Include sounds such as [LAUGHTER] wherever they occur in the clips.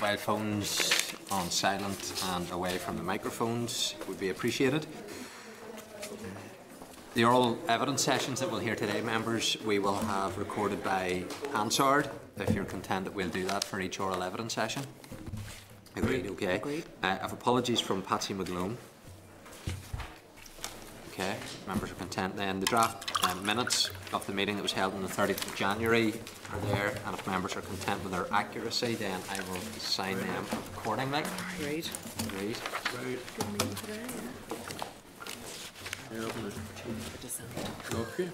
mobile phones on silent and away from the microphones would be appreciated. The oral evidence sessions that we'll hear today, members, we will have recorded by Hansard. If you're content that we'll do that for each oral evidence session. Agreed, okay. Agreed. Uh, I have apologies from Patsy McGlone. Okay, members are content then. The draft um, minutes of the meeting that was held on the 30th of January are there, and if members are content with their accuracy, then I will sign them accordingly. Great. Agreed. Good meeting today, yeah. For dissent. Okay.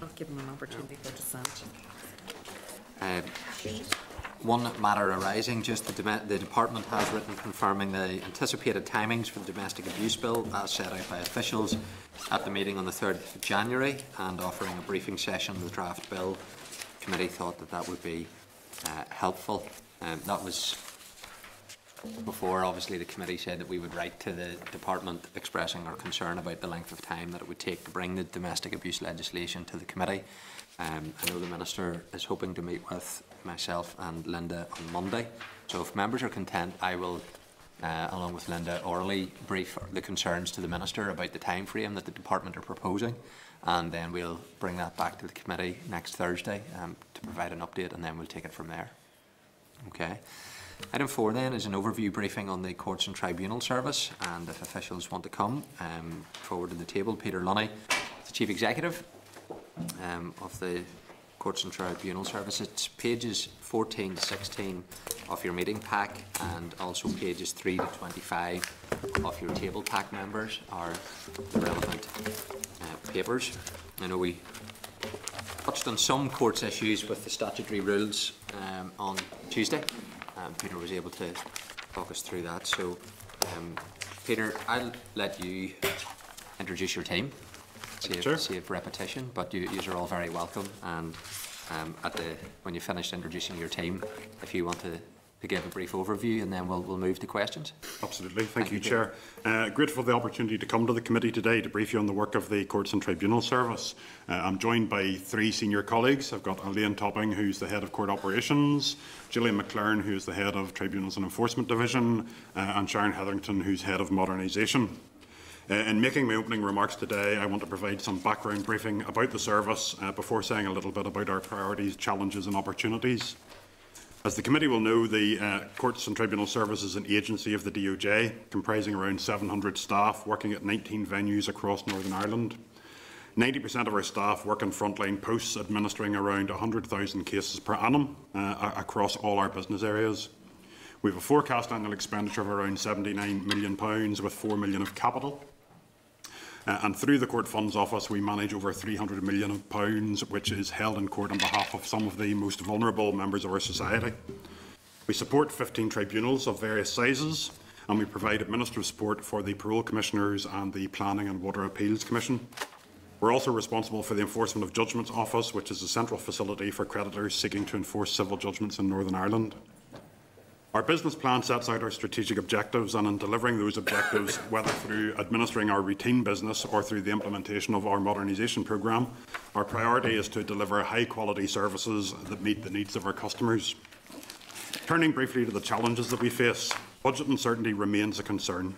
Not give them an opportunity for dissent. Uh, One matter arising, just the, deme- the department has written confirming the anticipated timings for the domestic abuse bill as set out by officials at the meeting on the 30th of January and offering a briefing session on the draft bill. The committee thought that that would be uh, helpful. Um, that was before, obviously, the committee said that we would write to the department expressing our concern about the length of time that it would take to bring the domestic abuse legislation to the committee. Um, I know the Minister is hoping to meet with myself and Linda on Monday. So if members are content, I will, uh, along with Linda, orally brief the concerns to the Minister about the time frame that the department are proposing. And then we'll bring that back to the committee next Thursday um, to provide an update and then we'll take it from there. Okay. Item four then is an overview briefing on the Courts and Tribunal Service and if officials want to come um, forward to the table, Peter Luney, the Chief Executive um, of the Courts and Tribunal Service. It's pages 14 to 16 of your meeting pack and also pages 3 to 25 of your table pack members are the relevant uh, papers. I know we touched on some courts issues with the statutory rules um, on Tuesday. Um, Peter was able to talk us through that. So, um, Peter, I'll let you introduce your team. Save, Sure. save repetition, but you, you are all very welcome. And um, at the when you finished introducing your team, if you want to, to give a brief overview, and then we'll, we'll move to questions. Absolutely. Thank, Thank you, you, Chair. Uh, grateful for the opportunity to come to the committee today to brief you on the work of the Courts and Tribunal Service. Uh, I'm joined by three senior colleagues. I've got Elaine Topping, who's the Head of Court Operations, Gillian McLaren, who's the Head of Tribunals and Enforcement Division, uh, and Sharon Hetherington, who's Head of Modernisation. Uh, in making my opening remarks today, I want to provide some background briefing about the service uh, before saying a little bit about our priorities, challenges and opportunities. As the committee will know, the uh, Courts and Tribunal Service is an agency of the DOJ, comprising around 700 staff working at 19 venues across Northern Ireland. 90% of our staff work in frontline posts, administering around 100,000 cases per annum uh, across all our business areas. We have a forecast annual expenditure of around £79 million, with £4 million of capital. Uh, and through the Court Funds Office, we manage over £300 million, which is held in court on behalf of some of the most vulnerable members of our society. We support 15 tribunals of various sizes, and we provide administrative support for the Parole Commissioners and the Planning and Water Appeals Commission. We're also responsible for the Enforcement of Judgments Office, which is a central facility for creditors seeking to enforce civil judgments in Northern Ireland. Our business plan sets out our strategic objectives, and in delivering those objectives, [COUGHS] whether through administering our routine business or through the implementation of our modernisation programme, our priority is to deliver high quality services that meet the needs of our customers. Turning briefly to the challenges that we face, budget uncertainty remains a concern.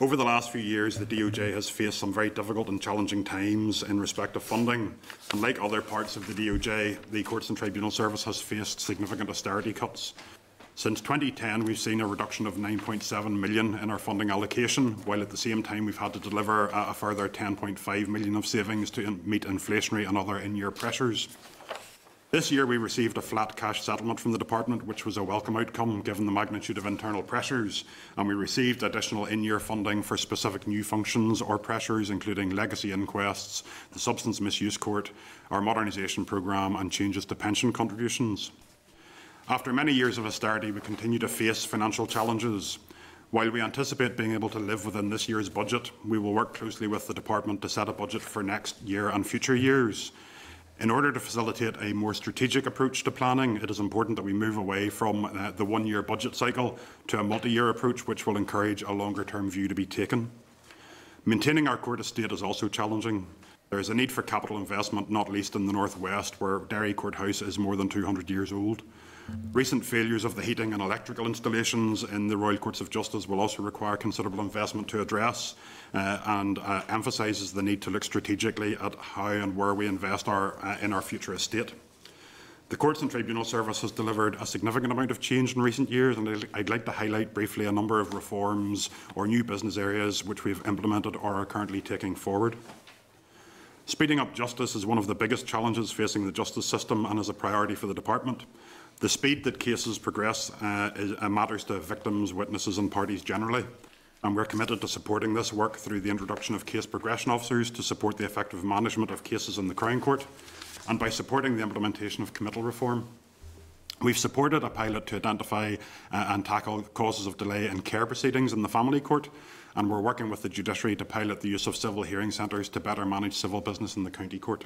Over the last few years, the DOJ has faced some very difficult and challenging times in respect of funding. And like other parts of the DOJ, the Courts and Tribunal Service has faced significant austerity cuts. Since 2010, we've seen a reduction of 9.7 million in our funding allocation, while at the same time we've had to deliver a further 10.5 million of savings to meet inflationary and other in-year pressures. This year we received a flat cash settlement from the department, which was a welcome outcome given the magnitude of internal pressures, and we received additional in-year funding for specific new functions or pressures, including legacy inquests, the substance misuse court, our modernisation programme, and changes to pension contributions. After many years of austerity, we continue to face financial challenges. While we anticipate being able to live within this year's budget, we will work closely with the Department to set a budget for next year and future years. In order to facilitate a more strategic approach to planning, it is important that we move away from uh, the one-year budget cycle to a multi-year approach which will encourage a longer-term view to be taken. Maintaining our court estate is also challenging. There is a need for capital investment, not least in the North West, where Derry Courthouse is more than 200 years old. Recent failures of the heating and electrical installations in the Royal Courts of Justice will also require considerable investment to address uh, and uh, emphasises the need to look strategically at how and where we invest our, uh, in our future estate. The Courts and Tribunal Service has delivered a significant amount of change in recent years, and I'd like to highlight briefly a number of reforms or new business areas which we've implemented or are currently taking forward. Speeding up justice is one of the biggest challenges facing the justice system and is a priority for the Department. The speed that cases progress uh, is, uh, matters to victims, witnesses and parties generally, and we're committed to supporting this work through the introduction of case progression officers to support the effective management of cases in the Crown Court and by supporting the implementation of committal reform. We've supported a pilot to identify uh, and tackle causes of delay in care proceedings in the family court, and we're working with the judiciary to pilot the use of civil hearing centres to better manage civil business in the county court.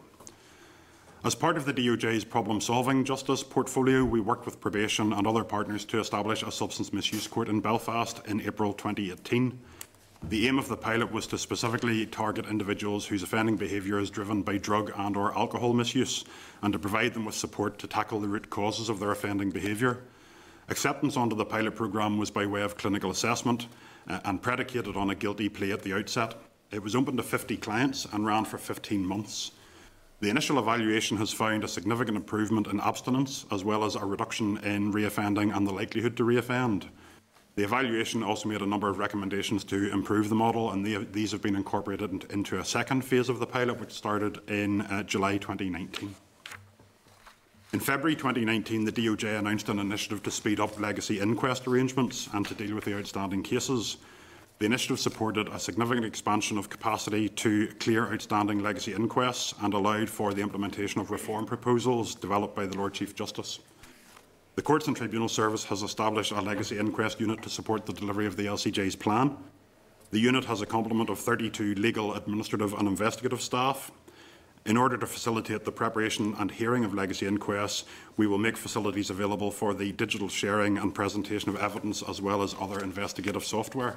As part of the DOJ's problem-solving justice portfolio, we worked with probation and other partners to establish a substance misuse court in Belfast in April 2018. The aim of the pilot was to specifically target individuals whose offending behaviour is driven by drug and or alcohol misuse and to provide them with support to tackle the root causes of their offending behaviour. Acceptance onto the pilot programme was by way of clinical assessment uh, and predicated on a guilty plea at the outset. It was open to 50 clients and ran for 15 months. The initial evaluation has found a significant improvement in abstinence as well as a reduction in reoffending and the likelihood to reoffend. The evaluation also made a number of recommendations to improve the model and the, these have been incorporated into a second phase of the pilot which started in uh, July 2019. In February 2019, the DOJ announced an initiative to speed up legacy inquest arrangements and to deal with the outstanding cases. The initiative supported a significant expansion of capacity to clear outstanding legacy inquests and allowed for the implementation of reform proposals developed by the Lord Chief Justice. The Courts and Tribunal Service has established a legacy inquest unit to support the delivery of the LCJ's plan. The unit has a complement of 32 legal, administrative and investigative staff. In order to facilitate the preparation and hearing of legacy inquests, we will make facilities available for the digital sharing and presentation of evidence as well as other investigative software.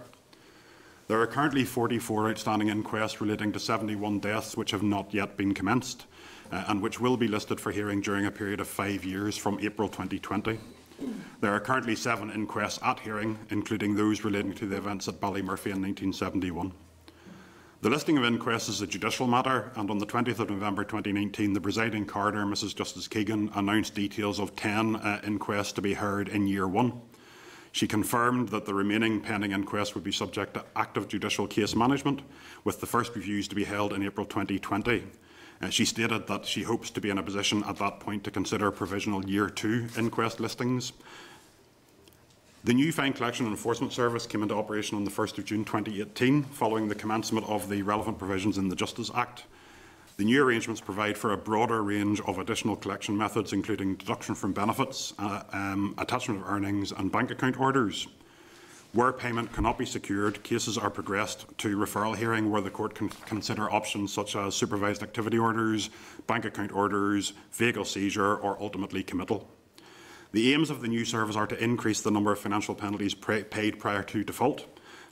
There are currently 44 outstanding inquests relating to 71 deaths which have not yet been commenced uh, and which will be listed for hearing during a period of five years from April 2020. There are currently seven inquests at hearing, including those relating to the events at Ballymurphy in 1971. The listing of inquests is a judicial matter, and on the 20th of November 2019, the presiding coroner, Mrs Justice Keegan, announced details of 10 uh, inquests to be heard in year one. She confirmed that the remaining pending inquests would be subject to active judicial case management, with the first reviews to be held in April 2020. Uh, she stated that she hopes to be in a position at that point to consider provisional year two inquest listings. The new Fine Collection and Enforcement Service came into operation on the 1st of June 2018, following the commencement of the relevant provisions in the Justice Act. The new arrangements provide for a broader range of additional collection methods, including deduction from benefits, uh, um, attachment of earnings, and bank account orders. Where payment cannot be secured, cases are progressed to referral hearing where the court can consider options such as supervised activity orders, bank account orders, vehicle seizure, or ultimately committal. The aims of the new service are to increase the number of financial penalties paid prior to default,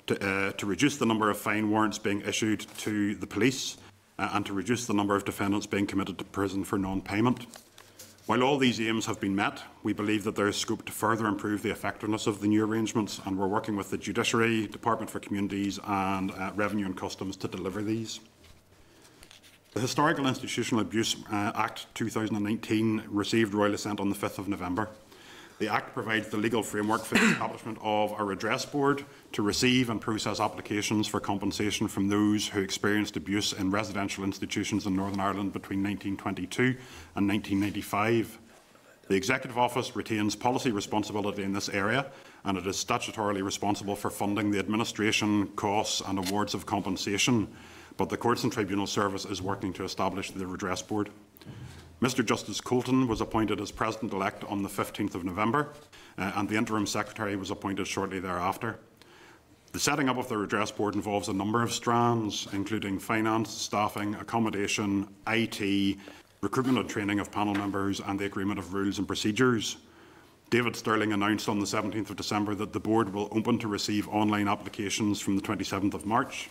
to, uh, to reduce the number of fine warrants being issued to the police, uh, and to reduce the number of defendants being committed to prison for non-payment. While all these aims have been met, we believe that there is scope to further improve the effectiveness of the new arrangements and we're working with the Judiciary, Department for Communities and uh, Revenue and Customs to deliver these. The Historical Institutional Abuse uh, Act 2019 received royal assent on the 5th of November. The Act provides the legal framework for the [COUGHS] establishment of a redress board to receive and process applications for compensation from those who experienced abuse in residential institutions in Northern Ireland between 1922 and 1995. The Executive Office retains policy responsibility in this area and it is statutorily responsible for funding the administration, costs and awards of compensation, but the Courts and Tribunal Service is working to establish the redress board. Mr Justice Colton was appointed as President-elect on the 15th of November uh, and the Interim Secretary was appointed shortly thereafter. The setting up of the redress board involves a number of strands, including finance, staffing, accommodation, IT, recruitment and training of panel members and the agreement of rules and procedures. David Sterling announced on the 17th of December that the board will open to receive online applications from the 27th of March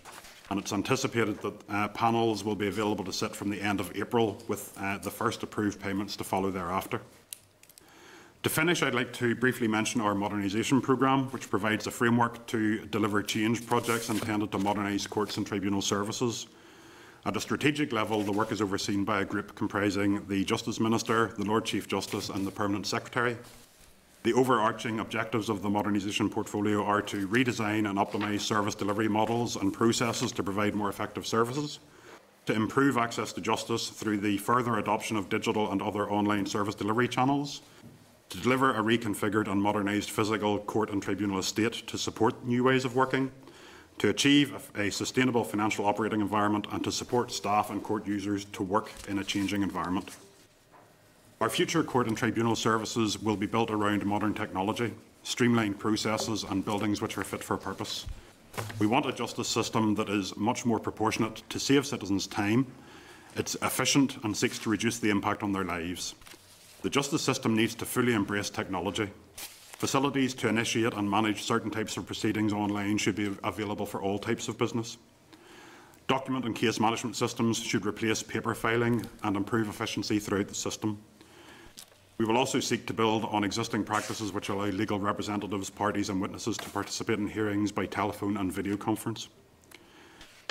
and it's anticipated that uh, panels will be available to sit from the end of April with uh, the first approved payments to follow thereafter. To finish, I'd like to briefly mention our modernisation programme, which provides a framework to deliver change projects intended to modernise courts and tribunal services. At a strategic level, the work is overseen by a group comprising the Justice Minister, the Lord Chief Justice and the Permanent Secretary. The overarching objectives of the modernisation portfolio are to redesign and optimise service delivery models and processes to provide more effective services, to improve access to justice through the further adoption of digital and other online service delivery channels, to deliver a reconfigured and modernised physical court and tribunal estate to support new ways of working, to achieve a, sustainable financial operating environment and to support staff and court users to work in a changing environment. Our future court and tribunal services will be built around modern technology, streamlined processes and buildings which are fit for purpose. We want a justice system that is much more proportionate to save citizens time, it's efficient and seeks to reduce the impact on their lives. The justice system needs to fully embrace technology. Facilities to initiate and manage certain types of proceedings online should be available for all types of business. Document and case management systems should replace paper filing and improve efficiency throughout the system. We will also seek to build on existing practices which allow legal representatives, parties and witnesses to participate in hearings by telephone and video conference.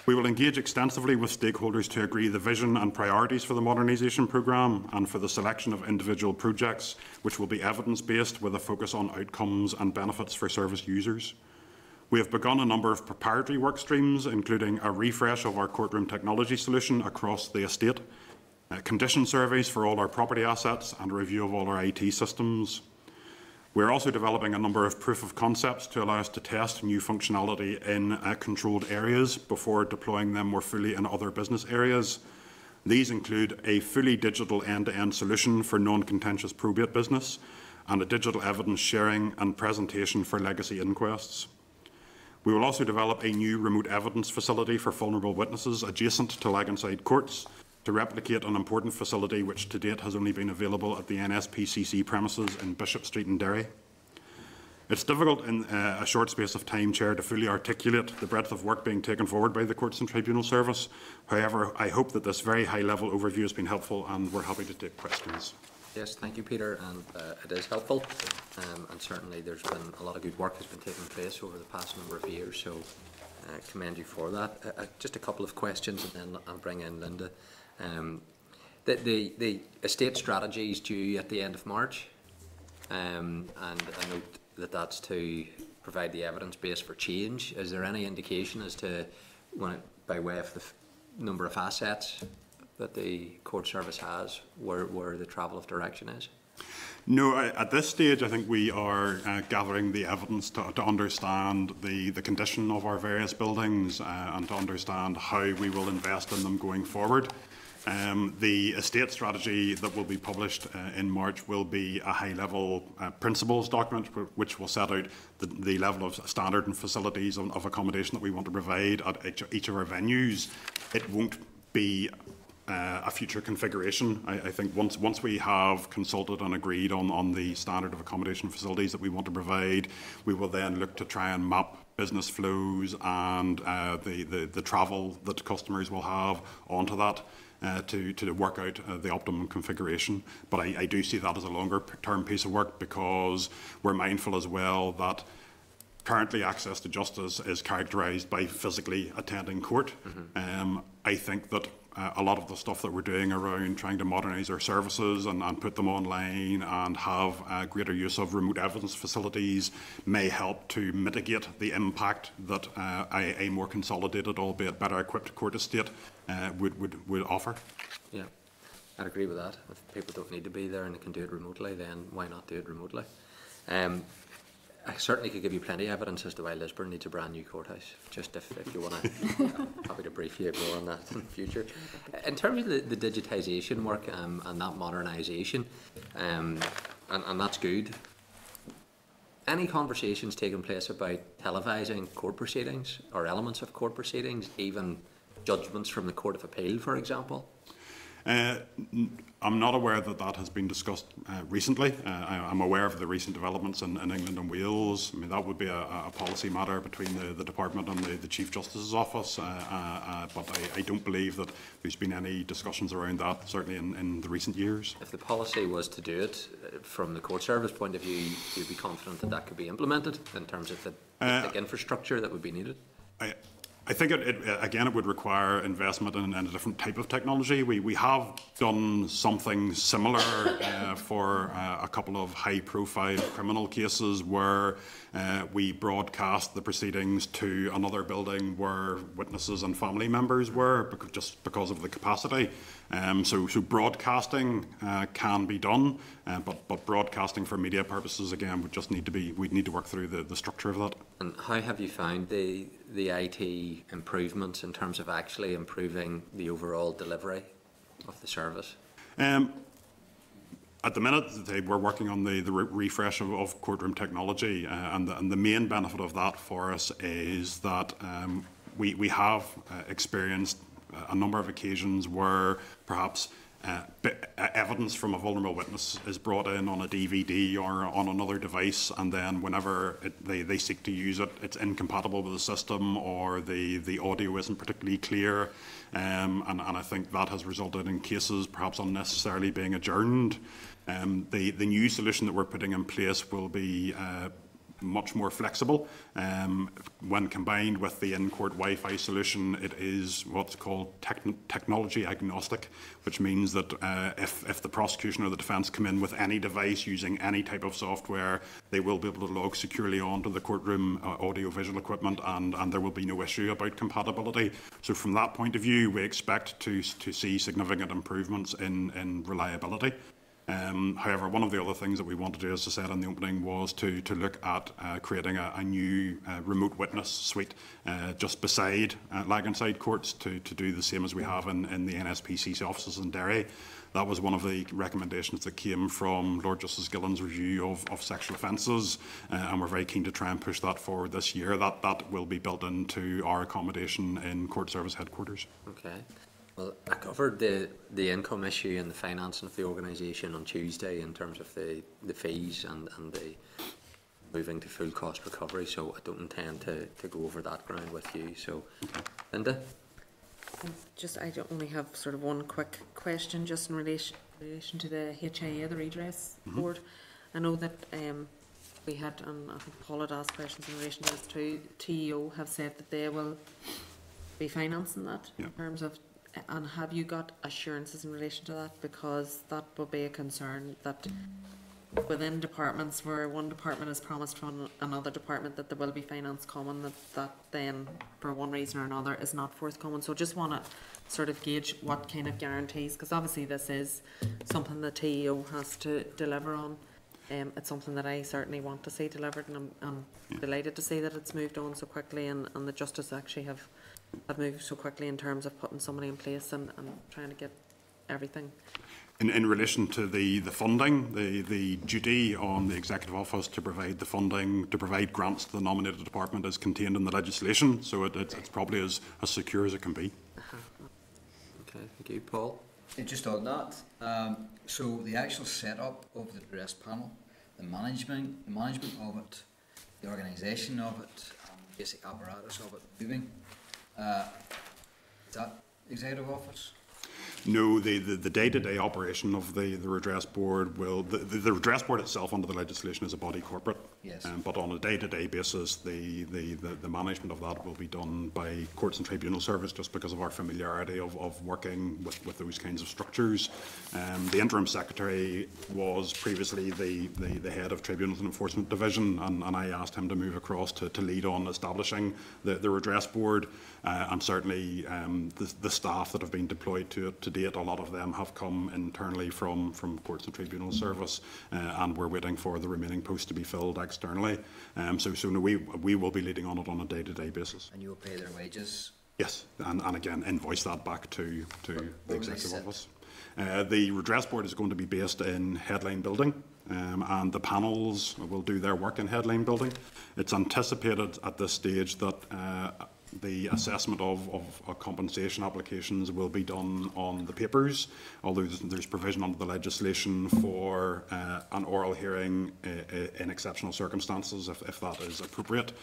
We will engage extensively with stakeholders to agree the vision and priorities for the modernisation programme and for the selection of individual projects which will be evidence-based with a focus on outcomes and benefits for service users. We have begun a number of preparatory work streams, including a refresh of our courtroom technology solution across the estate, uh, condition surveys for all our property assets and a review of all our IT systems, we're also developing a number of proof of concepts to allow us to test new functionality in uh, controlled areas before deploying them more fully in other business areas. These include a fully digital end-to-end -end solution for non-contentious probate business and a digital evidence sharing and presentation for legacy inquests. We will also develop a new remote evidence facility for vulnerable witnesses adjacent to Laganside courts to replicate an important facility which to date has only been available at the NSPCC premises in Bishop Street in Derry. It's difficult in uh, a short space of time, Chair, to fully articulate the breadth of work being taken forward by the Courts and Tribunal Service. However, I hope that this very high-level overview has been helpful and we're happy to take questions. Yes, thank you, Peter, and uh, it is helpful. Um, and certainly there's been a lot of good work has been taking place over the past number of years, so uh, commend you for that. Uh, uh just a couple of questions and then I'll bring in Linda. Um, the, the, the estate strategy is due at the end of March, um, and I note that that's to provide the evidence base for change. Is there any indication as to when it, by way of the number of assets that the court service has, where, where the travel of direction is? No, at this stage, I think we are uh, gathering the evidence to, to, understand the, the condition of our various buildings uh, and to understand how we will invest in them going forward. Um, the estate strategy that will be published uh, in March will be a high-level uh, principles document which will set out the, the, level of standard and facilities of, of, accommodation that we want to provide at each, each of our venues. It won't be uh, a future configuration. I, I, think once once we have consulted and agreed on, on the standard of accommodation facilities that we want to provide, we will then look to try and map business flows and uh, the, the, the travel that customers will have onto that uh, to, to work out uh, the optimum configuration. But I, I do see that as a longer term piece of work because we're mindful as well that currently access to justice is characterised by physically attending court. Mm -hmm. um, I think that uh, a lot of the stuff that we're doing around trying to modernise our services and, and, put them online and have uh, greater use of remote evidence facilities may help to mitigate the impact that uh, a, a, more consolidated, albeit better equipped court estate uh, would, would, would offer. Yeah, I'd agree with that. If people don't need to be there and they can do it remotely, then why not do it remotely? Um, I certainly could give you plenty of evidence as to why Lisburn needs a brand new courthouse. Just if, if you want to, [LAUGHS] happy to brief you more on that in the future. In terms of the, the digitisation work um, and that modernisation, um, and, and that's good. Any conversations taking place about televising court proceedings or elements of court proceedings, even judgments from the Court of Appeal, for example? Uh, I'm not aware that that has been discussed uh, recently. Uh, I, I'm aware of the recent developments in, in England and Wales. I mean, that would be a, a policy matter between the, the Department and the, the Chief Justice's office, uh, uh, uh, but I, I don't believe that there's been any discussions around that, certainly in, in the recent years. If the policy was to do it, uh, from the court service point of view, you'd be confident that that could be implemented in terms of the infrastructure that would be needed? I, I think it, it, again, it would require investment in, in a different type of technology. We, we have done something similar [LAUGHS] uh, for uh, a couple of high-profile criminal cases where uh, we broadcast the proceedings to another building where witnesses and family members were, because, just because of the capacity. Um, so, so broadcasting uh, can be done, uh, but, but broadcasting for media purposes again would just need to be. We'd need to work through the, the structure of that. And how have you found the, the IT improvements in terms of actually improving the overall delivery of the service? Um, at the minute, they, we're working on the, the re- refresh of, of courtroom technology, uh, and, the, and the main benefit of that for us is that um, we, we have uh, experienced a number of occasions where perhaps uh, uh, evidence from a vulnerable witness is brought in on a DVD or on another device, and then whenever it, they, they seek to use it, it's incompatible with the system or the, the audio isn't particularly clear. Um, and, and I think that has resulted in cases perhaps unnecessarily being adjourned. Um, the, the new solution that we're putting in place will be uh, much more flexible. Um, when combined with the in-court Wi-Fi solution, it is what's called techn technology agnostic, which means that uh, if, if the prosecution or the defence come in with any device using any type of software, they will be able to log securely onto the courtroom uh, audio-visual equipment and, and there will be no issue about compatibility. So from that point of view, we expect to, to see significant improvements in, in reliability. Um, however, one of the other things that we wanted to do, as I said in the opening, was to, to look at uh, creating a, a new uh, remote witness suite uh, just beside uh, Laganside courts to, to do the same as we have in, in the NSPCC offices in Derry. That was one of the recommendations that came from Lord Justice Gillen's review of, of sexual offences, uh, and we're very keen to try and push that forward this year. That, that will be built into our accommodation in court service headquarters. Okay. Well, I covered the, the income issue and the financing of the organisation on Tuesday in terms of the, the fees and, and the moving to full cost recovery, so I don't intend to, to go over that ground with you, so. Linda? Um, Just, I don't only have sort of one quick question, just in relation, relation to the HIA, the redress board. I know that, um, we had, and I think Paul had asked questions in relation to this too, TEO have said that they will be financing that in terms of, and have you got assurances in relation to that? Because that will be a concern that within departments where one department is promised from another department that there will be finance coming, that that then, for one reason or another, is not forthcoming. So just wanna sort of gauge what kind of guarantees, because obviously this is something the TEO has to deliver on. Um, it's something that I certainly want to see delivered, and I'm, I'm delighted to see that it's moved on so quickly, and, and the justice actually have, have moved so quickly in terms of putting somebody in place and, and trying to get everything. In, in relation to the, the funding, the, the duty on the Executive Office to provide the funding, to provide grants to the nominated department is contained in the legislation, so it, it's, it's probably as, as secure as it can be. Okay, thank you. Paul? Yeah, Just on that, um, so the actual setup of the redress panel, the management, the management of it, the organisation of it, and the basic apparatus of it moving, uh, is that executive office? No, the, the, day-to-day operation of the, the redress board will, the, the redress board itself under the legislation is a body corporate. Yes. Um, but on a day-to-day basis, the, the, the, the management of that will be done by courts and tribunal service just because of our familiarity of, of working with, with those kinds of structures. Um, the interim secretary was previously the, the, the head of tribunals and enforcement division and, and I asked him to move across to, to lead on establishing the, the redress board uh, and certainly um, the, the staff that have been deployed to it to date, a lot of them have come internally from, from courts and tribunal service uh, and we're waiting for the remaining posts to be filled externally. Um, so so no, we, we will be leading on it on a day-to-day basis. And you will pay their wages? Yes, and, and again, invoice that back to, to the where executive office. Uh, the redress board is going to be based in Headline Building, um, and the panels will do their work in headline building. It's anticipated at this stage that uh, the assessment of, of, compensation applications will be done on the papers, although there's, there's provision under the legislation for uh, an oral hearing uh, uh, in exceptional circumstances, if, if that is appropriate.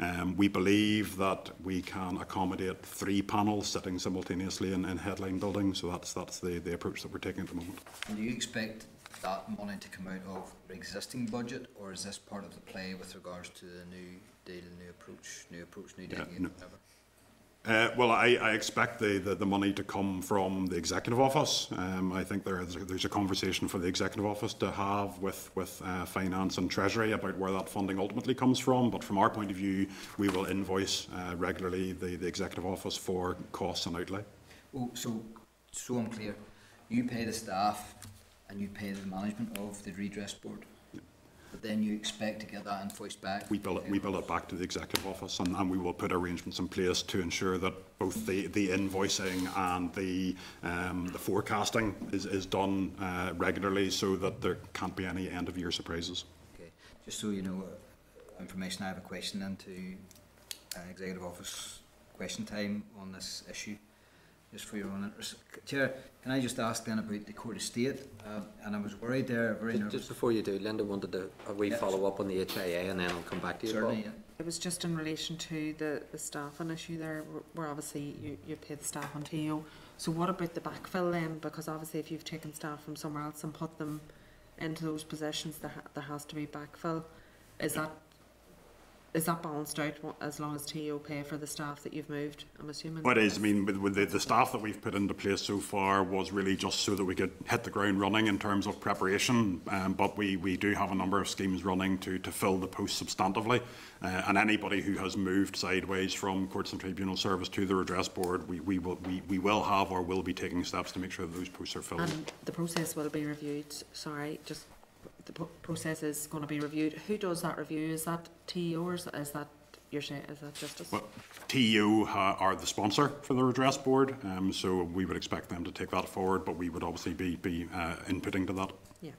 Um, we believe that we can accommodate three panels sitting simultaneously in, in headline building, so that's, that's the, the approach that we're taking at the moment. And do you expect that money to come out of existing budget, or is this part of the play with regards to the new deal, new approach, new approach, new deal, no. whatever? Uh, well, I, I expect the, the, the money to come from the executive office. Um, I think there is, there's a conversation for the executive office to have with, with uh, finance and treasury about where that funding ultimately comes from. But from our point of view, we will invoice uh, regularly the, the executive office for costs and outlay. Oh, so, so I'm clear, you pay the staff and you pay the management of the redress board? Then you expect to get that invoice back? We bill it, we bill it back to the executive office and, and we will put arrangements in place to ensure that both the, the invoicing and the, um, the forecasting is, is done uh, regularly so that there can't be any end of year surprises. Okay, just so you know, uh, information, I have a question into uh, executive office question time on this issue, just for your own interest. Chair, can I just ask then about the court estate? Uh, and I was worried there, very Just nervous. before you do, Linda wanted to, a wee Yeah. follow up on the HIA and then I'll come back to you. Certainly, yeah. It was just in relation to the, the staffing issue there, where- where obviously you, you pay the staff on TO. So what about the backfill then? Because obviously if you've taken staff from somewhere else and put them into those positions, there, ha- there has to be backfill. Is that, is that balanced out as long as TO pay for the staff that you've moved, I'm assuming? What is, I mean, with, the, the staff that we've put into place so far was really just so that we could hit the ground running in terms of preparation. Um, but we, we do have a number of schemes running to, to fill the post substantively. Uh, and anybody who has moved sideways from courts and tribunal service to the redress board, we, we, will, we, we will have or will be taking steps to make sure that those posts are filled. And the process will be reviewed, sorry, just, the process is gonna be reviewed. Who does that review? Is that TO or is is that your, sa- is that justice? Well, TU ha- are the sponsor for the redress board, um, so we would expect them to take that forward, but we would obviously be, be uh, inputting to that. Yeah.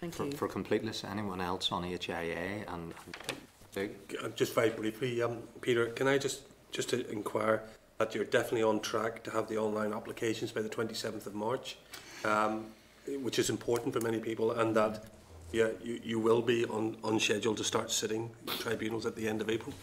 Thank For, you. for completeness, anyone else on HIA and, and Uh, Just very briefly, um, Peter, can I just, just to inquire that you're definitely on track to have the online applications by the 27th of March, um, which is important for many people, and that yeah, you, you will be on, on schedule to start sitting tribunals at the end of April.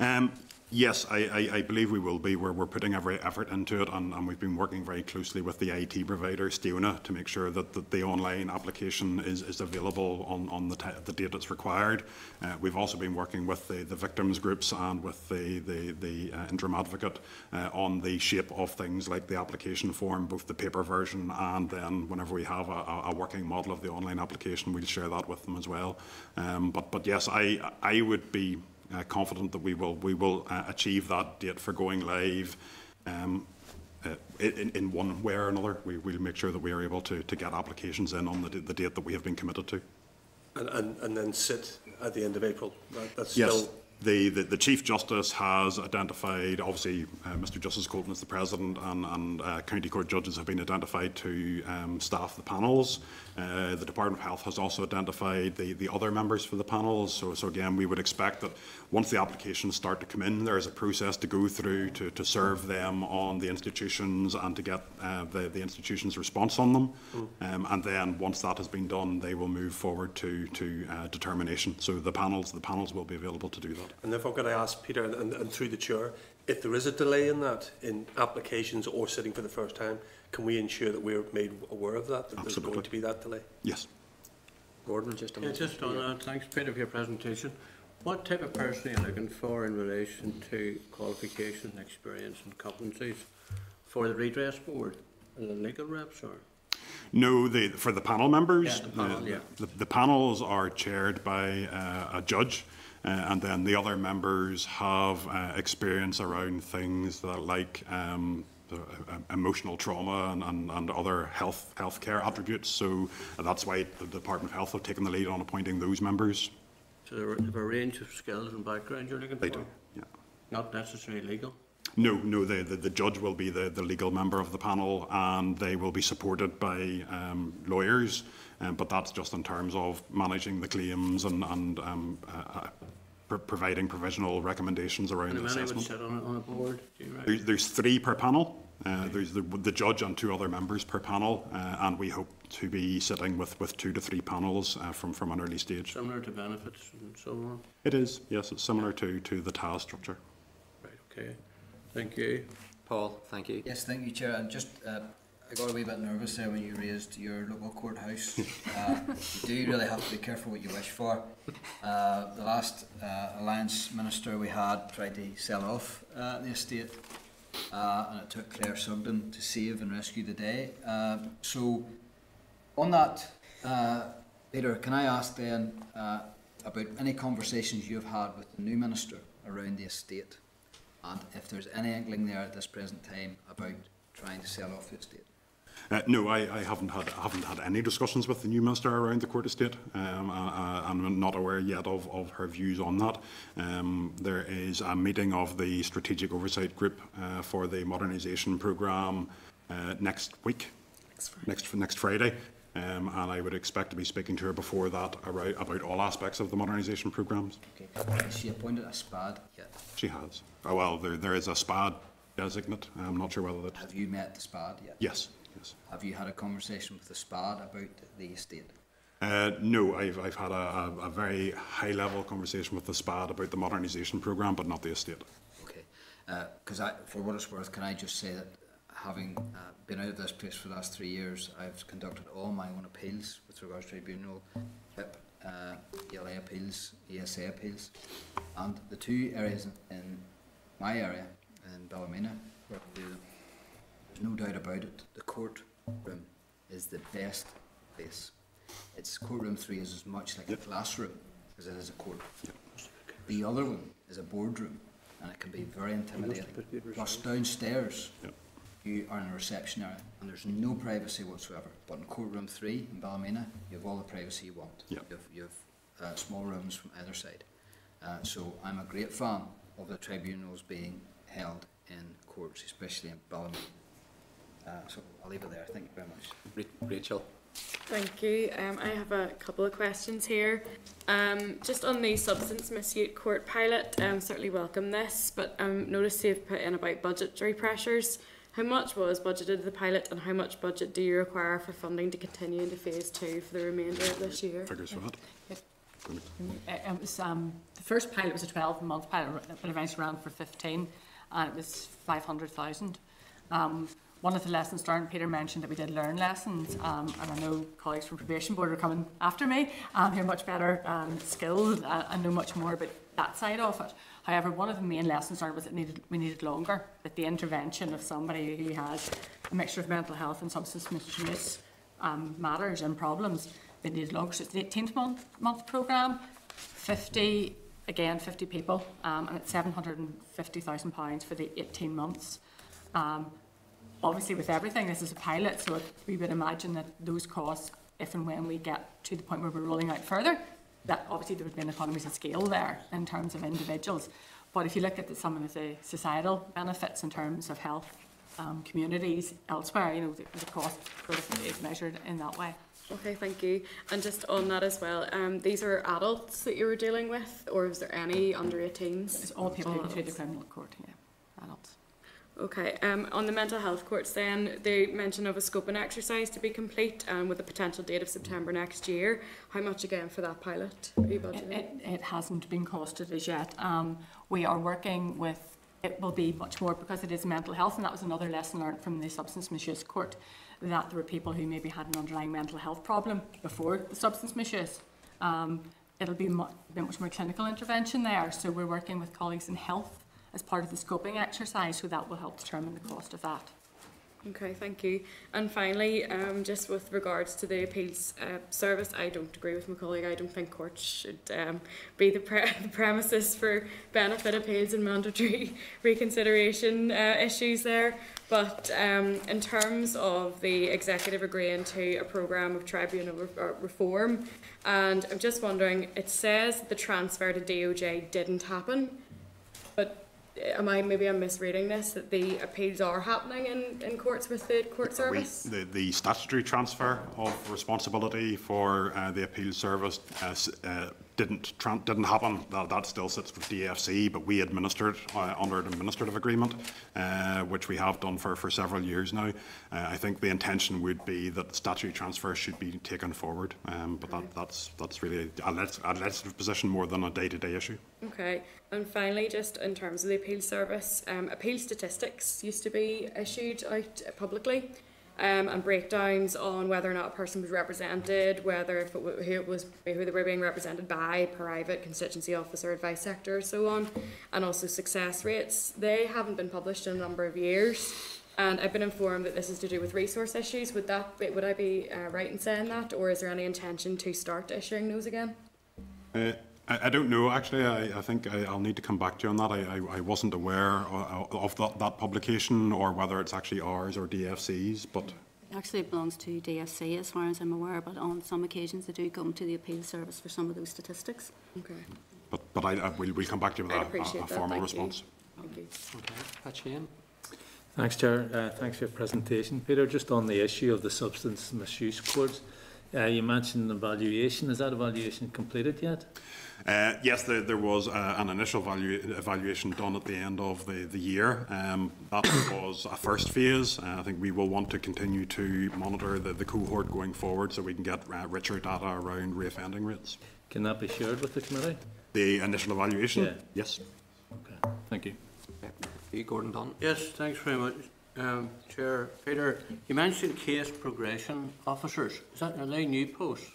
Um, yes, I, I, I believe we will be. We're, we're putting every effort into it, and, and we've been working very closely with the IT provider, Stiona, to make sure that, the online application is, is available on, on the, the date that's required. Uh, we've also been working with the, the victims groups and with the, the, the uh, interim advocate uh, on the shape of things like the application form, both the paper version and then whenever we have a, a a working model of the online application, we'll share that with them as well. Um, but, but yes, I, I would be uh, confident that we will we will uh, achieve that date for going live. Um, uh, in, in one way or another, we will make sure that we are able to, to get applications in on the, the date that we have been committed to. And, and, and then sit at the end of April. That, that's yes. still the, the, the Chief Justice has identified, obviously, uh, Mr. Justice Colton is the President, and, and uh, County Court judges have been identified to um, staff the panels. Uh, the Department of Health has also identified the, the other members for the panels. So, so again, we would expect that once the applications start to come in, there is a process to go through to, to serve them on the institutions and to get uh, the, the institution's response on them. Um, and then once that has been done, they will move forward to, to uh, determination. So the panels, the panels will be available to do that. And if I'm going to ask Peter, and, and through the chair, if there is a delay in that, in applications or sitting for the first time, can we ensure that we're made aware of that, that there's going to be that delay? Yes. Gordon, just a Yeah, minute. just on that, thanks Peter for your presentation. What type of person are you looking for in relation to qualification, experience and competencies for the redress board? Are the legal reps or? No, the, for the panel members, Yeah, the panel, uh, yeah. the, the panels are chaired by uh, a judge, uh, and then the other members have uh, experience around things that like um, the, emotional trauma and, and, and other health healthcare attributes. So that's why the Department of Health have taken the lead on appointing those members. So there are a range of skills and backgrounds you're looking for? They do, yeah. Not necessarily legal? No, no, the, the, the judge will be the, the legal member of the panel and they will be supported by um, lawyers, um, but that's just in terms of managing the claims and, and um, uh, uh, pro- providing provisional recommendations around And the how would assessment. sit on, on a board, do you? There's, there's three per panel. Uh, there's the, the judge and two other members per panel, uh, and we hope to be sitting with, with two to three panels uh, from, from an early stage. Similar to benefits and so on? It is, yes, it's similar to, to the TAS structure. Right, okay. Thank you. Paul, thank you. Yes, thank you, Chair. And just, uh, I got a wee bit nervous there when you raised your local courthouse. [LAUGHS] Uh, you do really have to be careful what you wish for. Uh, the last uh, Alliance Minister we had tried to sell off uh, the estate, uh, and it took Claire Sugden to save and rescue the day. Uh, so, on that, uh, Peter, can I ask then uh, about any conversations you've had with the new Minister around the estate? And if there's any inkling there at this present time about trying to sell off the estate? Uh, no, I, I haven't had I haven't had any discussions with the new minister around the court estate. Um, uh, I'm not aware yet of, of her views on that. Um, there is a meeting of the strategic oversight group uh, for the modernisation programme uh, next week, next next Friday, um, and I would expect to be speaking to her before that about, about all aspects of the modernisation programmes. Okay. Is she appointed a SPAD yet? She has. Oh, well, there, there is a SPAD designate. I'm not sure whether that. Have you met the SPAD yet? Yes, yes. Have you had a conversation with the SPAD about the estate? Uh, no, I've, I've had a, a, a very high level conversation with the SPAD about the modernisation programme, but not the estate. Okay. Because I, for what it's worth, can I just say that having uh, been out of this place for the last three years, I've conducted all my own appeals with regards to tribunal, PIP, uh, DLA appeals, ESA appeals, and the two areas in, in my area, in Ballymena, where I do them, no doubt about it, the courtroom is the best place. It's courtroom three is as much like a classroom as it is a court. The other one is a boardroom, and it can be very intimidating. Plus downstairs, Yep. you are in a reception area, and there's no privacy whatsoever. But in courtroom three in Ballymena, you have all the privacy you want. Yep. You have, you have uh, small rooms from either side. Uh, so I'm a great fan of the tribunals being held in courts, especially in Ballymena. Uh, so I'll leave it there. Thank you very much. Rachel. Thank you. Um, I have a couple of questions here. Um, just on the substance misuse court pilot, um, certainly welcome this, but um, notice you've put in about budgetary pressures. How much was budgeted to the pilot, and how much budget do you require for funding to continue into phase two for the remainder of this year? Figures for that. Uh, It was, um, the first pilot was a twelve month pilot, but eventually ran for fifteen, and it was five hundred thousand. Um, one of the lessons learned, Peter mentioned that we did learn lessons, um, and I know colleagues from probation board are coming after me, um, who are much better, um, skilled uh, and know much more about that side of it. However, one of the main lessons learned was that needed, we needed longer, that the intervention of somebody who has a mixture of mental health and substance misuse um, matters and problems, they needed longer. So it's an 18 month, month programme, 50, again, 50 people, um, and it's £750,000 for the 18 months. Um, obviously, with everything, this is a pilot, so we would imagine that those costs, if and when we get to the point where we're rolling out further, that obviously there would be an economies of scale there in terms of individuals. But if you look at the, some of the societal benefits in terms of health, um, communities elsewhere, you know, the, the cost sort of is measured in that way. Okay, thank you. And just on that as well, um, these are adults that you were dealing with, or is there any under 18s? It's all people who go through the criminal court, yeah. Okay, um, on the mental health courts then, they mention of a scoping exercise to be complete and with a potential date of September next year. How much again for that pilot are you It, budgeting? it, it hasn't been costed as yet. Um, we are working with, it will be much more because it is mental health, and that was another lesson learned from the substance misuse court, that there were people who maybe had an underlying mental health problem before the substance misuse. Um, it'll be mu- a bit much more clinical intervention there, so we're working with colleagues in health as part of the scoping exercise, so that will help determine the cost of that. Okay, thank you. And finally, um, just with regards to the appeals uh, service, I don't agree with my colleague. I don't think courts should um, be the, pre- [LAUGHS] the premises for benefit appeals and mandatory [LAUGHS] reconsideration uh, issues there. But um, in terms of the executive agreeing to a programme of tribunal re- reform, and I'm just wondering, it says the transfer to DOJ didn't happen, am I maybe I'm misreading this that the appeals are happening in, in courts with the court We- service? The, the statutory transfer of responsibility for uh, the appeal service uh, uh, didn't, didn't happen. That, that still sits with DFC, but we administered uh, under an administrative agreement, uh, which we have done for, for several years now. Uh, I think the intention would be that the statutory transfer should be taken forward, um, but that, that's, that's really a a legislative position more than a day-to-day issue. Okay, and finally, just in terms of the appeal service, um, appeal statistics used to be issued out publicly, um, and breakdowns on whether or not a person was represented, whether if it, who it was, who they were being represented by, private, constituency officer, advice sector, so on, and also success rates. They haven't been published in a number of years. And I've been informed that this is to do with resource issues. Would that be, would I be uh, right in saying that, or is there any intention to start issuing those again? Uh, I, I don't know, actually. I, I think I, I'll need to come back to you on that. I, I, I wasn't aware of, of that, that publication or whether it's actually ours or DFC's, but Actually, it belongs to DFC as far as I'm aware, but on some occasions they do come to the appeal service for some of those statistics. Okay, but, but I, I, we'll, we'll come back to you with a- a, a that. formal Thank you. response. thank you. Okay, Pat Sheehan? Thanks, Chair. Uh, thanks for your presentation. Peter, just on the issue of the substance misuse courts, uh, you mentioned the evaluation. Is that evaluation completed yet? Uh, yes, there, there was uh, an initial value, evaluation done at the end of the, the year. Um, that was a first phase. Uh, I think we will want to continue to monitor the, the cohort going forward so we can get uh, richer data around reoffending rates. Can that be shared with the committee? The initial evaluation? Yeah. Yes. Okay, thank you. Okay. You, Gordon Dunne? Yes, thanks very much, um, Chair. Peter, you mentioned case progression officers. Is that, are they new posts?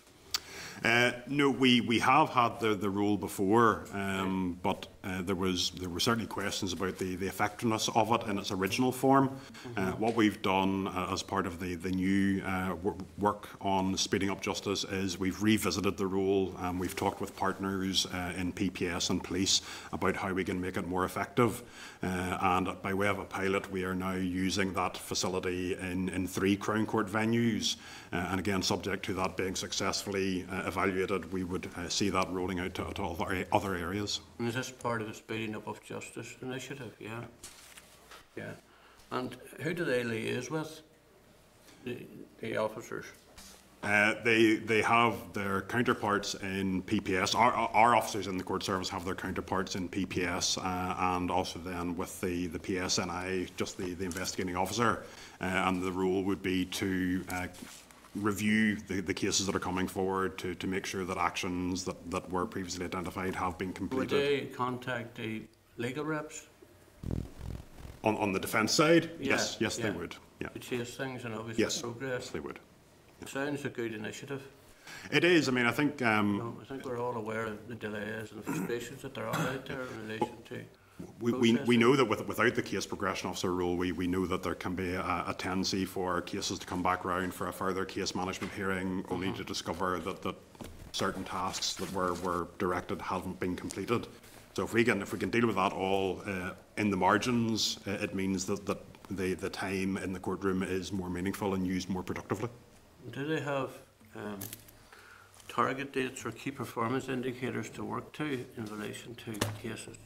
Uh, no, we, we have had the, the rule before, um, but uh, there was there were certainly questions about the, the effectiveness of it in its original form. Uh, what we've done uh, as part of the the new uh, wor- work on speeding up justice is we've revisited the rule. Um, we've talked with partners uh, in PPS and police about how we can make it more effective. Uh, and by way of a pilot, we are now using that facility in, in three Crown Court venues. Uh, and again, subject to that being successfully uh, evaluated, we would uh, see that rolling out to, to other, other areas. And is this part of the Speeding Up of Justice initiative? Yeah. Yeah. And who do they liaise with? The, the officers? Uh, they they have their counterparts in PPS. Our, our officers in the court service have their counterparts in PPS uh, and also then with the, the PSNI, just the, the investigating officer. Uh, and the rule would be to uh, review the, the cases that are coming forward to, to make sure that actions that, that were previously identified have been completed. Would they contact the legal reps On, on the defence side, Yeah, yes, yes, they would. Yeah. to chase things and obviously Yes, yes, progress? they would. Sounds a good initiative. It is. I mean, I think um, No, I think we're all aware of the delays and the frustrations that there are out there in relation to We, we, we know that with, without the case progression officer rule, we, we know that there can be a, a tendency for cases to come back round for a further case management hearing, only to discover that, that certain tasks that were, were directed haven't been completed. So if we can, if we can deal with that all uh, in the margins, uh, it means that, that the, the time in the courtroom is more meaningful and used more productively. Do they have um, target dates or key performance indicators to work to in relation to cases?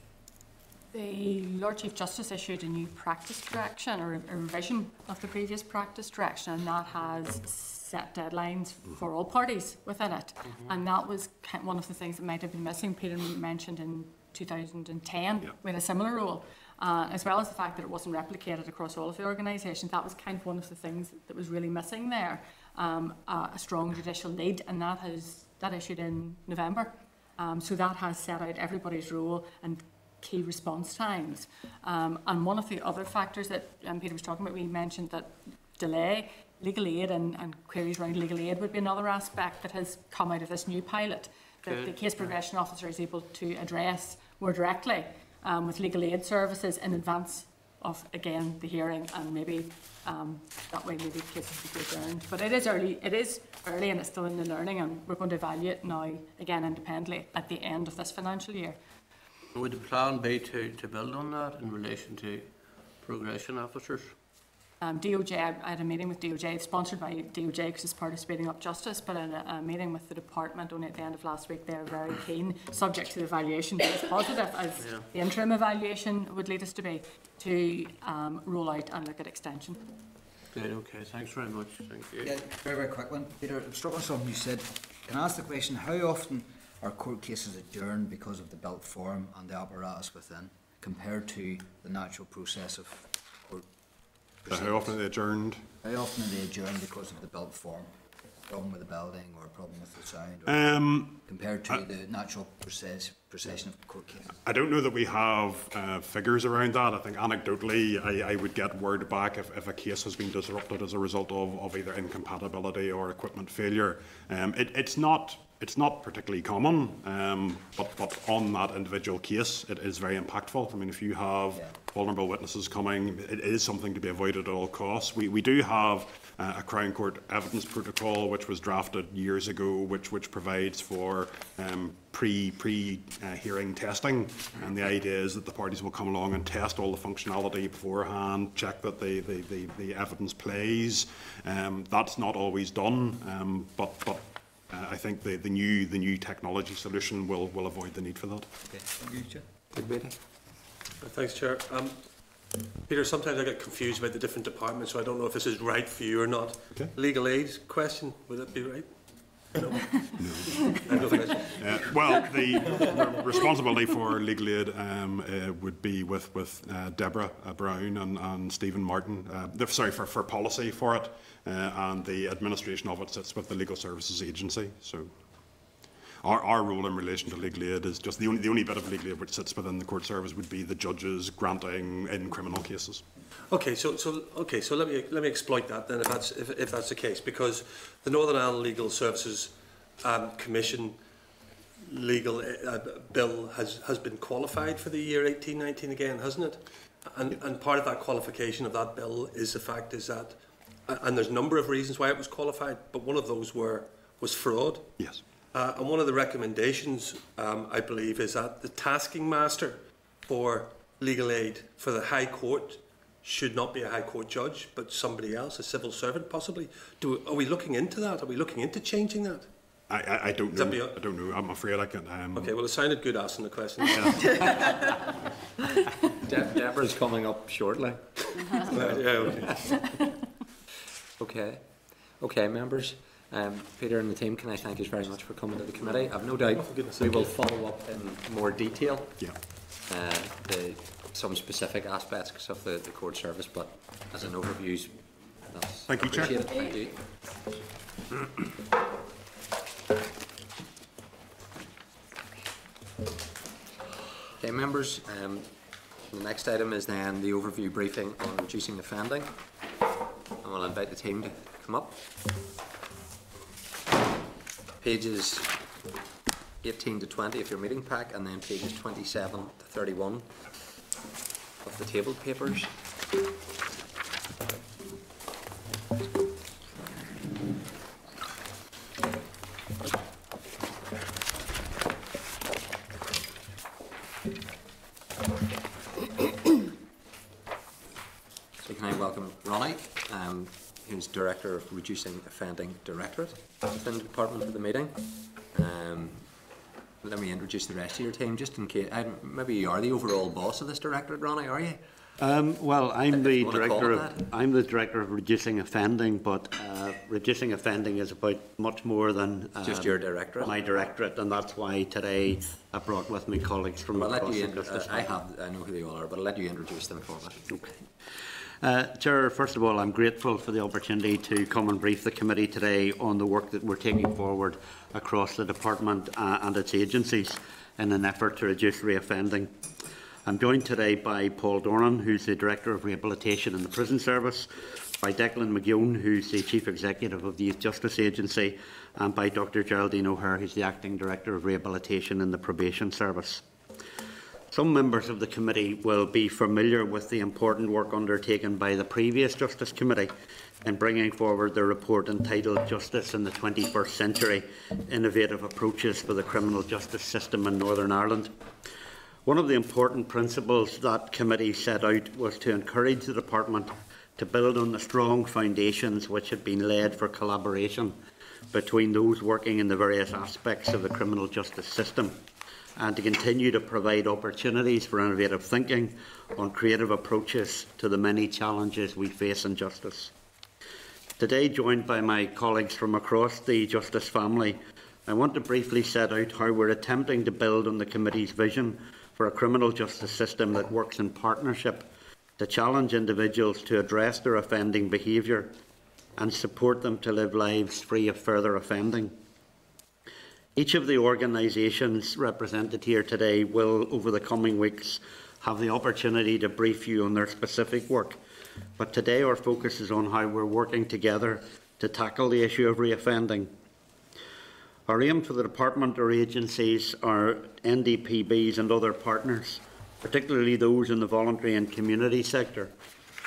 The Lord Chief Justice issued a new practice direction or a revision of the previous practice direction, and that has set deadlines for all parties within it. And that was one of the things that might have been missing. Peter mentioned in 2010 Yeah. we had a similar rule, uh, as well as the fact that it wasn't replicated across all of the organisations. That was kind of one of the things that was really missing there. Um, a, a strong judicial lead, and that has that issued in November. Um, so that has set out everybody's role and key response times. Um, and one of the other factors that um, Peter was talking about, we mentioned that delay, legal aid and, and queries around legal aid would be another aspect that has come out of this new pilot that the case progression officer is able to address more directly um, with legal aid services in advance of, again, the hearing and maybe um, that way maybe cases would be adjourned. But it is early, it is early and it's still in the learning and we're going to evaluate now, again, independently at the end of this financial year. Would the plan be to, to build on that in relation to progression officers? Um, DOJ, I I had a meeting with DOJ, it's sponsored by DOJ because it's part of speeding up justice, but in a, a meeting with the department only at the end of last week, they're very keen, subject to the evaluation being as positive as Yeah. the interim evaluation would lead us to be, to um, roll out and look at extension. Good, okay, thanks very much, thank you. Yeah, very, very quick one. Peter, I'm struck on something you said. Can I ask the question, how often are court cases adjourned because of the built form and the apparatus within, compared to the natural process of court Uh, How often are they adjourned? How often are they adjourned because of the built form? Problem with the building or a problem with the sound? Or Um, compared to the natural process, procession of court cases? I don't know that we have uh, figures around that. I think anecdotally, I, I would get word back if, if a case has been disrupted as a result of, of either incompatibility or equipment failure. Um, it, it's not it's not particularly common, um, but, but on that individual case, it is very impactful. I mean, if you have Yeah. vulnerable witnesses coming, it is something to be avoided at all costs. We, we do have uh, a Crown Court evidence protocol which was drafted years ago, which, which provides for um, pre, pre uh, hearing testing. And the idea is that the parties will come along and test all the functionality beforehand, check that the, the, the, the evidence plays. Um, that's not always done, um, but, but uh, I think the, the new the new technology solution will will avoid the need for that. Okay, thank you, Chair. Thanks, Chair. Um, Peter, sometimes I get confused about the different departments, so I don't know if this is right for you or not. Okay. Legal aid question, would that be right? No. Uh, well, the responsibility for legal aid um, uh, would be with with uh, Deborah uh, Brown and, and Stephen Martin. Uh, sorry for, for policy for it, uh, and the administration of it sits with the Legal Services Agency. So, our, our role in relation to legal aid is just the only the only bit of legal aid which sits within the court service would be the judges granting in criminal cases. Okay, so, so, okay, so let me, let me exploit that then, if that's, if, if that's the case, because the Northern Ireland Legal Services um, Commission legal uh, bill has, has been qualified for the year 1819 again, hasn't it? And, and part of that qualification of that bill is the fact is that, and there's a number of reasons why it was qualified, but one of those were, was fraud. Yes. Uh, and one of the recommendations, um, I believe, is that the taxing master for legal aid for the High Court should not be a High Court judge, but somebody else, a civil servant possibly. Do, are we looking into that? Are we looking into changing that? I, I, I don't That know. be a- I don't know. I'm afraid I can. Um, Okay, well, it sounded good asking the question. [LAUGHS] De- Deborah's coming up shortly. Right, [LAUGHS] yeah, okay. Okay. Okay, members. Um, Peter and the team, can I thank you very much for coming to the committee? I've no doubt we will follow up in more detail yeah. uh, the, some specific aspects of the, the court service, but as an overview, that's Thank you, Chair. appreciated. Thank you. Okay, members, um, the next item is then the overview briefing on reducing offending. I will invite the team to come up. Pages 18 to 20 of your meeting pack, and then pages 27 to 31 of the table papers. So can I welcome Ronnie, um, who's Director of Reducing Offending Directorate within the department for the meeting. Um, let me introduce the rest of your team, just in case, I, maybe you are the overall boss of this directorate, Ronnie, are you? Um, well, I'm the director of that. I'm the director of reducing offending, but uh, reducing offending is about much more than um, Just your directorate? My directorate, and that's why today I brought with me colleagues from Well, across the in- uh, I have, I know who they all are, but I'll let you introduce them for me. Okay. Uh, Chair, first of all, I'm grateful for the opportunity to come and brief the committee today on the work that we're taking forward across the department uh, and its agencies in an effort to reduce reoffending. I'm joined today by Paul Dornan, who's the Director of Rehabilitation in the Prison Service, by Declan McGeown, who's the Chief Executive of the Youth Justice Agency, and by Dr Geraldine O'Hare, who's the Acting Director of Rehabilitation in the Probation Service. Some members of the committee will be familiar with the important work undertaken by the previous Justice Committee in bringing forward the report entitled Justice in the 21st Century Innovative Approaches for the Criminal Justice System in Northern Ireland. One of the important principles that committee set out was to encourage the department to build on the strong foundations which had been laid for collaboration between those working in the various aspects of the criminal justice system and to continue to provide opportunities for innovative thinking on creative approaches to the many challenges we face in justice. Today, joined by my colleagues from across the Justice family, I want to briefly set out how we're attempting to build on the committee's vision for a criminal justice system that works in partnership to challenge individuals to address their offending behaviour and support them to live lives free of further offending. Each of the organisations represented here today will, over the coming weeks, have the opportunity to brief you on their specific work but today our focus is on how we're working together to tackle the issue of reoffending. Our aim for the department or agencies, our NDPBs and other partners, particularly those in the voluntary and community sector,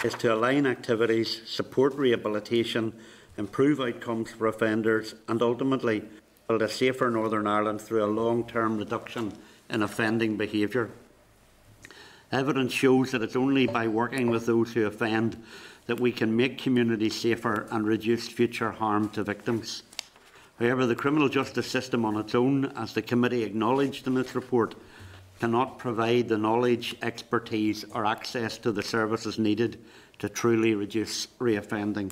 is to align activities, support rehabilitation, improve outcomes for offenders and ultimately build a safer Northern Ireland through a long-term reduction in offending behaviour. Evidence shows that it's only by working with those who offend that we can make communities safer and reduce future harm to victims. However, the criminal justice system on its own, as the committee acknowledged in its report, cannot provide the knowledge, expertise or access to the services needed to truly reduce reoffending.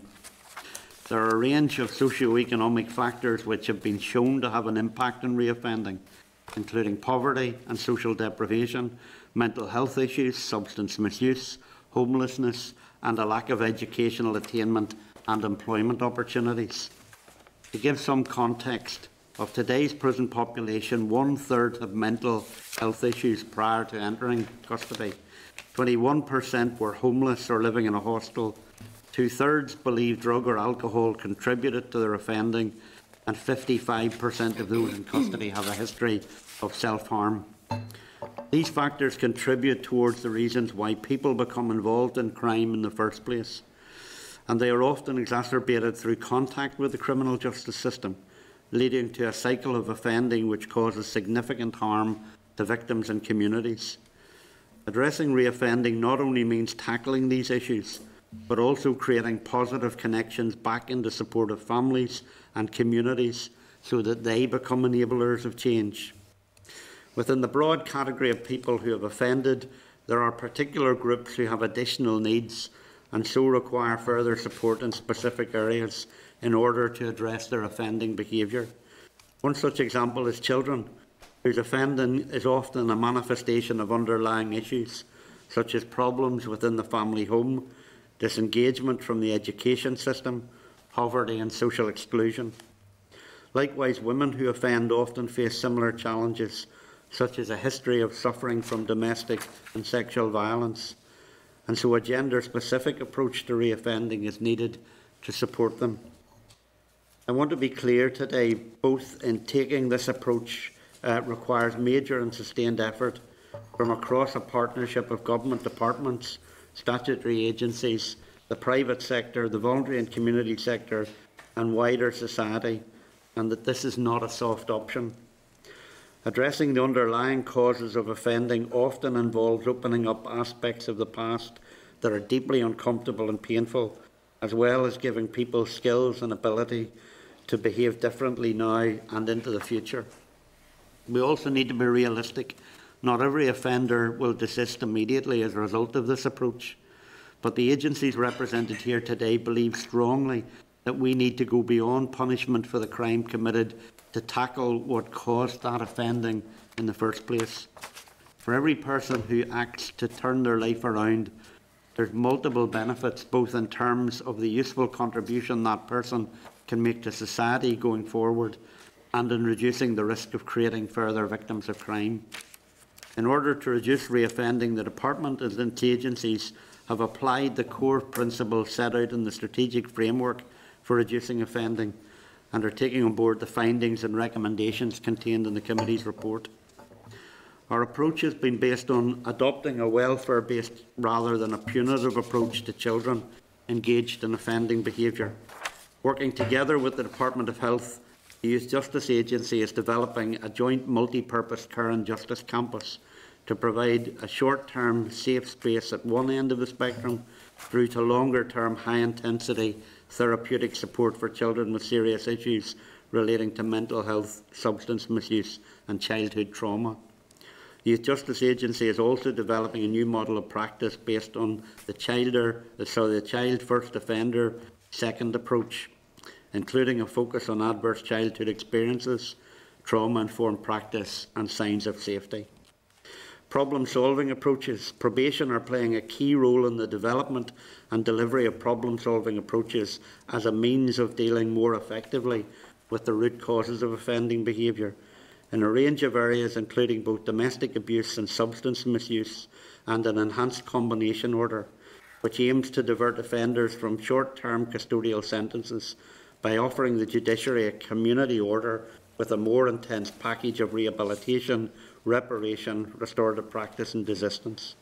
There are a range of socio-economic factors which have been shown to have an impact on reoffending, including poverty and social deprivation, mental health issues, substance misuse, homelessness, and a lack of educational attainment and employment opportunities. To give some context, of today's prison population, one third have mental health issues prior to entering custody. 21% were homeless or living in a hostel. Two thirds believe drug or alcohol contributed to their offending, and 55% of those in custody have a history of self harm. These factors contribute towards the reasons why people become involved in crime in the first place, and they are often exacerbated through contact with the criminal justice system, leading to a cycle of offending which causes significant harm to victims and communities. Addressing reoffending not only means tackling these issues, but also creating positive connections back into supportive families and communities so that they become enablers of change. Within the broad category of people who have offended, there are particular groups who have additional needs and so require further support in specific areas in order to address their offending behaviour. One such example is children, whose offending is often a manifestation of underlying issues, such as problems within the family home, disengagement from the education system, poverty and social exclusion. Likewise, women who offend often face similar challenges such as a history of suffering from domestic and sexual violence. And so a gender specific approach to reoffending is needed to support them. I want to be clear today, both in taking this approach uh, requires major and sustained effort from across a partnership of government departments, statutory agencies, the private sector, the voluntary and community sector, and wider society, and that this is not a soft option. Addressing the underlying causes of offending often involves opening up aspects of the past that are deeply uncomfortable and painful, as well as giving people skills and ability to behave differently now and into the future. We also need to be realistic. Not every offender will desist immediately as a result of this approach, but the agencies represented here today believe strongly that we need to go beyond punishment for the crime committed to tackle what caused that offending in the first place. For every person who acts to turn their life around, there's multiple benefits, both in terms of the useful contribution that person can make to society going forward and in reducing the risk of creating further victims of crime. In order to reduce reoffending, the Department and its agencies have applied the core principles set out in the strategic framework for reducing offending and are taking on board the findings and recommendations contained in the committee's report. Our approach has been based on adopting a welfare-based rather than a punitive approach to children engaged in offending behaviour. Working together with the Department of Health, the Youth Justice Agency is developing a joint multi-purpose care and justice campus to provide a short-term safe space at one end of the spectrum through to longer-term high-intensity therapeutic support for children with serious issues relating to mental health, substance misuse and childhood trauma. The Youth Justice Agency is also developing a new model of practice based on the child, sorry, the child first offender second approach, including a focus on adverse childhood experiences, trauma-informed practice and signs of safety. Problem-solving approaches. Probation are playing a key role in the development and delivery of problem-solving approaches as a means of dealing more effectively with the root causes of offending behaviour in a range of areas including both domestic abuse and substance misuse and an enhanced combination order which aims to divert offenders from short-term custodial sentences by offering the judiciary a community order with a more intense package of rehabilitation, reparation, restorative practice and desistance.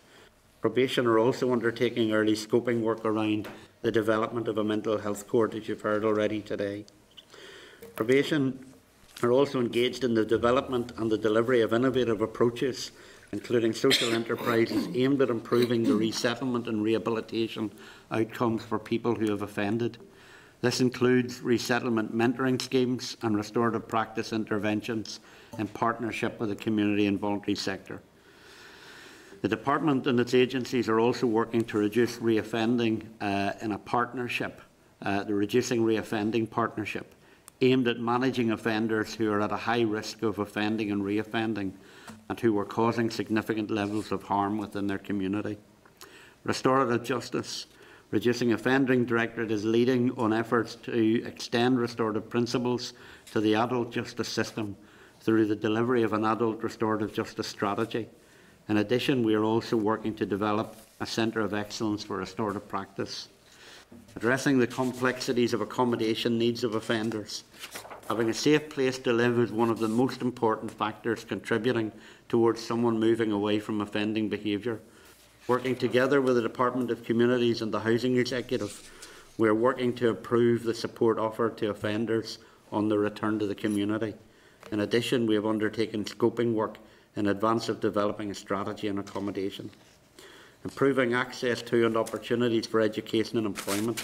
Probation are also undertaking early scoping work around the development of a mental health court, as you've heard already today. Probation are also engaged in the development and the delivery of innovative approaches, including social enterprises aimed at improving the resettlement and rehabilitation outcomes for people who have offended. This includes resettlement mentoring schemes and restorative practice interventions in partnership with the community and voluntary sector. The Department and its agencies are also working to reduce reoffending uh, in a partnership, uh, the Reducing Reoffending Partnership, aimed at managing offenders who are at a high risk of offending and reoffending and who were causing significant levels of harm within their community. Restorative Justice Reducing Offending Directorate is leading on efforts to extend restorative principles to the adult justice system through the delivery of an adult restorative justice strategy. In addition, we are also working to develop a centre of excellence for restorative practice. Addressing the complexities of accommodation needs of offenders. Having a safe place to live is one of the most important factors contributing towards someone moving away from offending behaviour. Working together with the Department of Communities and the Housing Executive, we are working to improve the support offered to offenders on their return to the community. In addition, we have undertaken scoping work in advance of developing a strategy on accommodation. Improving access to and opportunities for education and employment.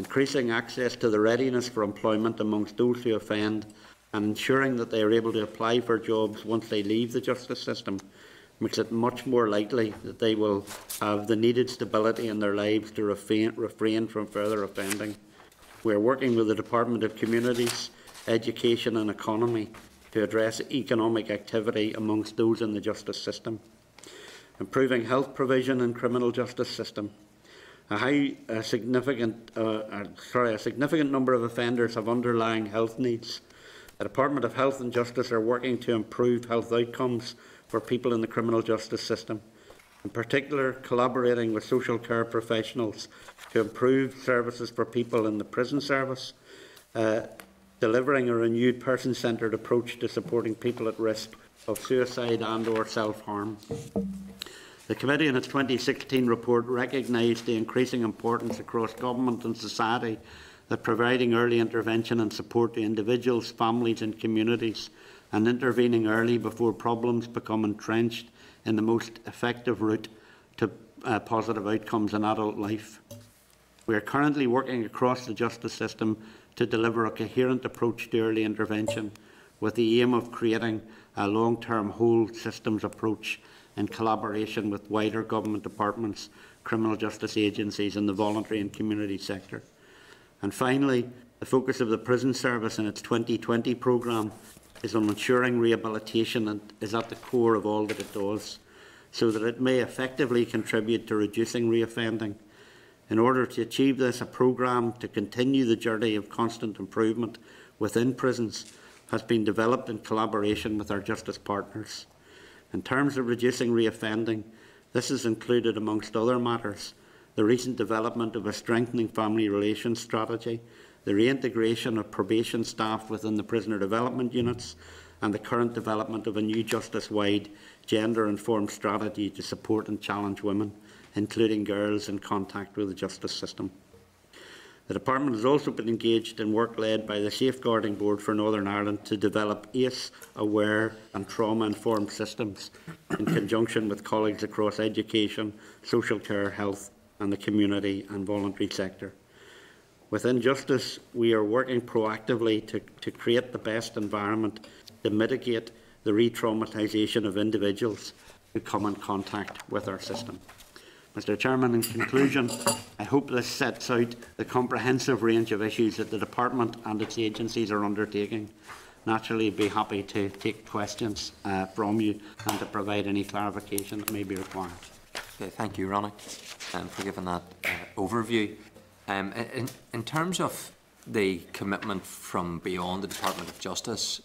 Increasing access to the readiness for employment amongst those who offend and ensuring that they are able to apply for jobs once they leave the justice system makes it much more likely that they will have the needed stability in their lives to refrain, refrain from further offending. We are working with the Department of Communities, Education and Economy to address economic activity amongst those in the justice system. Improving health provision in criminal justice system. A high, a significant, uh, sorry, a significant number of offenders have underlying health needs. The Department of Health and Justice are working to improve health outcomes for people in the criminal justice system, in particular collaborating with social care professionals to improve services for people in the prison service, uh, delivering a renewed person-centred approach to supporting people at risk of suicide and or self-harm. The committee in its 2016 report recognised the increasing importance across government and society that providing early intervention and support to individuals, families and communities and intervening early before problems become entrenched in the most effective route to uh, positive outcomes in adult life. We are currently working across the justice system to deliver a coherent approach to early intervention with the aim of creating a long-term whole systems approach in collaboration with wider government departments, criminal justice agencies and the voluntary and community sector. And finally, the focus of the prison service in its 2020 programme is on ensuring rehabilitation and is at the core of all that it does, so that it may effectively contribute to reducing reoffending. In order to achieve this, a programme to continue the journey of constant improvement within prisons has been developed in collaboration with our justice partners. In terms of reducing reoffending, this has included, amongst other matters, the recent development of a strengthening family relations strategy the reintegration of probation staff within the prisoner development units, and the current development of a new justice-wide gender-informed strategy to support and challenge women, including girls in contact with the justice system. The Department has also been engaged in work led by the Safeguarding Board for Northern Ireland to develop ACE-aware and trauma-informed systems in conjunction with colleagues across education, social care, health and the community and voluntary sector. Within Justice, we are working proactively to, to create the best environment to mitigate the re-traumatisation of individuals who come in contact with our system. Mr Chairman, in conclusion, I hope this sets out the comprehensive range of issues that the Department and its agencies are undertaking. Naturally, be happy to take questions uh, from you and to provide any clarification that may be required. Okay, thank you, Ronnie, um, for giving that uh, overview. Um, in, in terms of the commitment from beyond the Department of Justice,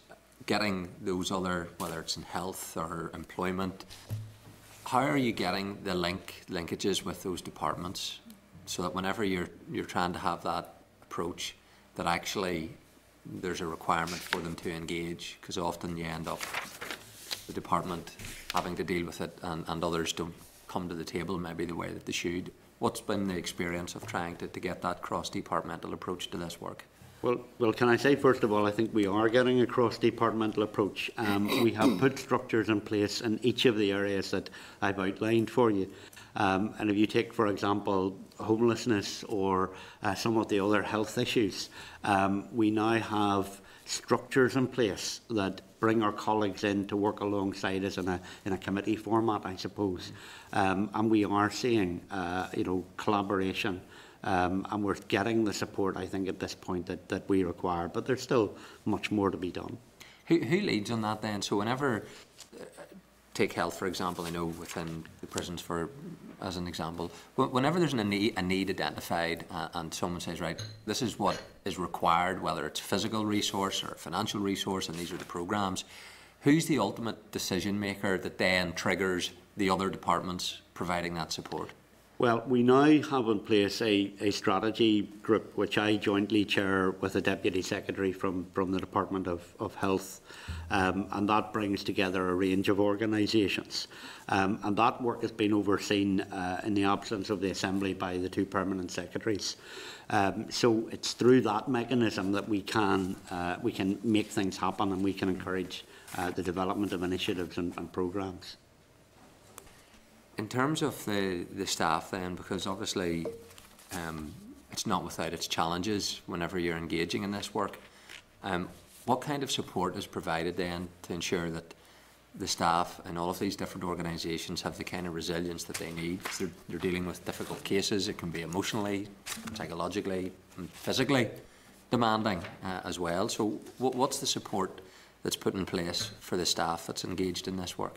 getting those other, whether it's in health or employment, how are you getting the link linkages with those departments so that whenever you're you're trying to have that approach, that actually there's a requirement for them to engage because often you end up the department having to deal with it and, and others don't come to the table maybe the way that they should. What's been the experience of trying to, to get that cross-departmental approach to this work? Well, well, can I say first of all, I think we are getting a cross-departmental approach. Um, we have put structures in place in each of the areas that I've outlined for you. Um, and if you take, for example, homelessness or uh, some of the other health issues, um, we now have structures in place that bring our colleagues in to work alongside us in a, in a committee format, I suppose. Um, and we are seeing, uh, you know, collaboration um, and we're getting the support, I think, at this point that, that we require. But there's still much more to be done. Who, who leads on that then? So whenever, uh, take health for example, I know within the prisons for, as an example, whenever there's a need, a need identified uh, and someone says, right, this is what is required, whether it's physical resource or financial resource, and these are the programs, who's the ultimate decision maker that then triggers the other departments providing that support? Well, we now have in place a, a strategy group which I jointly chair with a Deputy Secretary from, from the Department of, of Health, um, and that brings together a range of organisations. Um, and that work has been overseen uh, in the absence of the Assembly by the two permanent secretaries. Um, so it's through that mechanism that we can, uh, we can make things happen and we can encourage uh, the development of initiatives and, and programmes. In terms of the, the staff then, because obviously um, it's not without its challenges whenever you're engaging in this work, um, what kind of support is provided then to ensure that the staff and all of these different organisations have the kind of resilience that they need? They're, they're dealing with difficult cases. It can be emotionally, psychologically, and physically demanding uh, as well. So, what's the support that's put in place for the staff that's engaged in this work?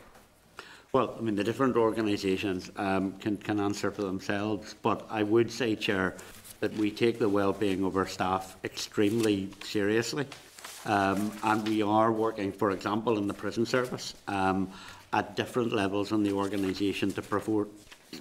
Well, I mean, the different organisations um, can, can answer for themselves, but I would say, Chair, that we take the well-being of our staff extremely seriously. Um, and we are working, for example, in the prison service um, at different levels in the organisation to,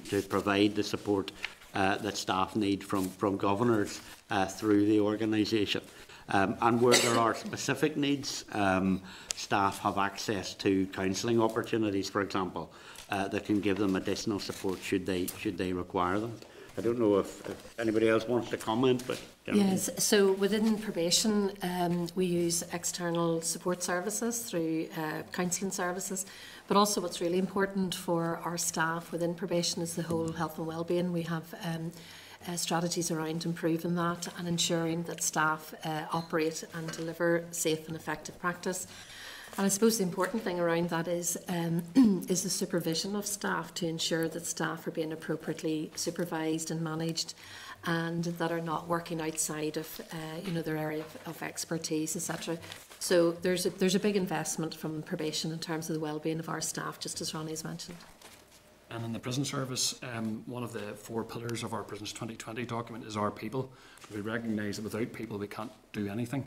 to provide the support uh, that staff need from, from governors uh, through the organisation. Um, and where there are specific needs, um, staff have access to counselling opportunities, for example, uh, that can give them additional support should they should they require them. I don't know if, if anybody else wants to comment, but yes. So within probation, um, we use external support services through uh, counselling services, but also what's really important for our staff within probation is the whole health and wellbeing. We have um, uh, strategies around improving that and ensuring that staff uh, operate and deliver safe and effective practice. And I suppose the important thing around that is um, [CLEARS THROAT] is the supervision of staff to ensure that staff are being appropriately supervised and managed, and that are not working outside of uh, you know their area of, of expertise, etc. So there's a, there's a big investment from probation in terms of the well-being of our staff, just as Ronnie has mentioned. And in the prison service, um, one of the four pillars of our Prisons 2020 document is our people. We recognise that without people we can't do anything.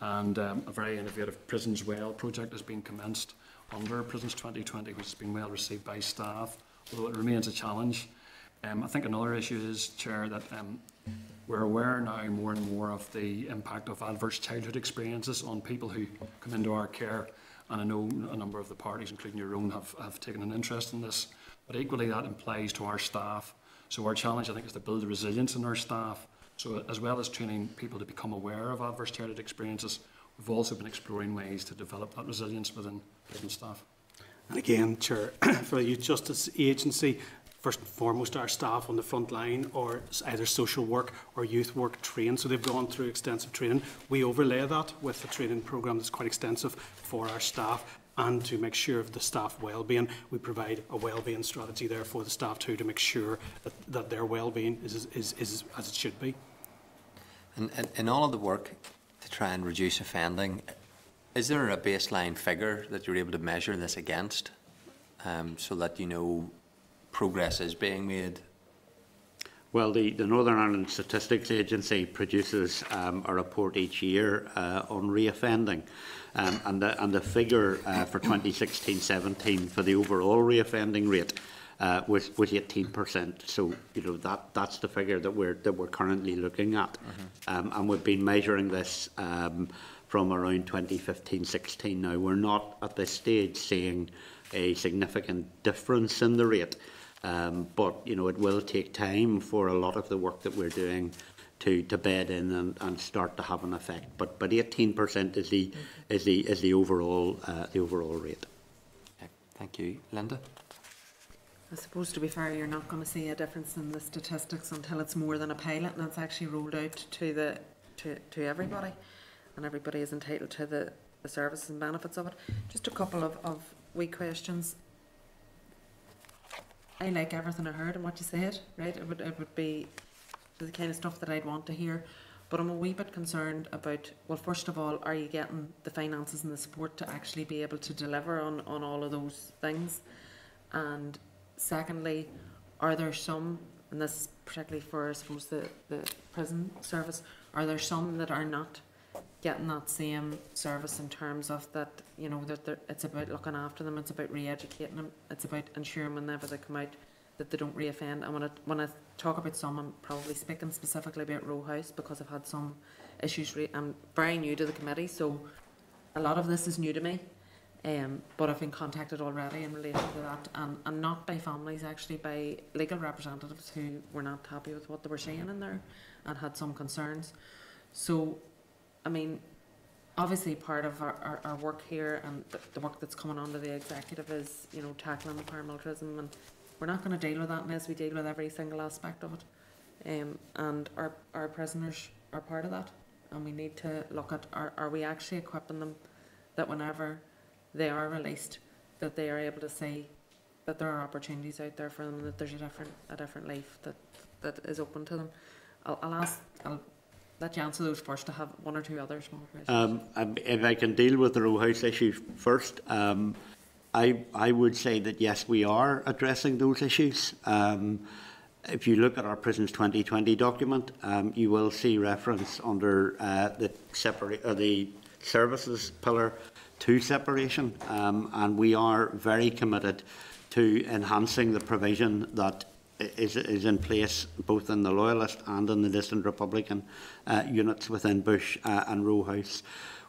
And um, a very innovative Prisons Well project has been commenced under Prisons 2020, which has been well received by staff, although it remains a challenge. Um, I think another issue is, Chair, that um, we're aware now more and more of the impact of adverse childhood experiences on people who come into our care. And I know a number of the parties, including your own, have, have taken an interest in this. But equally, that implies to our staff. So our challenge, I think, is to build resilience in our staff. So as well as training people to become aware of adverse childhood experiences, we've also been exploring ways to develop that resilience within prison staff. And again, Chair, [COUGHS] for the Youth Justice Agency, first and foremost our staff on the front line s- either social work or youth work trained. So they've gone through extensive training. We overlay that with a training programme that's quite extensive for our staff and to make sure of the staff well-being. We provide a well-being strategy there for the staff too to make sure that, that their well-being is, is, is as it should be. And in, all of the work to try and reduce offending, is there a baseline figure that you're able to measure this against um, so that you know progress is being made? Well, the, the Northern Ireland Statistics Agency produces um, a report each year uh, on reoffending. Um, and, the, and the figure uh, for 2016-17 for the overall reoffending rate uh, was was 18%. So you know that that's the figure that we're that we're currently looking at, mm -hmm. um, and we've been measuring this um, from around 2015-16. Now we're not at this stage seeing a significant difference in the rate. Um, but you know, it will take time for a lot of the work that we're doing to, to bed in and, and start to have an effect. But but 18% is the is the is the overall uh, the overall rate. Okay, thank you, Linda. I suppose to be fair, you're not going to see a difference in the statistics until it's more than a pilot and it's actually rolled out to the to, to everybody, and everybody is entitled to the, the services and benefits of it. Just a couple of, of wee questions. I like everything I heard and what you said, right? It would it would be the kind of stuff that I'd want to hear. But I'm a wee bit concerned about well, first of all, are you getting the finances and the support to actually be able to deliver on, on all of those things? And secondly, are there some and this is particularly for I suppose the, the prison service, are there some that are not getting that same service in terms of that, you know, that it's about looking after them, it's about re-educating them, it's about ensuring whenever they come out that they don't reoffend. And when I, when I talk about some, I'm probably speaking specifically about Roe House because I've had some issues. Re- I'm very new to the committee, so a lot of this is new to me. Um, but I've been contacted already in relation to that, and, and not by families, actually by legal representatives who were not happy with what they were seeing in there and had some concerns. So, I mean, obviously part of our, our, our work here and the, the work that's coming onto the executive is, you know, tackling the paramilitarism and we're not going to deal with that unless we deal with every single aspect of it. Um, and our, our prisoners are part of that. And we need to look at are, are we actually equipping them that whenever they are released, that they are able to see that there are opportunities out there for them, that there's a different a different life that, that is open to them. I'll, I'll ask, I'll you answer those first. I have one or two other small questions. Um, um, if I can deal with the Roe House issue first, um, I, I would say that yes, we are addressing those issues. Um, if you look at our Prisons 2020 document, um, you will see reference under uh, the, separate, uh, the services pillar to separation, um, and we are very committed to enhancing the provision that is, is in place both in the Loyalist and in the Dissident Republican uh, units within Bush uh, and Roe House.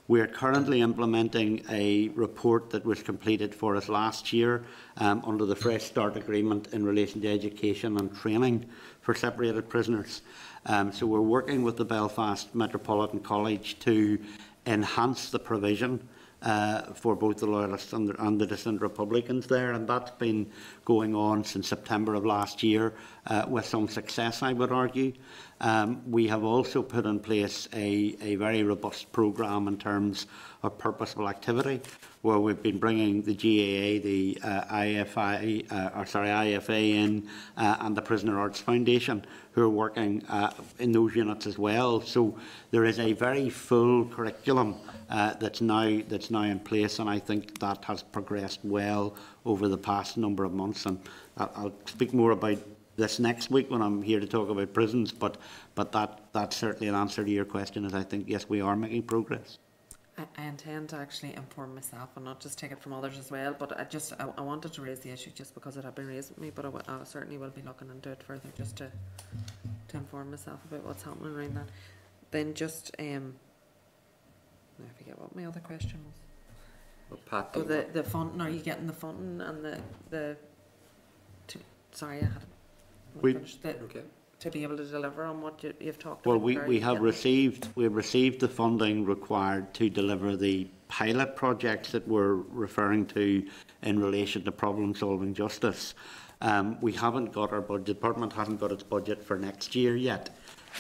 We are currently implementing a report that was completed for us last year um, under the Fresh Start Agreement in relation to education and training for separated prisoners. Um, so we're working with the Belfast Metropolitan College to enhance the provision uh, for both the Loyalists and the, and the Dissident Republicans there, and that's been going on since September of last year uh, with some success, I would argue. Um, we have also put in place a, a very robust programme in terms of purposeful activity, where we've been bringing the GAA, the uh, IFI, uh, or sorry, IFA in, uh, and the Prisoner Arts Foundation, who are working uh, in those units as well. So there is a very full curriculum uh, that's now that's now in place, and I think that has progressed well over the past number of months. And I'll, I'll speak more about this next week when I'm here to talk about prisons. But but that that's certainly an answer to your question. Is I think yes, we are making progress. I, intend to actually inform myself and not just take it from others as well. But I just I, I wanted to raise the issue just because it had been raised with me. But I certainly will be looking into it further just to to inform myself about what's happening around that. Then just um, I forget what my other question was. Well, Pat, Oh, the the funding. Are you getting the funding and the the? To, sorry, I had. We- finished. The, okay. To be able to deliver on what you, you've talked Well, about. we, Are we have getting- received we have received the funding required to deliver the pilot projects that we're referring to in relation to problem solving justice. Um, we haven't got our budget, department hasn't got its budget for next year yet.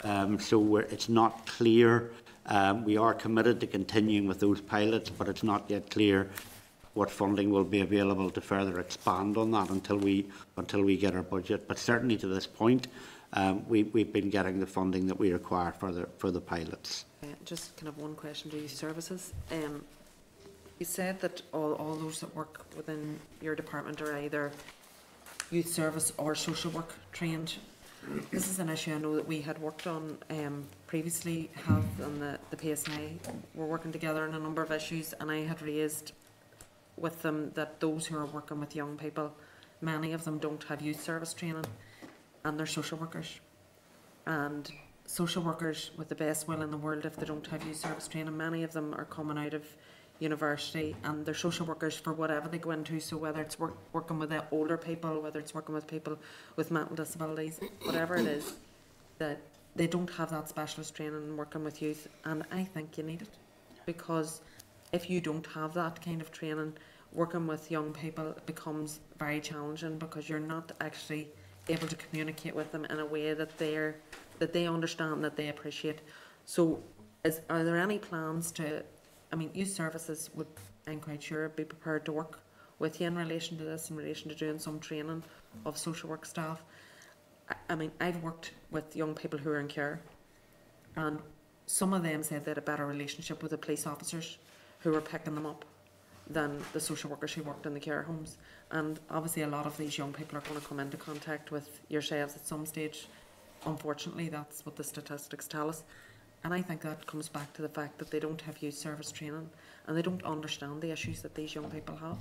Um, so we're, it's not clear. Um, we are committed to continuing with those pilots, but it's not yet clear what funding will be available to further expand on that until we until we get our budget. But certainly to this point, um, we, we've been getting the funding that we require for the for the pilots. Uh, just kind of one question to you, services. Um, you said that all, all those that work within your department are either youth service or social work trained. This is an issue I know that we had worked on um, previously, Health and the, the PSNI were working together on a number of issues and I had raised with them that those who are working with young people, many of them don't have youth service training and they're social workers. And social workers with the best will in the world, if they don't have youth service training, many of them are coming out of university and they're social workers for whatever they go into. So whether it's work, working with the older people, whether it's working with people with mental disabilities, whatever it is, that they don't have that specialist training and working with youth. And I think you need it because if you don't have that kind of training, working with young people becomes very challenging because you're not actually able to communicate with them in a way that they're that they understand that they appreciate. So, is are there any plans to? I mean, youth services would, I'm quite sure, be prepared to work with you in relation to this, in relation to doing some training of social work staff. I, I mean, I've worked with young people who are in care, and some of them said they had a better relationship with the police officers who were picking them up than the social workers who worked in the care homes. And obviously, a lot of these young people are going to come into contact with yourselves at some stage. Unfortunately, that's what the statistics tell us. And I think that comes back to the fact that they don't have youth service training and they don't understand the issues that these young people have.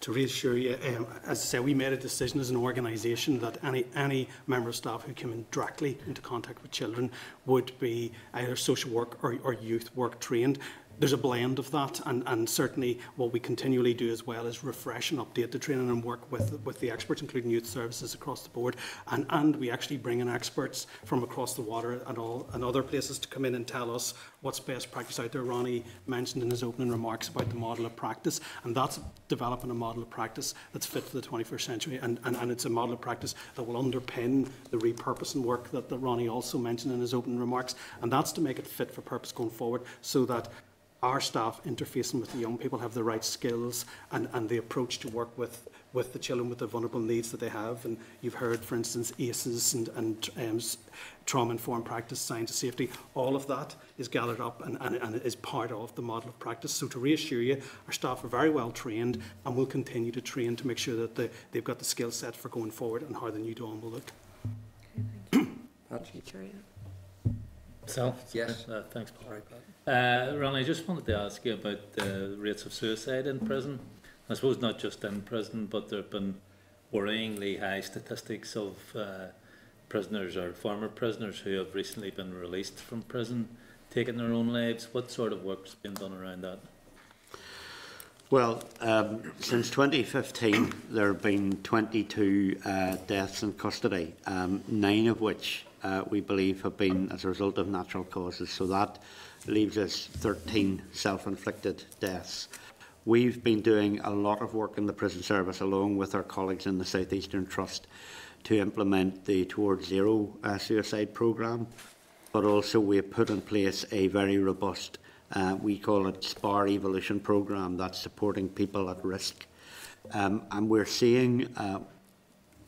To reassure you, um, as I say, we made a decision as an organisation that any, any member of staff who came in directly into contact with children would be either social work or, or youth work trained. There's a blend of that, and, and certainly what we continually do as well is refresh and update the training and work with, with the experts, including youth services across the board. And, and we actually bring in experts from across the water and, all, and other places to come in and tell us what's best practice out there. Ronnie mentioned in his opening remarks about the model of practice, and that's developing a model of practice that's fit for the 21st century, and, and, and it's a model of practice that will underpin the repurposing work that, that Ronnie also mentioned in his opening remarks, and that's to make it fit for purpose going forward so that our staff interfacing with the young people have the right skills and, and the approach to work with, with the children with the vulnerable needs that they have. And you've heard, for instance, ACEs and, and um, trauma-informed practice, signs of safety, all of that is gathered up and, and, and is part of the model of practice. So to reassure you, our staff are very well trained and will continue to train to make sure that they, they've got the skill set for going forward and how the new dawn will look. Future, yeah. So, Yes. uh, thanks, Paul. Uh, Ron, I just wanted to ask you about the rates of suicide in prison. I suppose not just in prison, but there have been worryingly high statistics of uh, prisoners or former prisoners who have recently been released from prison taking their own lives. What sort of work's been done around that? Well, um, since 2015, there have been 22 uh, deaths in custody, um, nine of which uh, we believe have been as a result of natural causes. So that leaves us 13 self-inflicted deaths. We've been doing a lot of work in the prison service along with our colleagues in the South Eastern Trust to implement the Towards Zero uh, suicide programme, but also we have put in place a very robust uh, we call it SPAR Evolution Programme that's supporting people at risk. Um, and we're seeing uh,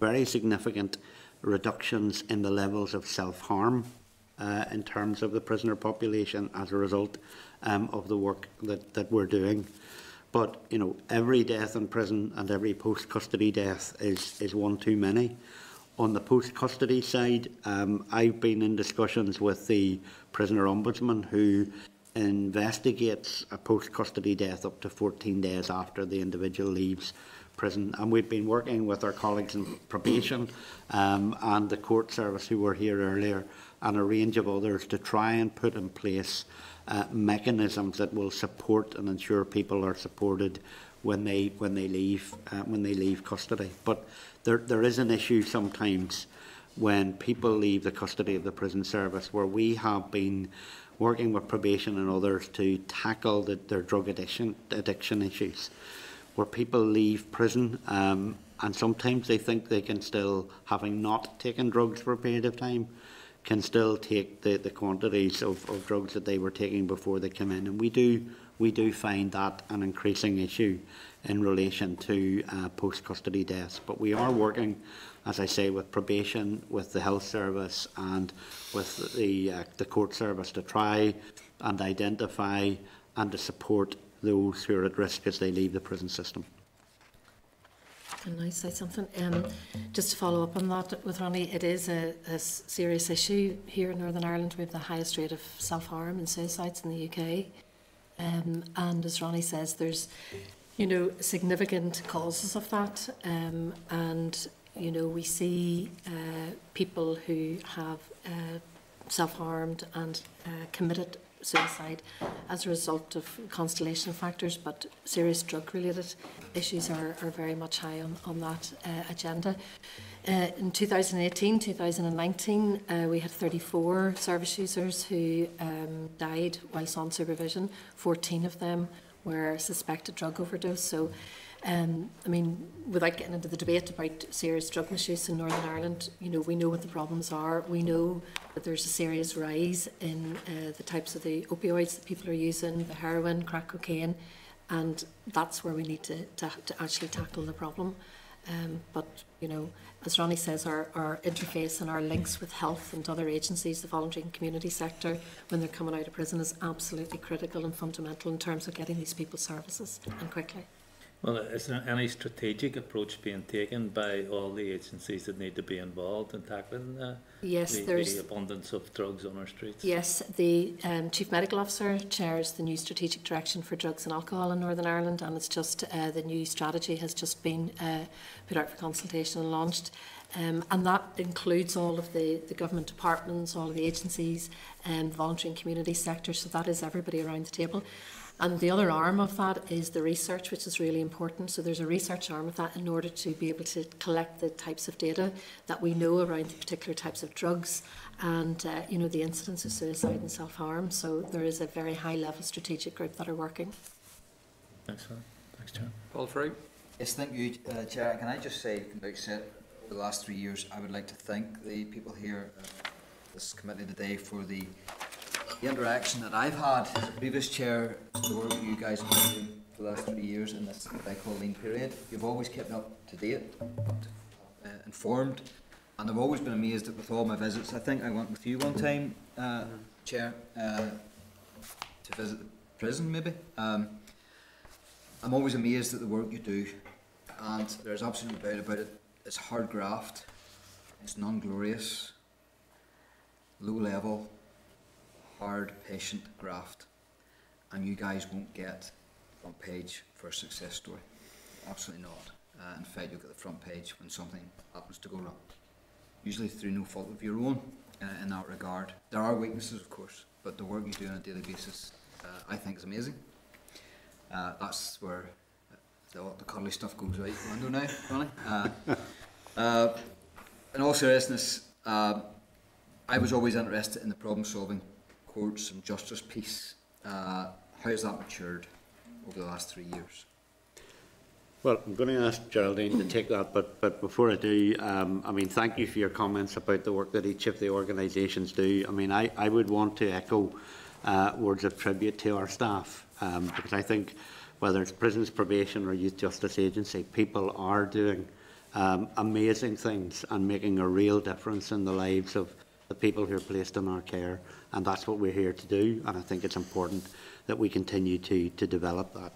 very significant reductions in the levels of self-harm uh, in terms of the prisoner population as a result um, of the work that, that we're doing. But, you know, every death in prison and every post-custody death is, is one too many. On the post-custody side, um, I've been in discussions with the prisoner ombudsman who investigates a post-custody death up to 14 days after the individual leaves prison. And we've been working with our colleagues in probation um, and the court service who were here earlier and a range of others to try and put in place uh, mechanisms that will support and ensure people are supported when they when they leave uh, when they leave custody. But there there is an issue sometimes when people leave the custody of the prison service where we have been working with probation and others to tackle the, their drug addiction, addiction issues. where people leave prison um, and sometimes they think they can still, having not taken drugs for a period of time, can still take the, the quantities of, of drugs that they were taking before they come in. And we do, we do find that an increasing issue in relation to uh, post-custody deaths. But we are working, as I say, with probation, with the health service and with the, uh, the court service to try and identify and to support those who are at risk as they leave the prison system. Can I say something? Um, just to follow up on that with Ronnie, it is a, a serious issue here in Northern Ireland. We have the highest rate of self-harm and suicides in the UK. Um, and as Ronnie says, there's, you know, significant causes of that. Um, and, you know, we see uh, people who have uh, self-harmed and uh, committed suicide as a result of constellation factors, but serious drug-related issues are, are very much high on, on that uh, agenda. Uh, in 2018, 2019, uh, we had 34 service users who um, died whilst on supervision. 14 of them were suspected drug overdose. So um, I mean, without getting into the debate about serious drug misuse in Northern Ireland, you know, we know what the problems are. We know that there's a serious rise in uh, the types of the opioids that people are using, the heroin, crack cocaine, and that's where we need to, to, to actually tackle the problem. Um, but, you know, as Ronnie says, our, our interface and our links with health and other agencies, the voluntary and community sector, when they're coming out of prison is absolutely critical and fundamental in terms of getting these people services and quickly. Well, is there any strategic approach being taken by all the agencies that need to be involved in tackling uh, yes, the, the abundance of drugs on our streets? Yes, the um, Chief Medical Officer chairs the new strategic direction for drugs and alcohol in Northern Ireland, and it's just uh, the new strategy has just been uh, put out for consultation and launched. Um, and that includes all of the, the government departments, all of the agencies, and um, voluntary and community sector. So that is everybody around the table. And the other arm of that is the research, which is really important. So there's a research arm of that in order to be able to collect the types of data that we know around the particular types of drugs and uh, you know the incidence of suicide and self-harm. So there is a very high level strategic group that are working. Thanks, Thanks, Chair. Paul Frew. Yes, thank you, uh, Chair. Can I just say, from the outset, the last three years, I would like to thank the people here, uh, this committee today, for the the interaction that I've had as a previous chair, the work you guys have been doing for the last three years in this what I call lean period. You've always kept me up to date, uh, informed, and I've always been amazed at with all my visits. I think I went with you one time, uh, Chair, uh, to visit the prison maybe. Um, I'm always amazed at the work you do, and there's absolutely no doubt about it. It's hard graft, it's non-glorious, low level, hard, patient graft, and you guys won't get front page for a success story. Absolutely not. Uh, in fact, you'll get the front page when something happens to go wrong. Usually through no fault of your own uh, in that regard. There are weaknesses, of course, but the work you do on a daily basis, uh, I think, is amazing. Uh, that's where the, the cuddly stuff goes right the window now, Ronnie. Uh, [LAUGHS] uh, in all seriousness, uh, I was always interested in the problem solving courts and justice piece, uh, how has that matured over the last three years? Well, I'm going to ask Geraldine to take that, but, but before I do, um, I mean, thank you for your comments about the work that each of the organisations do. I mean, I, I would want to echo uh, words of tribute to our staff, um, because I think whether it's prisons, probation or youth justice agency, people are doing um, amazing things and making a real difference in the lives of the people who are placed in our care, and that's what we're here to do, and I think it's important that we continue to, to develop that.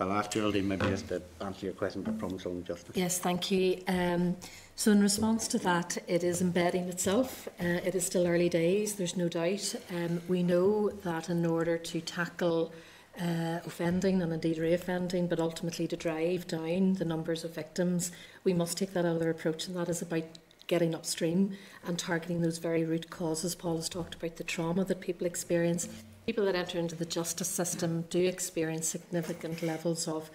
I'll ask Geraldine maybe just to answer your question about promotional justice. Yes, thank you. Um, so in response to that, it is embedding itself. Uh, it is still early days, there's no doubt. Um, we know that in order to tackle uh, offending and indeed reoffending, but ultimately to drive down the numbers of victims, we must take that other approach, and that is about getting upstream and targeting those very root causes. Paul has talked about the trauma that people experience. People that enter into the justice system do experience significant levels of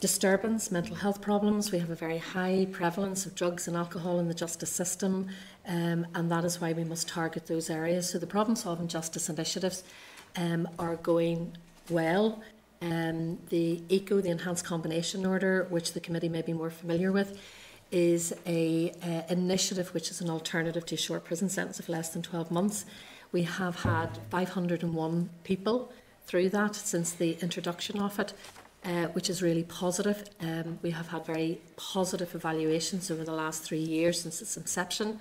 disturbance, mental health problems. We have a very high prevalence of drugs and alcohol in the justice system, um, and that is why we must target those areas. So the problem solving justice initiatives um, are going well. Um, the ECO, the Enhanced Combination Order, which the committee may be more familiar with, is a uh, initiative which is an alternative to a short prison sentence of less than 12 months. We have had 501 people through that since the introduction of it, uh, which is really positive. Um, we have had very positive evaluations over the last three years since its inception.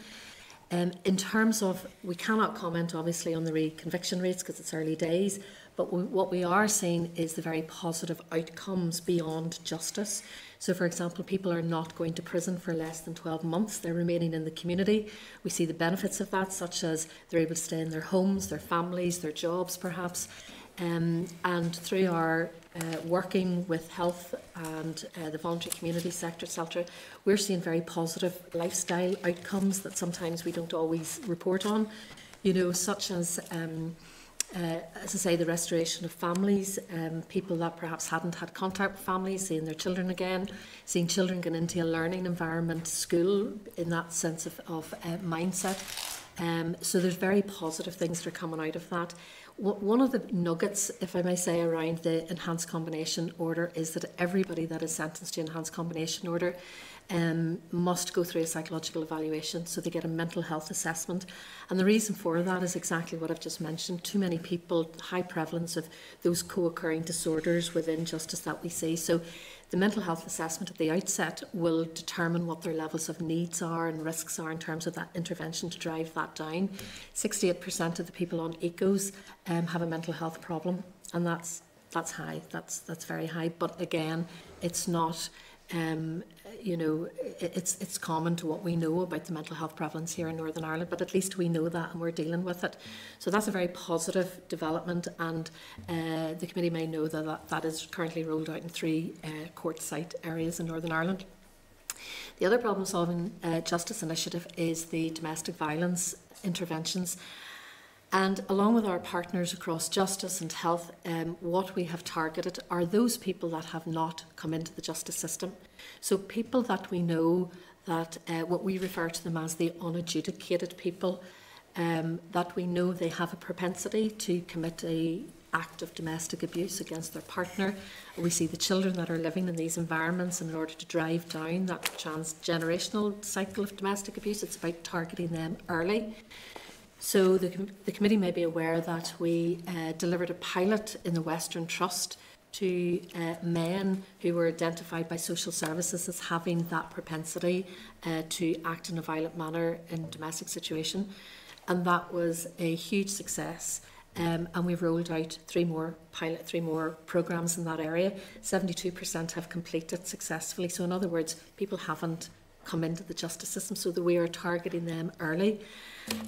Um, in terms of, we cannot comment obviously on the reconviction rates because it's early days, but we, what we are seeing is the very positive outcomes beyond justice. So, for example, people are not going to prison for less than 12 months, they're remaining in the community. We see the benefits of that, such as they're able to stay in their homes, their families, their jobs, perhaps. Um, and through our uh, working with health and uh, the voluntary community sector, etc., we're seeing very positive lifestyle outcomes that sometimes we don't always report on, you know, such as. Um, uh, as I say, the restoration of families, um, people that perhaps hadn't had contact with families, seeing their children again, seeing children get into a learning environment, school, in that sense of, of uh, mindset. Um, so there's very positive things that are coming out of that. One of the nuggets, if I may say, around the enhanced combination order is that everybody that is sentenced to enhanced combination order um, must go through a psychological evaluation, so they get a mental health assessment. And the reason for that is exactly what I've just mentioned. Too many people, high prevalence of those co-occurring disorders within justice that we see. So the mental health assessment at the outset will determine what their levels of needs are and risks are in terms of that intervention to drive that down. 68% of the people on ECOs um, have a mental health problem, and that's that's high. That's that's very high. But again, it's not um, you know, it's, it's common to what we know about the mental health prevalence here in Northern Ireland, but at least we know that and we're dealing with it. So that's a very positive development, and uh, the committee may know that, that that is currently rolled out in three uh, court site areas in Northern Ireland. The other problem solving uh, justice initiative is the domestic violence interventions. And along with our partners across justice and health, um, what we have targeted are those people that have not come into the justice system. So people that we know that uh, what we refer to them as the unadjudicated people, um, that we know they have a propensity to commit a act of domestic abuse against their partner. We see the children that are living in these environments, and in order to drive down that transgenerational cycle of domestic abuse, it's about targeting them early. So the, the committee may be aware that we uh, delivered a pilot in the Western Trust to uh, men who were identified by social services as having that propensity uh, to act in a violent manner in domestic situation. And that was a huge success. Um, and we've rolled out three more pilot, three more programs in that area. 72% have completed successfully. So in other words, people haven't come into the justice system so that we are targeting them early.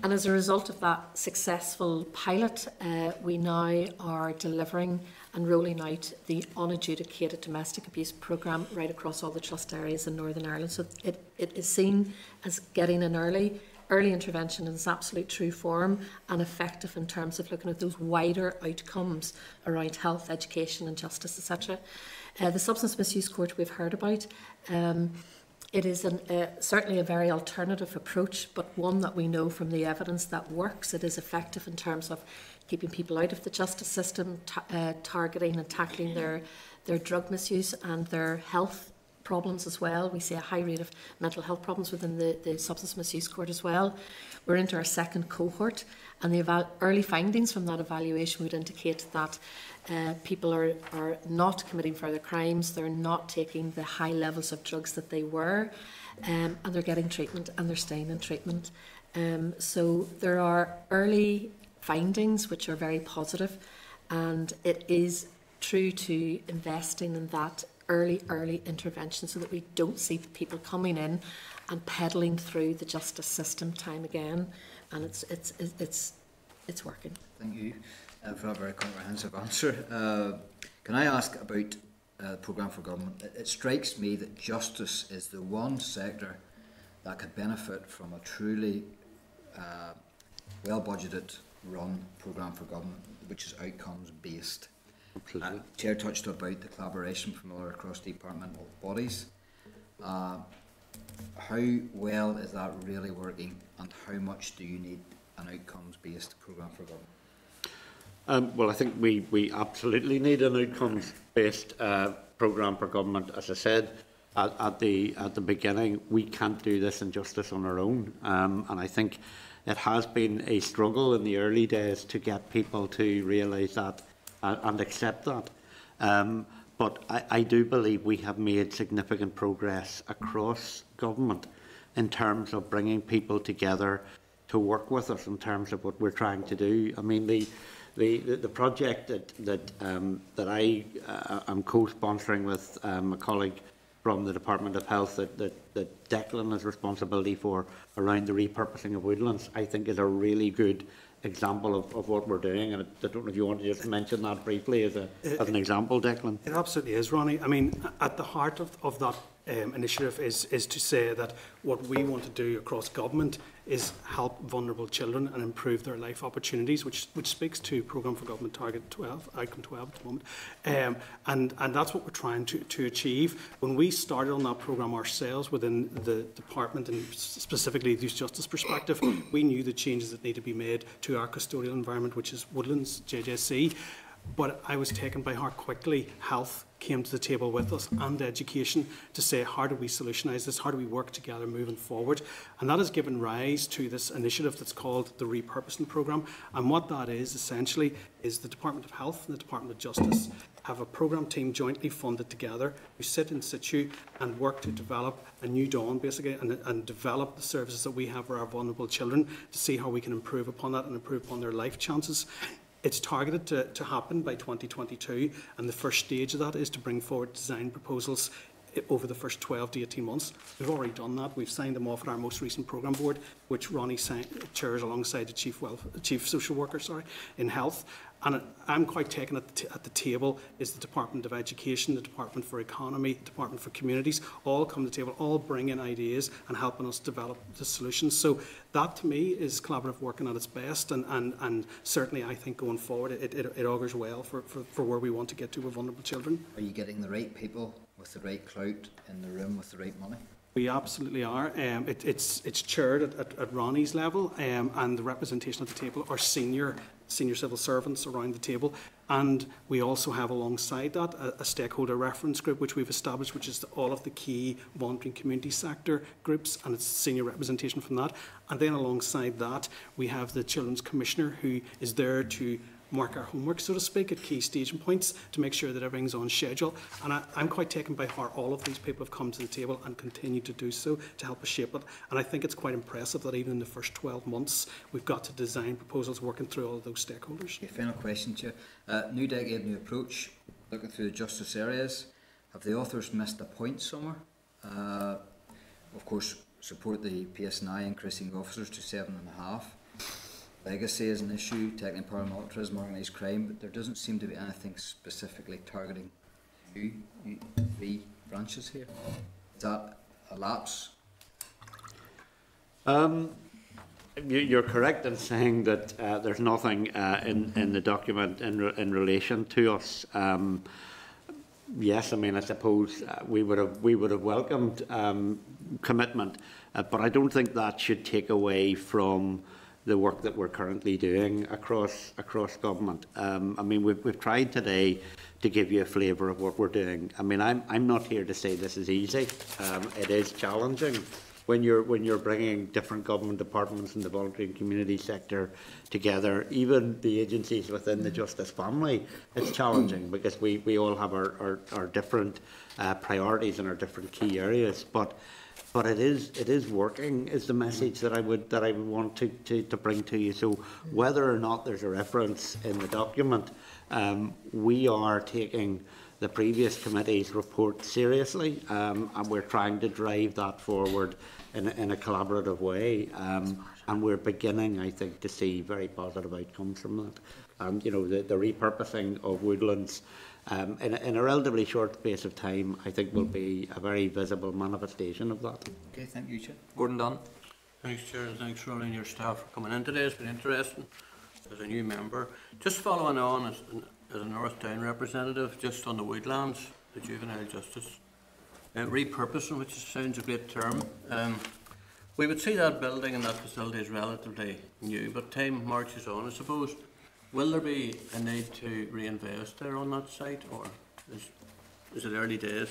And as a result of that successful pilot, uh, we now are delivering and rolling out the unadjudicated domestic abuse programme right across all the trust areas in Northern Ireland. So it, it is seen as getting an early early intervention in its absolute true form and effective in terms of looking at those wider outcomes around health, education and justice, etc. Uh, the substance misuse court we've heard about. Um, it is an, uh, certainly a very alternative approach, but one that we know from the evidence that works. It is effective in terms of keeping people out of the justice system, uh, targeting and tackling their, their drug misuse and their health problems as well. We see a high rate of mental health problems within the, the substance misuse court as well. We're into our second cohort, and the early findings from that evaluation would indicate that uh, people are, are not committing further crimes, they're not taking the high levels of drugs that they were, um, and they're getting treatment and they're staying in treatment. Um, so there are early findings which are very positive, and it is true to investing in that early, early intervention so that we don't see people coming in and peddling through the justice system time again, and it's it's it's it's working. Thank you uh, for a very comprehensive [LAUGHS] answer. Uh, can I ask about uh, the programme for government? It, it strikes me that justice is the one sector that could benefit from a truly uh, well budgeted run programme for government, which is outcomes based. Uh, Chair touched about the collaboration from all across departmental bodies. Uh, how well is that really working, and how much do you need an outcomes based programme for government? Um, well, I think we, we absolutely need an outcomes-based uh, programme for government. As I said at, at, the, at the beginning, we can't do this in justice on our own. Um, and I think it has been a struggle in the early days to get people to realise that and, and accept that. Um, but I, I do believe we have made significant progress across government in terms of bringing people together to work with us in terms of what we're trying to do. I mean, the the, the, the project that that um, that I uh, am co-sponsoring with um, a colleague from the Department of Health that, that, that Declan has responsibility for around the repurposing of woodlands, I think is a really good example of, of what we're doing. And I don't know if you want to just mention that briefly as, a, as an example, Declan. It absolutely is, Ronnie. I mean, at the heart of, of that um, initiative is, is to say that what we want to do across government is help vulnerable children and improve their life opportunities, which which speaks to Programme for Government Target 12, Outcome 12 at the moment. Um, and, and that's what we're trying to, to achieve. When we started on that programme ourselves within the department and specifically the Youth Justice perspective, we knew the changes that need to be made to our custodial environment, which is Woodlands, JJC. But I was taken by heart quickly, health, came to the table with us and education to say, how do we solutionise this? How do we work together moving forward? And that has given rise to this initiative that's called the Repurposing Programme. And what that is essentially is the Department of Health and the Department of Justice have a programme team jointly funded together who sit in situ and work to develop a new dawn basically and, and develop the services that we have for our vulnerable children to see how we can improve upon that and improve upon their life chances. It's targeted to, to happen by 2022, and the first stage of that is to bring forward design proposals eh, over the first 12 to 18 months. We've already done that. We've signed them off at our most recent programme board, which Ronnie chairs alongside the Chief, Wealth, Chief Social Worker sorry, in Health. And I'm quite taken at the, at the table is the Department of Education, the Department for Economy, the Department for Communities, all come to the table, all bring in ideas and helping us develop the solutions. So that to me is collaborative working at its best and, and, and certainly I think going forward it, it, it augurs well for, for, for where we want to get to with vulnerable children. Are you getting the right people with the right clout in the room with the right money? We absolutely are. Um, it, it's, it's chaired at, at, at Ronnie's level um, and the representation at the table are senior senior civil servants around the table. And we also have alongside that a, a, stakeholder reference group which we've established, which is all of the key wandering community sector groups and it's senior representation from that. And then alongside that, we have the Children's Commissioner who is there to mark our homework, so to speak, at key staging points to make sure that everything's on schedule. And I, I'm quite taken by how all of these people have come to the table and continue to do so to help us shape it. And I think it's quite impressive that even in the first 12 months, we've got to design proposals working through all of those stakeholders. Okay, final question you. Uh, new decade, new approach, looking through the justice areas. Have the authors missed a point somewhere? Uh, of course, support the PSNI increasing officers to seven and a half. Legacy is an issue, tackling paramilitarism, organised crime, but there doesn't seem to be anything specifically targeting you, you three branches here. Is that a lapse? Um, you, you're correct in saying that uh, there's nothing uh, in, in the document in, re in relation to us. Um, yes, I mean, I suppose uh, we would have we would have welcomed um, commitment, uh, but I don't think that should take away from the work that we're currently doing across across government. Um, I mean, we've, we've tried today to give you a flavour of what we're doing. I mean, I'm, I'm not here to say this is easy. Um, it is challenging when you're when you're bringing different government departments and the voluntary and community sector together, even the agencies within the justice family, it's challenging because we, we all have our, our, our different uh, priorities and our different key areas. But but it is it is working is the message that I would that I would want to, to, to bring to you. So whether or not there's a reference in the document, um, we are taking the previous committee's report seriously, um, and we're trying to drive that forward in in a collaborative way. Um, and we're beginning, I think, to see very positive outcomes from that. And you know, the, the repurposing of woodlands um, in, a, in a relatively short space of time, I think will be a very visible manifestation of that. Okay, thank you, Chair. Gordon Dunne. Thanks, Chair, and thanks, Ronnie and your staff for coming in today. It's been interesting as a new member. Just following on as, as a North Down representative, just on the woodlands, the juvenile justice uh, repurposing, which sounds a great term. Um, we would see that building and that facility is relatively new, but time marches on, I suppose. Will there be a need to reinvest there on that site, or is, is it early days?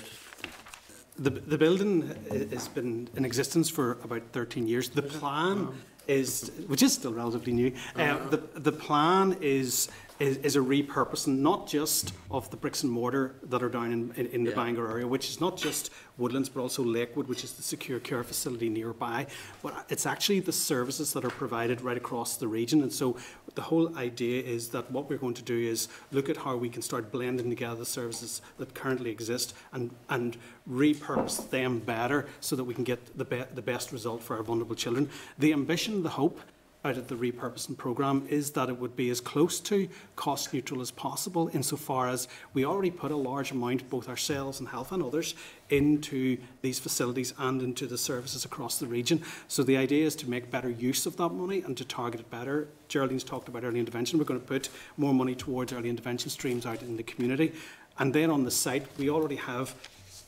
The, the building has been in existence for about 13 years. The plan is, which is still relatively new, uh, the, the plan is, is, is a repurposing, not just of the bricks and mortar that are down in, in, in the Yeah. Bangor area, which is not just Woodlands, but also Lakewood, which is the secure care facility nearby. But it's actually the services that are provided right across the region. And so the whole idea is that what we're going to do is look at how we can start blending together the services that currently exist and, and repurpose them better so that we can get the, be- the best result for our vulnerable children. The ambition, the hope out of the repurposing programme is that it would be as close to cost neutral as possible insofar as we already put a large amount, both ourselves and health and others, into these facilities and into the services across the region. So the idea is to make better use of that money and to target it better. Geraldine's talked about early intervention. We're going to put more money towards early intervention streams out in the community. And then on the site, we already have,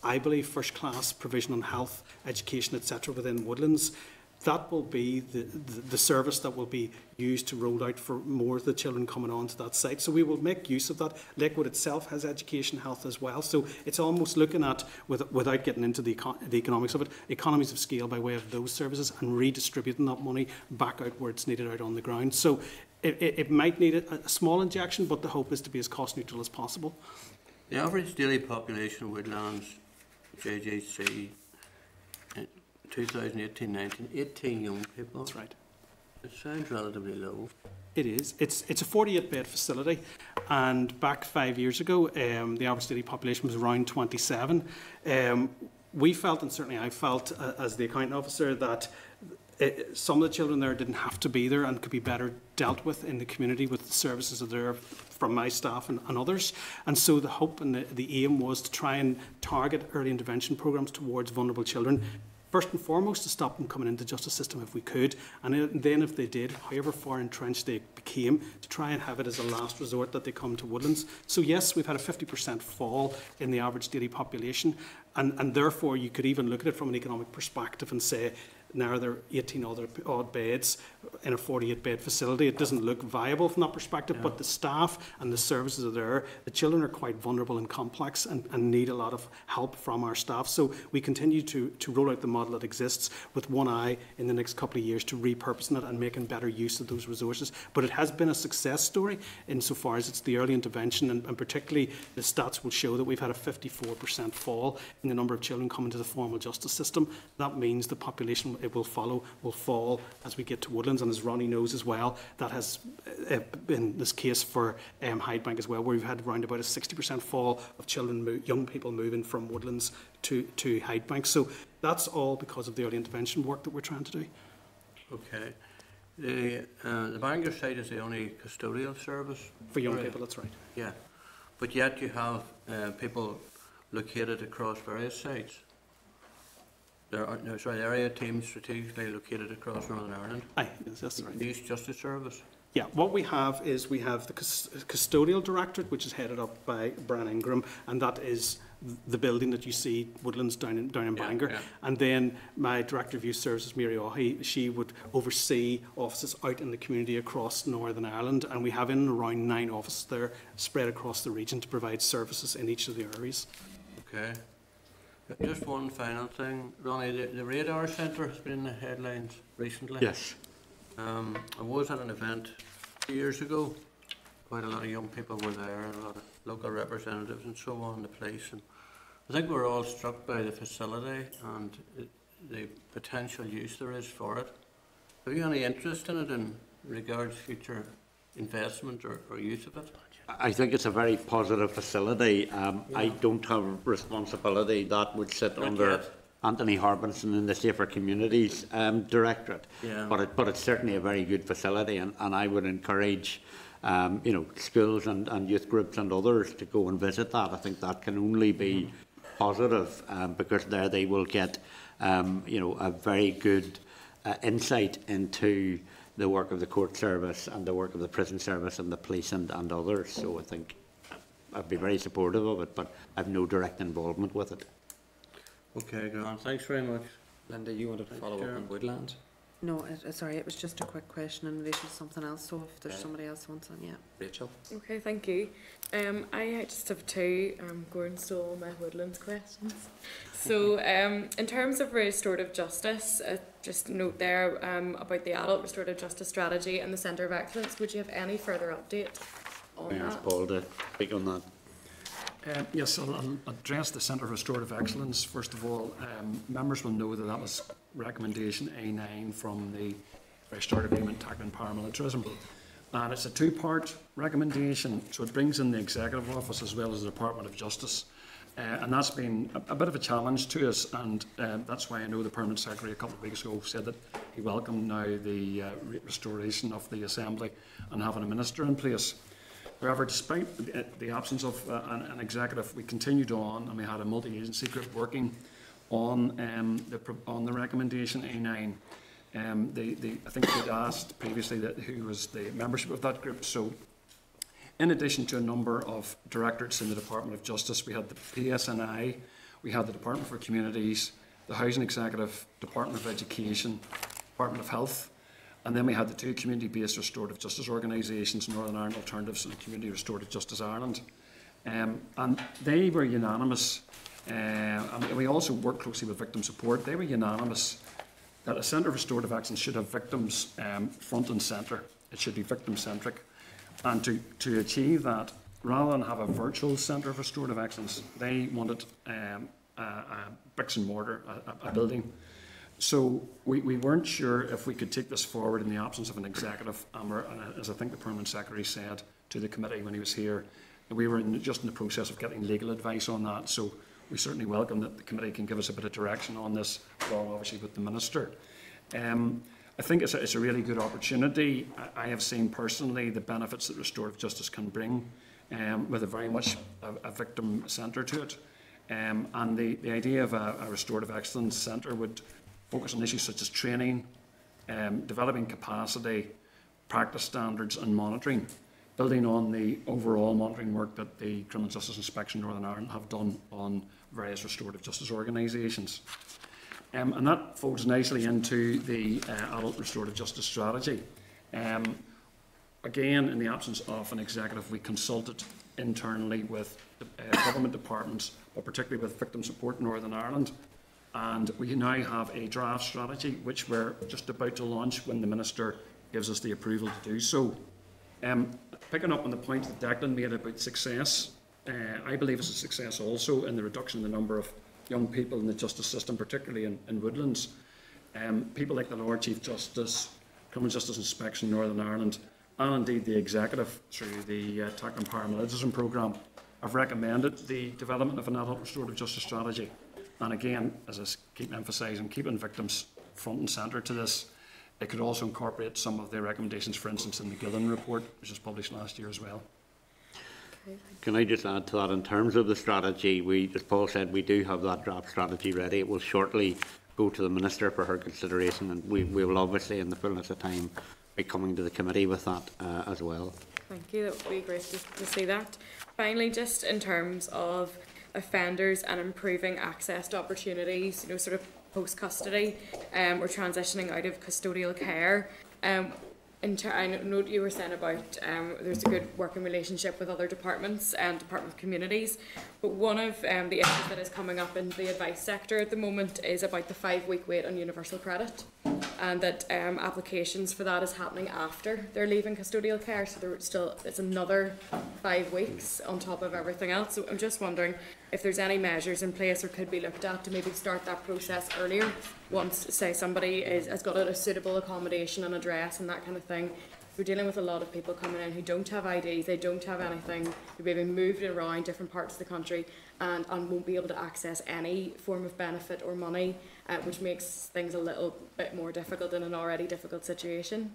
I believe, first-class provision on health, education, etc. within Woodlands that will be the, the, the service that will be used to roll out for more of the children coming onto that site. So we will make use of that. Lakewood itself has education health as well. So it's almost looking at, with, without getting into the, econ- the economics of it, economies of scale by way of those services and redistributing that money back out where it's needed out on the ground. So it, it, it might need a, a small injection, but the hope is to be as cost neutral as possible. The average daily population of Woodlands, JJC, in 2018-19, 18 young people. That's right. It sounds relatively low. It is. It's it's a 48 bed facility, and back five years ago, um, the average daily population was around 27. Um, we felt, and certainly I felt, uh, as the accounting officer, that uh, some of the children there didn't have to be there and could be better dealt with in the community with the services that are there from my staff and, and others. And so the hope and the, the aim was to try and target early intervention programs towards vulnerable children. first and foremost to stop them coming into the justice system if we could, and then if they did, however far entrenched they became, to try and have it as a last resort that they come to Woodlands. So yes, we've had a 50% fall in the average daily population, and, and therefore you could even look at it from an economic perspective and say now there are 18 other odd beds in a 48 bed facility. It doesn't look viable from that perspective, but the staff and the services are there. The children are quite vulnerable and complex and, and need a lot of help from our staff. So we continue to, to roll out the model that exists with one eye in the next couple of years to repurposing it and making better use of those resources. But it has been a success story insofar as it's the early intervention and, and particularly the stats will show that we've had a 54% fall in the number of children coming to the formal justice system. That means the population it will follow will fall as we get to Woodlands. And as Ronnie knows as well, that has uh, been this case for um, Hydebank as well, where we've had around about a 60% fall of children, young people moving from Woodlands to, to Hydebank. So that's all because of the early intervention work that we're trying to do. Okay. The, uh, the Bangor site is the only custodial service? For young Right. people, that's right. Yeah. But yet you have uh, people located across various sites. There are, no, sorry, area teams strategically located across Northern Ireland. Aye, yes, that's right. The Youth Justice Service. Yeah, what we have is we have the custodial directorate, which is headed up by Brian Ingram, and that is the building that you see, Woodlands down in, down in Yeah, Bangor. yeah. And then my director of youth services, Mary Ohi, she would oversee offices out in the community across Northern Ireland, and we have in and around nine offices there spread across the region to provide services in each of the areas. Okay. Just one final thing, Ronnie, the, the Radar Centre has been in the headlines recently. Yes. Um, I was at an event two years ago. Quite a lot of young people were there, and a lot of local representatives and so on, the police. And I think we're all struck by the facility and the potential use there is for it. Have you any interest in it in regards to future investment or, or use of it? I think it's a very positive facility. Um, yeah. I don't have responsibility that would sit Not under yet. Anthony Harbinson in the Safer Communities um, Directorate. Yeah. But, it, but it's certainly a very good facility, and, and I would encourage um, you know, schools and, and youth groups and others to go and visit that. I think that can only be mm. positive um, because there they will get um, you know, a very good uh, insight into the work of the court service and the work of the prison service and the police and, and others. So I think I'd be very supportive of it, but I've no direct involvement with it. Okay, Grant, thanks very much. Linda, you wanted to follow up on Woodlands? No, uh, uh, sorry, it was just a quick question in relation to something else, so if there's Okay. somebody else who wants on, yeah. Rachel? Okay, thank you. Um, I just have two. Um, Gordon stole all my woodlands questions. So, um, in terms of restorative justice, uh, just note there um, about the adult restorative justice strategy and the Centre of Excellence. Would you have any further update on Can I ask that? Paul to speak on that? Um, yes, I'll, I'll address the Centre for Restorative Excellence. First of all, um, members will know that that was recommendation A9 from the Restorative Agreement Tackling Paramilitarism. And it's a two-part recommendation, so it brings in the Executive Office as well as the Department of Justice. Uh, and that's been a, a bit of a challenge to us, and um, that's why I know the Permanent Secretary a couple of weeks ago said that he welcomed now the uh, restoration of the Assembly and having a minister in place. However, despite the- absence of uh, an, an executive, we continued on and we had a multi-agency group working on um, the on the recommendation A9. Um, I think we'd asked previously that who was the membership of that group. So, in addition to a number of directorates in the Department of Justice, we had the PSNI, we had the Department for Communities, the Housing Executive, Department of Education, Department of Health, and then we had the two community-based restorative justice organisations, Northern Ireland Alternatives and Community Restorative Justice Ireland. Um, and they were unanimous, uh, and we also worked closely with victim support, they were unanimous that a centre of restorative action should have victims um, front and centre. It should be victim-centric. And to, to achieve that, rather than have a virtual centre of restorative excellence, they wanted um, a, a bricks and mortar, a- a building. So we, we weren't sure if we could take this forward in the absence of an executive. And we're, as I think the Permanent Secretary said to the committee when he was here, we were in, just in the process of getting legal advice on that. So we certainly welcome that the committee can give us a bit of direction on this, along obviously with the Minister. Um, I think it's a, it's a really good opportunity. I, I have seen personally the benefits that restorative justice can bring um, with a very much a, a victim centre to it. Um, and the, the idea of a, a restorative excellence centre would focus on issues such as training, um, developing capacity, practice standards and monitoring, building on the overall monitoring work that the Criminal Justice Inspection Northern Ireland have done on various restorative justice organisations. Um, and that folds nicely into the uh, adult restorative justice strategy. Um, again, in the absence of an executive, we consulted internally with uh, government departments, but particularly with Victim Support Northern Ireland. And we now have a draft strategy, which we're just about to launch when the Minister gives us the approval to do so. Um, picking up on the point that Declan made about success, uh, I believe it's a success also in the reduction in the number of young people in the justice system, particularly in, in Woodlands. Um, people like the Lord Chief Justice, Criminal Justice Inspection in Northern Ireland, and indeed the Executive through the uh, Tackling Paramilitarism Programme have recommended the development of an adult restorative justice strategy. And again, as I keep emphasising, keeping victims front and centre to this, it could also incorporate some of the recommendations, for instance, in the Gillen report, which was published last year as well. Can I just add to that, in terms of the strategy, we, as Paul said, we do have that draft strategy ready. It will shortly go to the Minister for her consideration, and we, we will obviously, in the fullness of time, be coming to the committee with that uh, as well. Thank you. That would be great to, to see that. Finally, just in terms of offenders and improving access to opportunities, you know, sort of post custody, um, or transitioning out of custodial care. Um, in ter- I know you were saying about um, there's a good working relationship with other departments and Department of Communities, but one of um, the issues that is coming up in the advice sector at the moment is about the five week wait on universal credit, and that um, applications for that is happening after they're leaving custodial care, so there still it's another five weeks on top of everything else. So I'm just wondering if there's any measures in place or could be looked at to maybe start that process earlier once say somebody is, has got a suitable accommodation and address and that kind of thing we're dealing with a lot of people coming in who don't have IDs, they don't have anything, they've been moved around different parts of the country and, and won't be able to access any form of benefit or money, uh, which makes things a little bit more difficult in an already difficult situation.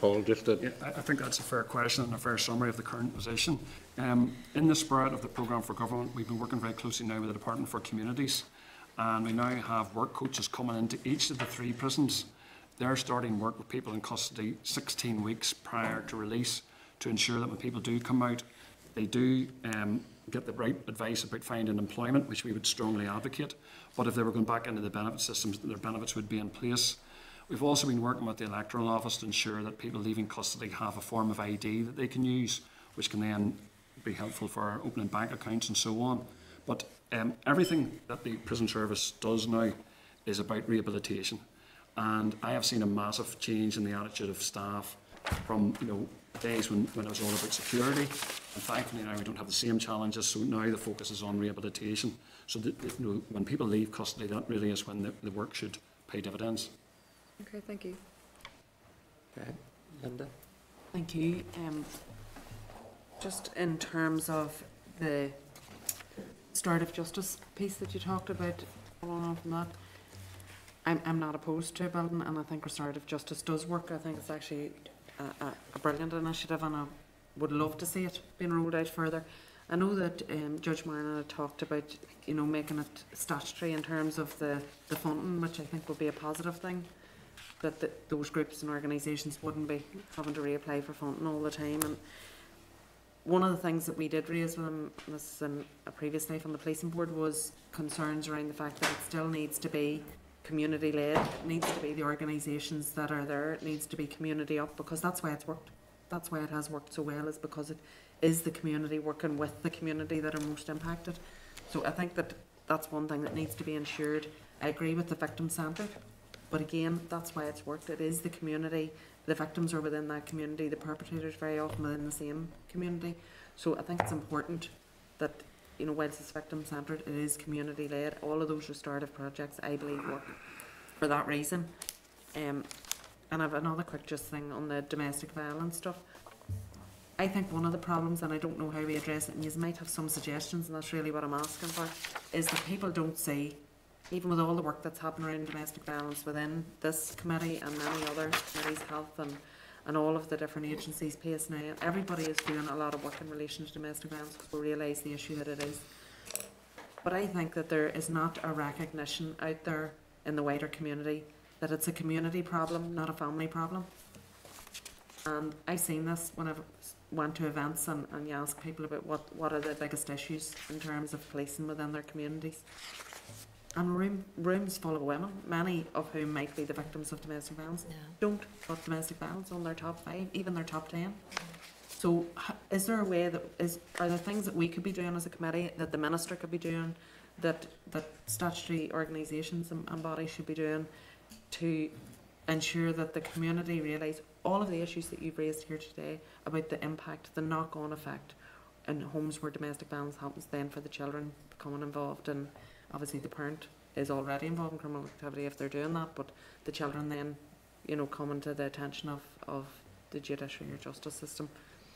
Paul, just to Yeah, I I think that's a fair question and a fair summary of the current position. Um, in the spirit of the programme for government, we've been working very closely now with the Department for Communities, and we now have work coaches coming into each of the three prisons. They're starting work with people in custody 16 weeks prior to release to ensure that when people do come out, they do um, get the right advice about finding employment, which we would strongly advocate. But if they were going back into the benefit systems, their benefits would be in place. We've also been working with the electoral office to ensure that people leaving custody have a form of ID that they can use, which can then be helpful for opening bank accounts and so on. But um, everything that the prison service does now is about rehabilitation. And I have seen a massive change in the attitude of staff from you know days when, when it was all about security. And thankfully now we don't have the same challenges, so now the focus is on rehabilitation. So that, that, you know, when people leave custody, that really is when the, the work should pay dividends. Okay, thank you. Okay, Linda? Thank you. Um, just in terms of the restorative justice piece that you talked about, following on from that, I'm, I'm not opposed to building and I think restorative justice does work. I think it's actually a, a, a brilliant initiative and I would love to see it being rolled out further. I know that um, Judge Martin had talked about, you know, making it statutory in terms of the, the funding, which I think would be a positive thing. That the, those groups and organisations wouldn't be having to reapply for funding all the time. And one of the things that we did raise with them, this is in a previous life on the policing board, was concerns around the fact that it still needs to be community led. It needs to be the organisations that are there. It needs to be community up because that's why it's worked. That's why it has worked so well is because it is the community working with the community that are most impacted. So I think that that's one thing that needs to be ensured. I agree with the victim centred, but again, that's why it's worked. It is the community. The victims are within that community. The perpetrators very often within the same community. So I think it's important that you know, whilst it's victim centred, it is community led. All of those restorative projects, I believe, work for that reason. Um, and I have another quick just thing on the domestic violence stuff. I think one of the problems, and I don't know how we address it, and you might have some suggestions, and that's really what I'm asking for, is that people don't see, even with all the work that's happening around domestic violence within this committee and many other committees, health and, and all of the different agencies, PSNI, everybody is doing a lot of work in relation to domestic violence because we realise the issue that it is. But I think that there is not a recognition out there in the wider community that it's a community problem, not a family problem. And I've seen this when I've went to events and, and you ask people about what, what are the biggest issues in terms of policing within their communities. And room, rooms full of women, many of whom might be the victims of domestic violence, Yeah. don't put domestic violence on their top five, even their top ten. So is there a way that, is, are there things that we could be doing as a committee, that the minister could be doing, that, that statutory organisations and, and bodies should be doing to ensure that the community realise all of the issues that you've raised here today about the impact, the knock-on effect in homes where domestic violence happens then for the children becoming involved and obviously the parent is already involved in criminal activity if they're doing that, but the children then, you know, coming to the attention of, of the judiciary or justice system.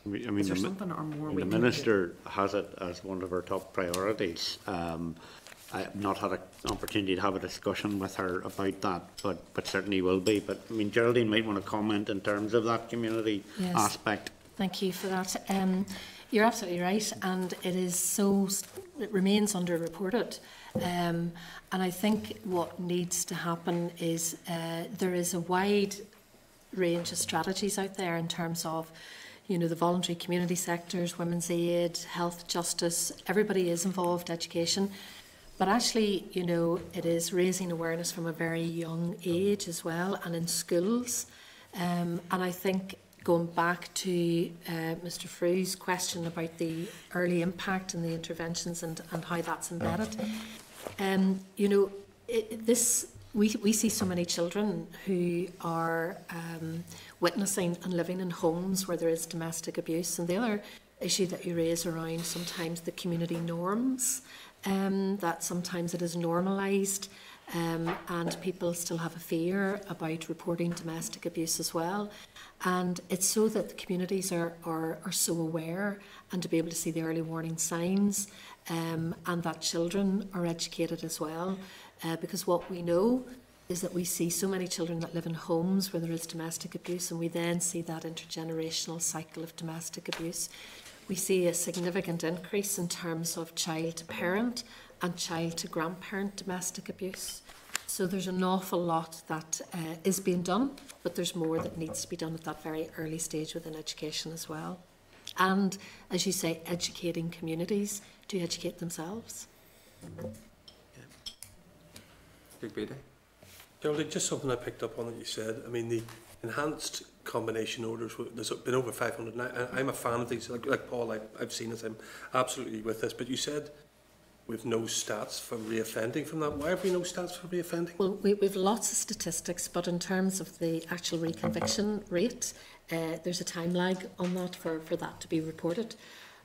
I mean, Is there the mi- something or more And we the can do? Minister has it as one of her top priorities. Um, I have not had an opportunity to have a discussion with her about that, but, but certainly will be. But, I mean, Geraldine might want to comment in terms of that community Yes. aspect. Thank you for that. Um, you're absolutely right, and it is so it remains underreported. Um, and I think what needs to happen is uh, there is a wide range of strategies out there in terms of you know the voluntary community sectors, women's aid, health, justice. Everybody is involved, education. But actually, you know, it is raising awareness from a very young age as well, and in schools. Um, and I think going back to uh, Mr. Frew's question about the early impact and the interventions and, and how that's embedded, um, you know, it, this we, we see so many children who are um, witnessing and living in homes where there is domestic abuse. And the other issue that you raise around sometimes the community norms, um, that sometimes it is normalised um, and people still have a fear about reporting domestic abuse as well. And it's so that the communities are, are, are so aware and to be able to see the early warning signs um, and that children are educated as well. Uh, because what we know is that we see so many children that live in homes where there is domestic abuse, and we then see that intergenerational cycle of domestic abuse. We see a significant increase in terms of child to parent and child to grandparent domestic abuse. So there's an awful lot that uh, is being done, but there's more that needs to be done at that very early stage within education as well. And as you say, educating communities to educate themselves. Big Beattie? Geraldine, just something I picked up on that you said. I mean, the enhanced combination orders, there's been over 500. And I, I'm a fan of these. Like, like Paul, I, I've seen it. I'm absolutely with this. But you said we've no stats for reoffending from that. Why have we no stats for reoffending? Well, we, we've lots of statistics, but in terms of the actual reconviction rate, uh, there's a time lag on that for, for that to be reported.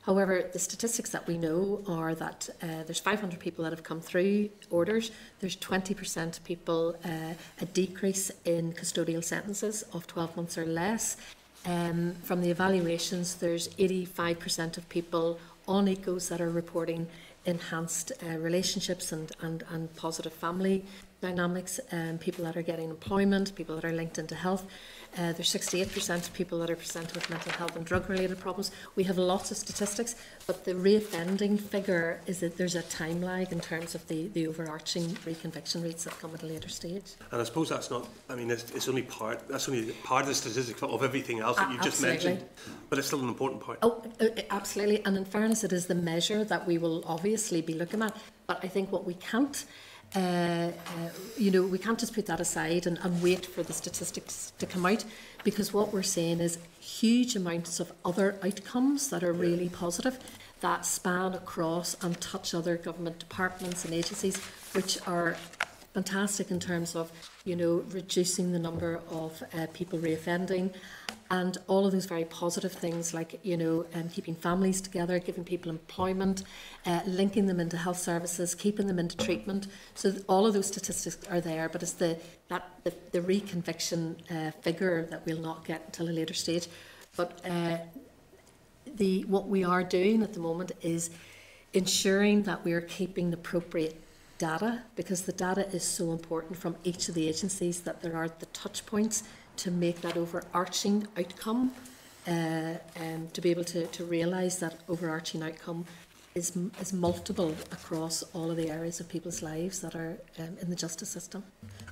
However, the statistics that we know are that uh, there's 500 people that have come through orders. There's 20% people, uh, a decrease in custodial sentences of 12 months or less. Um, from the evaluations, there's 85% of people on ECOs that are reporting enhanced uh, relationships and, and, and positive family dynamics, um, people that are getting employment, people that are linked into health. Uh, there's 68% of people that are presenting with mental health and drug related problems. We have lots of statistics, but the reoffending figure is that there's a time lag in terms of the, the overarching reconviction rates that come at a later stage. And I suppose that's not, I mean, it's, it's only part, that's only part of the statistics of everything else that you just mentioned. But it's still an important part. Oh, uh, uh, absolutely. And in fairness, it is the measure that we will obviously be looking at. But I think what we can't, uh, uh, you know, we can't just put that aside and, and wait for the statistics to come out because what we're seeing is huge amounts of other outcomes that are really positive that span across and touch other government departments and agencies, which are fantastic in terms of, you know, reducing the number of uh, people reoffending and all of those very positive things like, you know, um, keeping families together, giving people employment, uh, linking them into health services, keeping them into treatment. So all of those statistics are there, but it's the, that, the, the reconviction uh, figure that we'll not get until a later stage. But uh, the, what we are doing at the moment is ensuring that we are keeping the appropriate data because the data is so important from each of the agencies that there are the touch points to make that overarching outcome uh, to be able to, to realise that overarching outcome is, is multiple across all of the areas of people's lives that are um, in the justice system.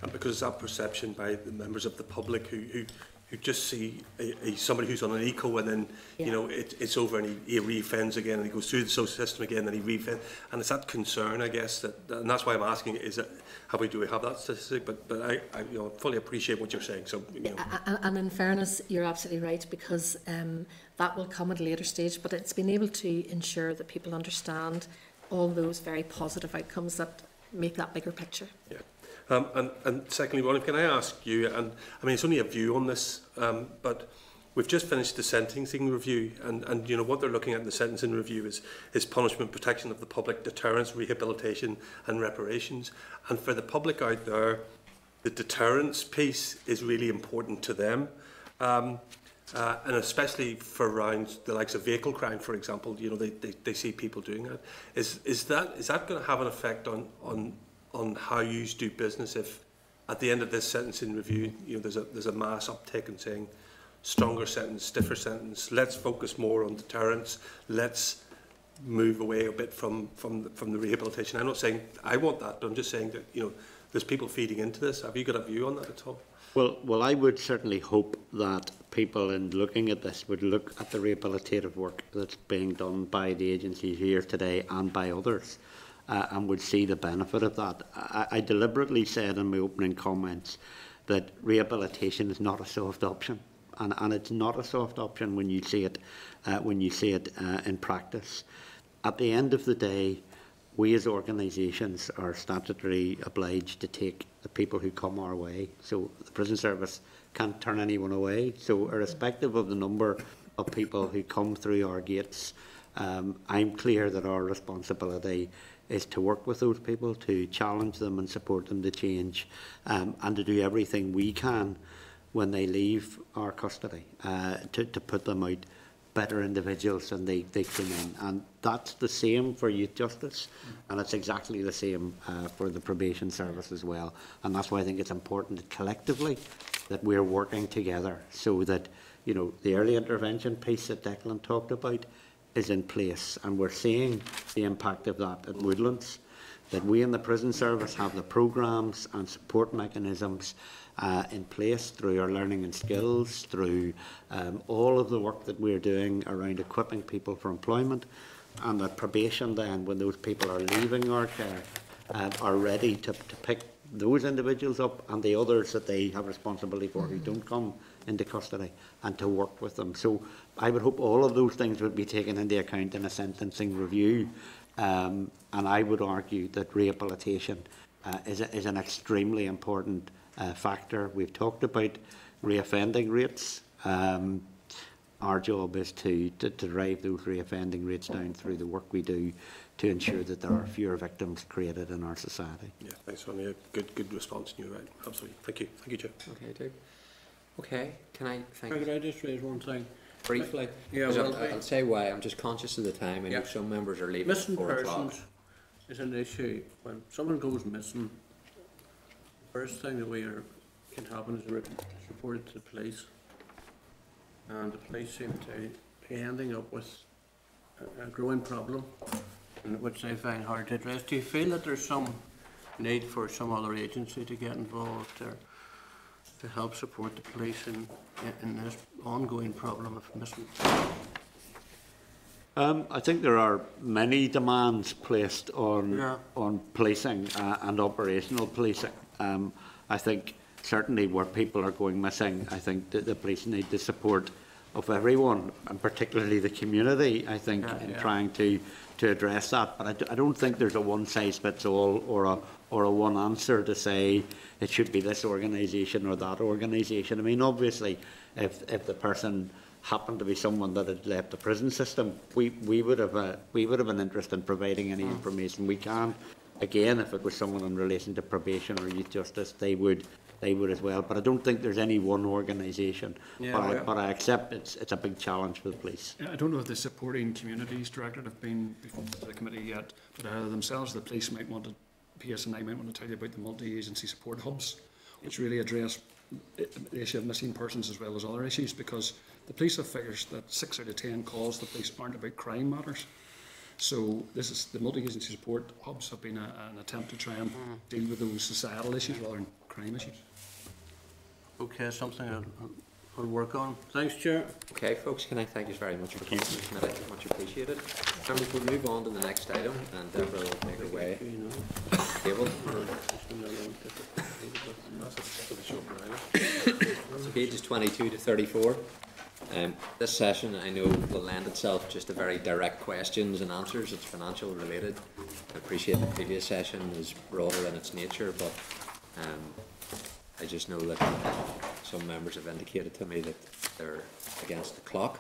And because of that perception by the members of the public who, who, you just see a, a, somebody who's on an eco and then yeah. you know it, it's over and he, he refends again and he goes through the social system again and he refends and it's that concern I guess that, and that's why I'm asking is that how we do we have that statistic but but I, I you know fully appreciate what you're saying so you know. and, and in fairness you're absolutely right because um, that will come at a later stage but it's been able to ensure that people understand all those very positive outcomes that make that bigger picture. Yeah. Um, and, and secondly, Ronnie, can I ask you, and I mean, it's only a view on this, um, but we've just finished the sentencing review, and, and you know, what they're looking at in the sentencing review is, is punishment, protection of the public, deterrence, rehabilitation, and reparations. And for the public out there, the deterrence piece is really important to them. Um, uh, and especially for around the likes of vehicle crime, for example, you know, they, they, they see people doing that. Is, is that, is that going to have an effect on, on, on how you do business if at the end of this sentencing review, you know, there's a, there's a mass uptake in saying stronger sentence, stiffer sentence, let's focus more on deterrence, let's move away a bit from, from, the, from the rehabilitation. I'm not saying I want that, but I'm just saying that, you know, there's people feeding into this. Have you got a view on that at all? Well, well, I would certainly hope that people in looking at this would look at the rehabilitative work that's being done by the agencies here today and by others, uh, and would see the benefit of that. I, I deliberately said in my opening comments that rehabilitation is not a soft option, and, and it's not a soft option when you see it, uh, when you see it uh, in practice. At the end of the day, we as organisations are statutorily obliged to take the people who come our way. So the prison service can't turn anyone away. So irrespective of the number of people who come through our gates, um, I'm clear that our responsibility is to work with those people, to challenge them and support them to change, um, and to do everything we can when they leave our custody uh, to, to put them out better individuals than they, they came in. And that's the same for youth justice, and it's exactly the same uh, for the probation service as well. And that's why I think it's important that collectively that we're working together so that, you know, the early intervention piece that Declan talked about is in place. And we're seeing the impact of that at Woodlands, that we in the prison service have the programmes and support mechanisms uh, in place through our learning and skills, through um, all of the work that we're doing around equipping people for employment, and that probation then, when those people are leaving our care, uh, are ready to, to pick those individuals up and the others that they have responsibility for who don't come into custody and to work with them. So I would hope all of those things would be taken into account in a sentencing review. Um, and I would argue that rehabilitation uh, is, a, is an extremely important uh, factor. We've talked about reoffending rates. Um, our job is to, to, to drive those reoffending rates down through the work we do to ensure that there are fewer victims created in our society. Yeah, thanks, Ronnie. Good, good response. You're right. Absolutely. Thank you. Thank you, Chair. Okay, Doug. Okay, can I thank Could I just raise one thing? Briefly? Yeah, well, I'll, I'll say why. I'm just conscious of the time. I know some members are leaving Missing at four o'clock. persons is an issue. When someone goes missing, first thing that we are, can happen is a written report to the police. And the police seem to be ending up with a, a growing problem, which they find hard to address. Do you feel that there's some need for some other agency to get involved or to help support the police in, in this ongoing problem of missing. Um, I think there are many demands placed on yeah. on policing uh, and operational policing. Um, I think certainly where people are going missing, I think that the police need the support of everyone, and particularly the community. I think yeah, in yeah. trying to to address that, but I d I don't think there's a one size fits all or a or a one answer to say it should be this organisation or that organisation. I mean, obviously, if if the person happened to be someone that had left the prison system, we, we would have a, we would have an interest in providing any information we can. Again, if it was someone in relation to probation or youth justice, they would they would as well. But I don't think there's any one organisation. Yeah, but, I, well- but I accept it's it's a big challenge for the police. I don't know if the supporting communities directorate have been before the committee yet, but uh, themselves, the police might want to, PSNI might want to tell you about the multi-agency support hubs, which really address the issue of missing persons as well as other issues, because the police have figures that six out of ten calls the police aren't about crime matters. So this is, the multi-agency support hubs have been a, an attempt to try and mm. deal with those societal issues rather than crime issues. Okay, something I'll, I'll work on. Thanks, Chair. Okay, folks, can I thank you very much for coming to the committee? Much appreciated. Members, we'll move on to the next item, and Deborah will make her way table. So pages 22 to 34. Um, this session, I know, will lend itself just to very direct questions and answers. It's financial related. I appreciate the previous session was broader in its nature, but um, I just know that some members have indicated to me that they're against the clock,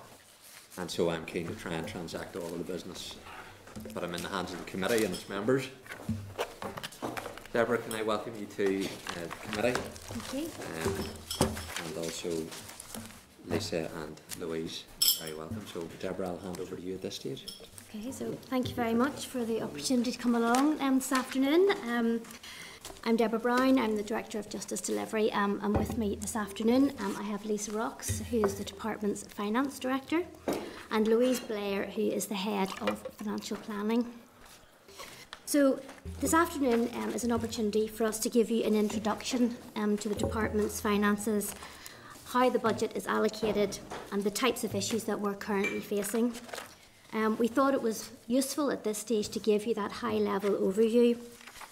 and so I'm keen to try and transact all of the business. But I'm in the hands of the committee and its members. Deborah, can I welcome you to uh, the committee? You. Um, and also Lisa and Louise, very welcome. So Deborah, I'll hand over to you at this stage. Okay, so thank you very much for the opportunity to come along um, this afternoon. Um, I'm Deborah Brown, I'm the Director of Justice Delivery, um, and with me this afternoon um, I have Lisa Rocks, who is the Department's Finance Director, and Louise Blair, who is the Head of Financial Planning. So this afternoon um, is an opportunity for us to give you an introduction um, to the Department's finances, how the budget is allocated and the types of issues that we're currently facing. Um, we thought it was useful at this stage to give you that high level overview,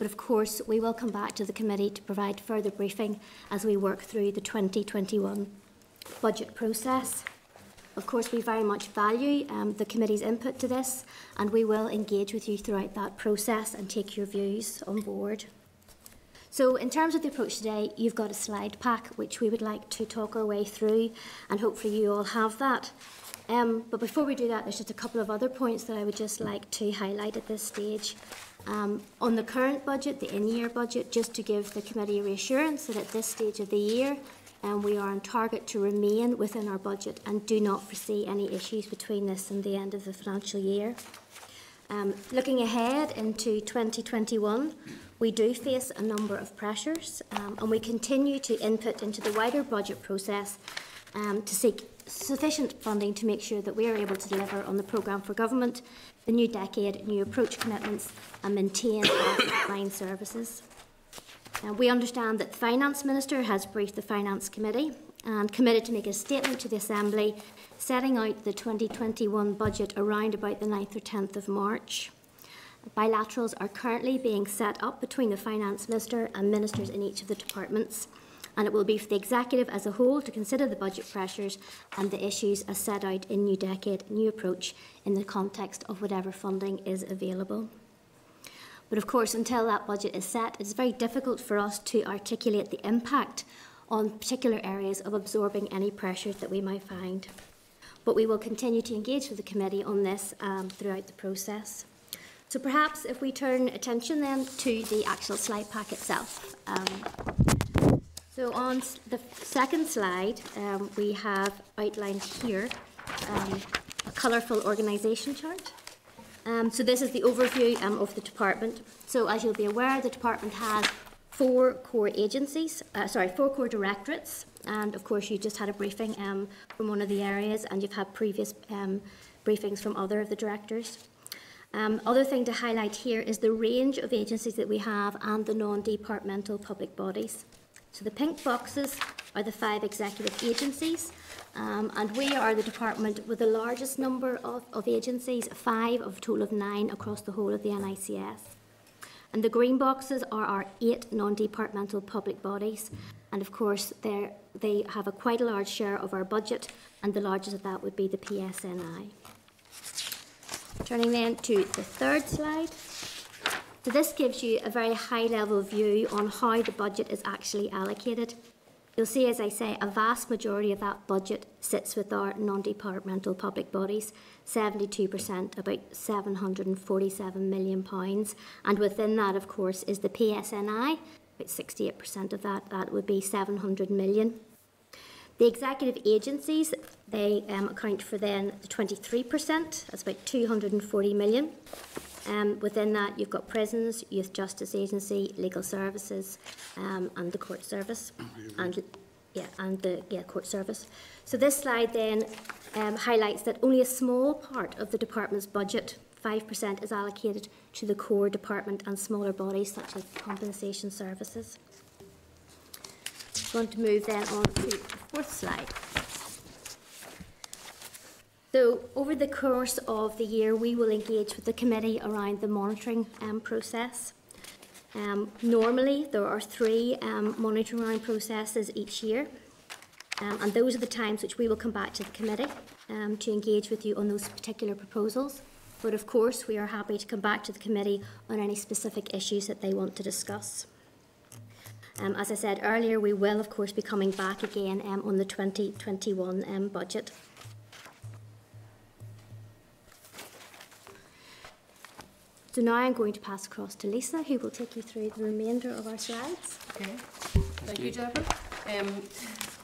but of course we will come back to the committee to provide further briefing as we work through the 2021 budget process. Of course, we very much value um, the committee's input to this, and we will engage with you throughout that process and take your views on board. So, in terms of the approach today, you've got a slide pack which we would like to talk our way through, and hopefully, you all have that. Um, but before we do that, there's just a couple of other points that I would just like to highlight at this stage. Um, on the current budget, the in year budget, just to give the committee reassurance that at this stage of the year, um, we are on target to remain within our budget and do not foresee any issues between this and the end of the financial year. Um, looking ahead into 2021, we do face a number of pressures um, and we continue to input into the wider budget process um, to seek sufficient funding to make sure that we are able to deliver on the programme for government, the new decade, new approach commitments and maintain [COUGHS] frontline services. Uh, we understand that the Finance Minister has briefed the Finance Committee and committed to make a statement to the Assembly setting out the 2021 budget around about the 9th or 10th of March. Bilaterals are currently being set up between the Finance Minister and ministers in each of the departments, and it will be for the Executive as a whole to consider the budget pressures and the issues as set out in New Decade, New Approach in the context of whatever funding is available. But of course, until that budget is set, it's very difficult for us to articulate the impact on particular areas of absorbing any pressures that we might find. But we will continue to engage with the committee on this um, throughout the process. So perhaps if we turn attention then to the actual slide pack itself. Um, so on the second slide, um, we have outlined here um, a colourful organisation chart. Um, so this is the overview um, of the department. So as you'll be aware, the department has four core agencies, uh, sorry, four core directorates, and of course you just had a briefing um, from one of the areas, and you've had previous um, briefings from other of the directors. Um, other thing to highlight here is the range of agencies that we have and the non-departmental public bodies. So the pink boxes are the five executive agencies, um, and we are the department with the largest number of, of agencies, five of a total of nine across the whole of the NICS. And the green boxes are our eight non-departmental public bodies. And of course, they have a quite a large share of our budget, and the largest of that would be the PSNI. Turning then to the third slide. So this gives you a very high level view on how the budget is actually allocated. You'll see, as I say, a vast majority of that budget sits with our non-departmental public bodies, 72%, about £747 million. And within that, of course, is the PSNI, about 68% of that, that would be £700 million. The executive agencies, they um, account for then the 23%, that's about 240 million. Um, within that, you've got prisons, youth justice agency, legal services, um, and the court service, and yeah, and the yeah court service. So this slide then um, highlights that only a small part of the department's budget, five percent, is allocated to the core department and smaller bodies such as compensation services. I'm going to move then on to the fourth slide. So over the course of the year, we will engage with the committee around the monitoring um, process. Um, normally, there are three um, monitoring processes each year, um, and those are the times which we will come back to the committee um, to engage with you on those particular proposals. But of course, we are happy to come back to the committee on any specific issues that they want to discuss. Um, as I said earlier, we will, of course, be coming back again on the 2021 um, budget. So now I'm going to pass across to Lisa, who will take you through the remainder of our slides. Okay. Thank you, Deborah. Um,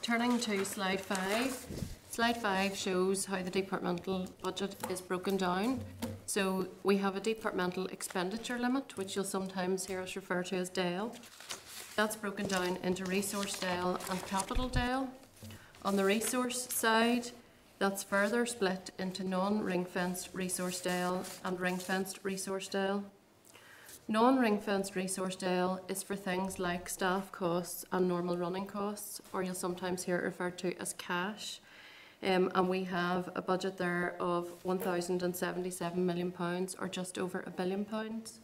turning to slide five. Slide five shows how the departmental budget is broken down. So we have a departmental expenditure limit, which you'll sometimes hear us refer to as DEL. That's broken down into resource DEL and capital DEL. On the resource side, that's further split into non-ring-fenced resource DEL and ring-fenced resource DEL. Non-ring-fenced resource DEL is for things like staff costs and normal running costs, or you'll sometimes hear it referred to as cash. Um, and we have a budget there of £1,077 million, or just over a billion pounds.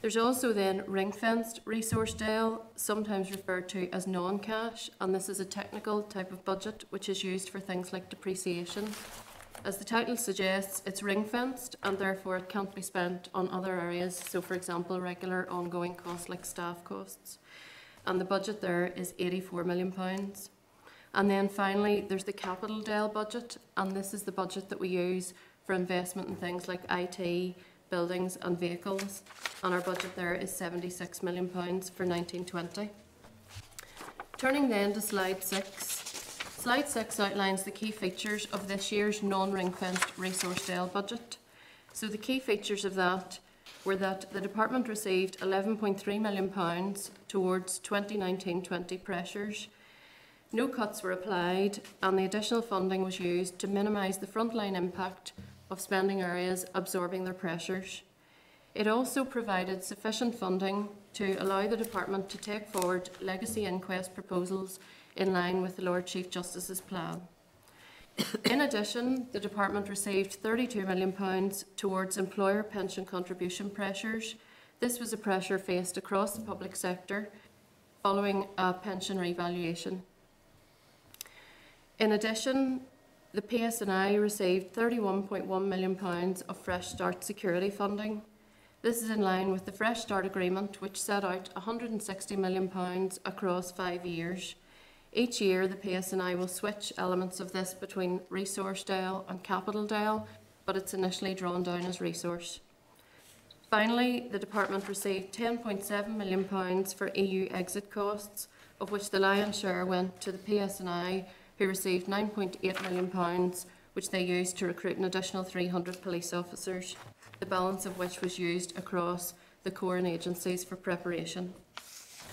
There's also then ring-fenced resource DEL, sometimes referred to as non-cash, and this is a technical type of budget which is used for things like depreciation. As the title suggests, it's ring-fenced and therefore it can't be spent on other areas, so for example regular ongoing costs like staff costs. And the budget there is £84 million. And then finally there's the capital DEL budget, and this is the budget that we use for investment in things like IT, buildings and vehicles, and our budget there is £76 million for 1920. Turning then to slide six. Slide six outlines the key features of this year's non-ring fenced resource DEL budget. So the key features of that were that the department received £11.3 million towards 2019-20 pressures. No cuts were applied and the additional funding was used to minimise the frontline impact of spending areas absorbing their pressures. It also provided sufficient funding to allow the Department to take forward legacy inquest proposals in line with the Lord Chief Justice's plan. In addition, the department received £32 million towards employer pension contribution pressures. This was a pressure faced across the public sector following a pension revaluation. In addition, the PSNI received £31.1 million of Fresh Start security funding. This is in line with the Fresh Start Agreement, which set out £160 million across five years. Each year, the PSNI will switch elements of this between Resource DEL and Capital DEL, but it's initially drawn down as resource. Finally, the department received £10.7 million for EU exit costs, of which the lion's share went to the PSNI, who received £9.8 million, which they used to recruit an additional 300 police officers, the balance of which was used across the core and agencies for preparation.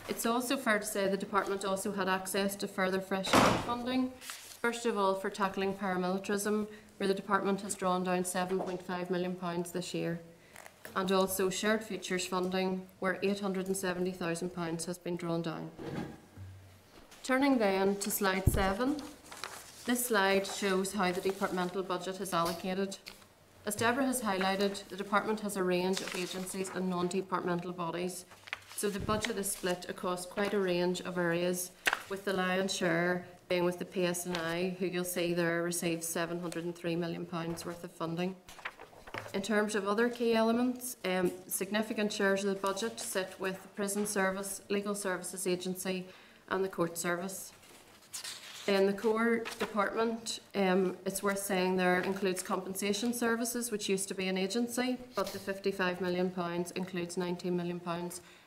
It's also fair to say the department also had access to further fresh funding. First of all, for tackling paramilitarism, where the department has drawn down £7.5 million this year, and also shared futures funding, where £870,000 has been drawn down. Turning then to slide seven, this slide shows how the departmental budget is allocated. As Deborah has highlighted, the department has a range of agencies and non-departmental bodies so the budget is split across quite a range of areas, with the lion's share being with the PSNI, who you'll see there receives £703 million worth of funding. In terms of other key elements, um, significant shares of the budget sit with the Prison Service, Legal Services Agency and the Court Service. In the core department, um, it's worth saying there includes compensation services, which used to be an agency, but the £55 million includes £19 million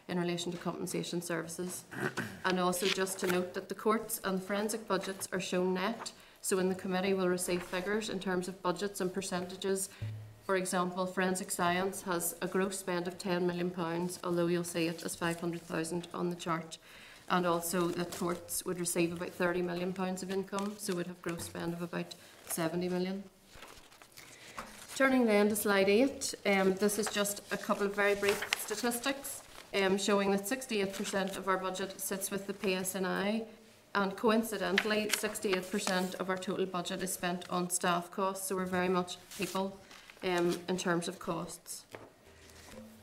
in relation to compensation services. [CLEARS THROAT] and also just to note that the courts and forensic budgets are shown net, so in the committee we'll receive figures in terms of budgets and percentages. For example, forensic science has a gross spend of £10 million, although you'll see it as 500,000 on the chart. And also that courts would receive about £30 million of income, so would have gross spend of about 70 million. Turning then to slide eight, um, this is just a couple of very brief statistics um, showing that 68% of our budget sits with the PSNI, and coincidentally, 68% of our total budget is spent on staff costs, so we're very much people um, in terms of costs.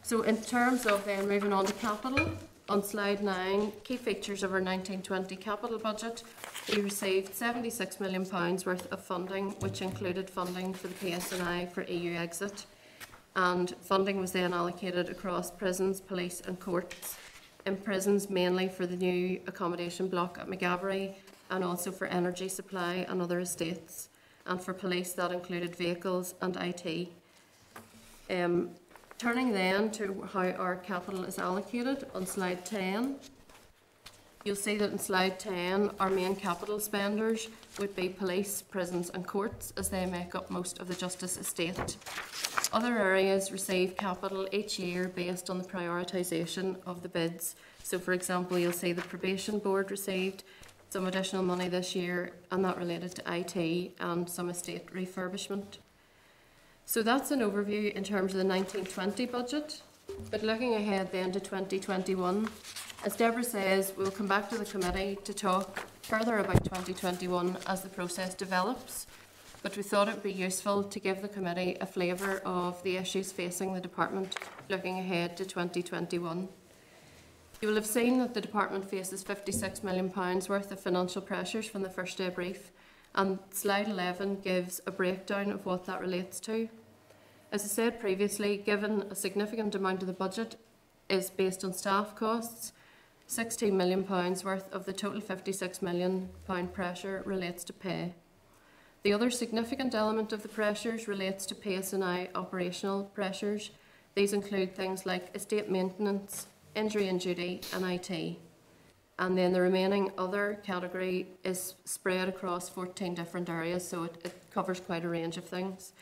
So, in terms of then moving on to capital, on slide 9, key features of our 1920 capital budget, we received £76 million worth of funding, which included funding for the PSNI for EU exit and funding was then allocated across prisons, police and courts. In prisons mainly for the new accommodation block at Maghaberry and also for energy supply and other estates. And for police that included vehicles and IT. Um, turning then to how our capital is allocated on slide 10. You'll see that in slide 10, our main capital spenders would be police, prisons and courts as they make up most of the justice estate. Other areas receive capital each year based on the prioritisation of the bids. So for example, you'll see the probation board received some additional money this year and that related to IT and some estate refurbishment. So that's an overview in terms of the 1920 budget. But looking ahead then to 2021, as Deborah says, we'll come back to the committee to talk further about 2021 as the process develops, but we thought it would be useful to give the committee a flavour of the issues facing the department looking ahead to 2021. You will have seen that the department faces £56 million worth of financial pressures from the first day brief, and slide 11 gives a breakdown of what that relates to. As I said previously, given a significant amount of the budget is based on staff costs, £16 million worth of the total £56 million pressure relates to pay. The other significant element of the pressures relates to PSNI operational pressures. These include things like estate maintenance, injury and duty, and IT. And then the remaining other category is spread across 14 different areas, so it, it covers quite a range of things.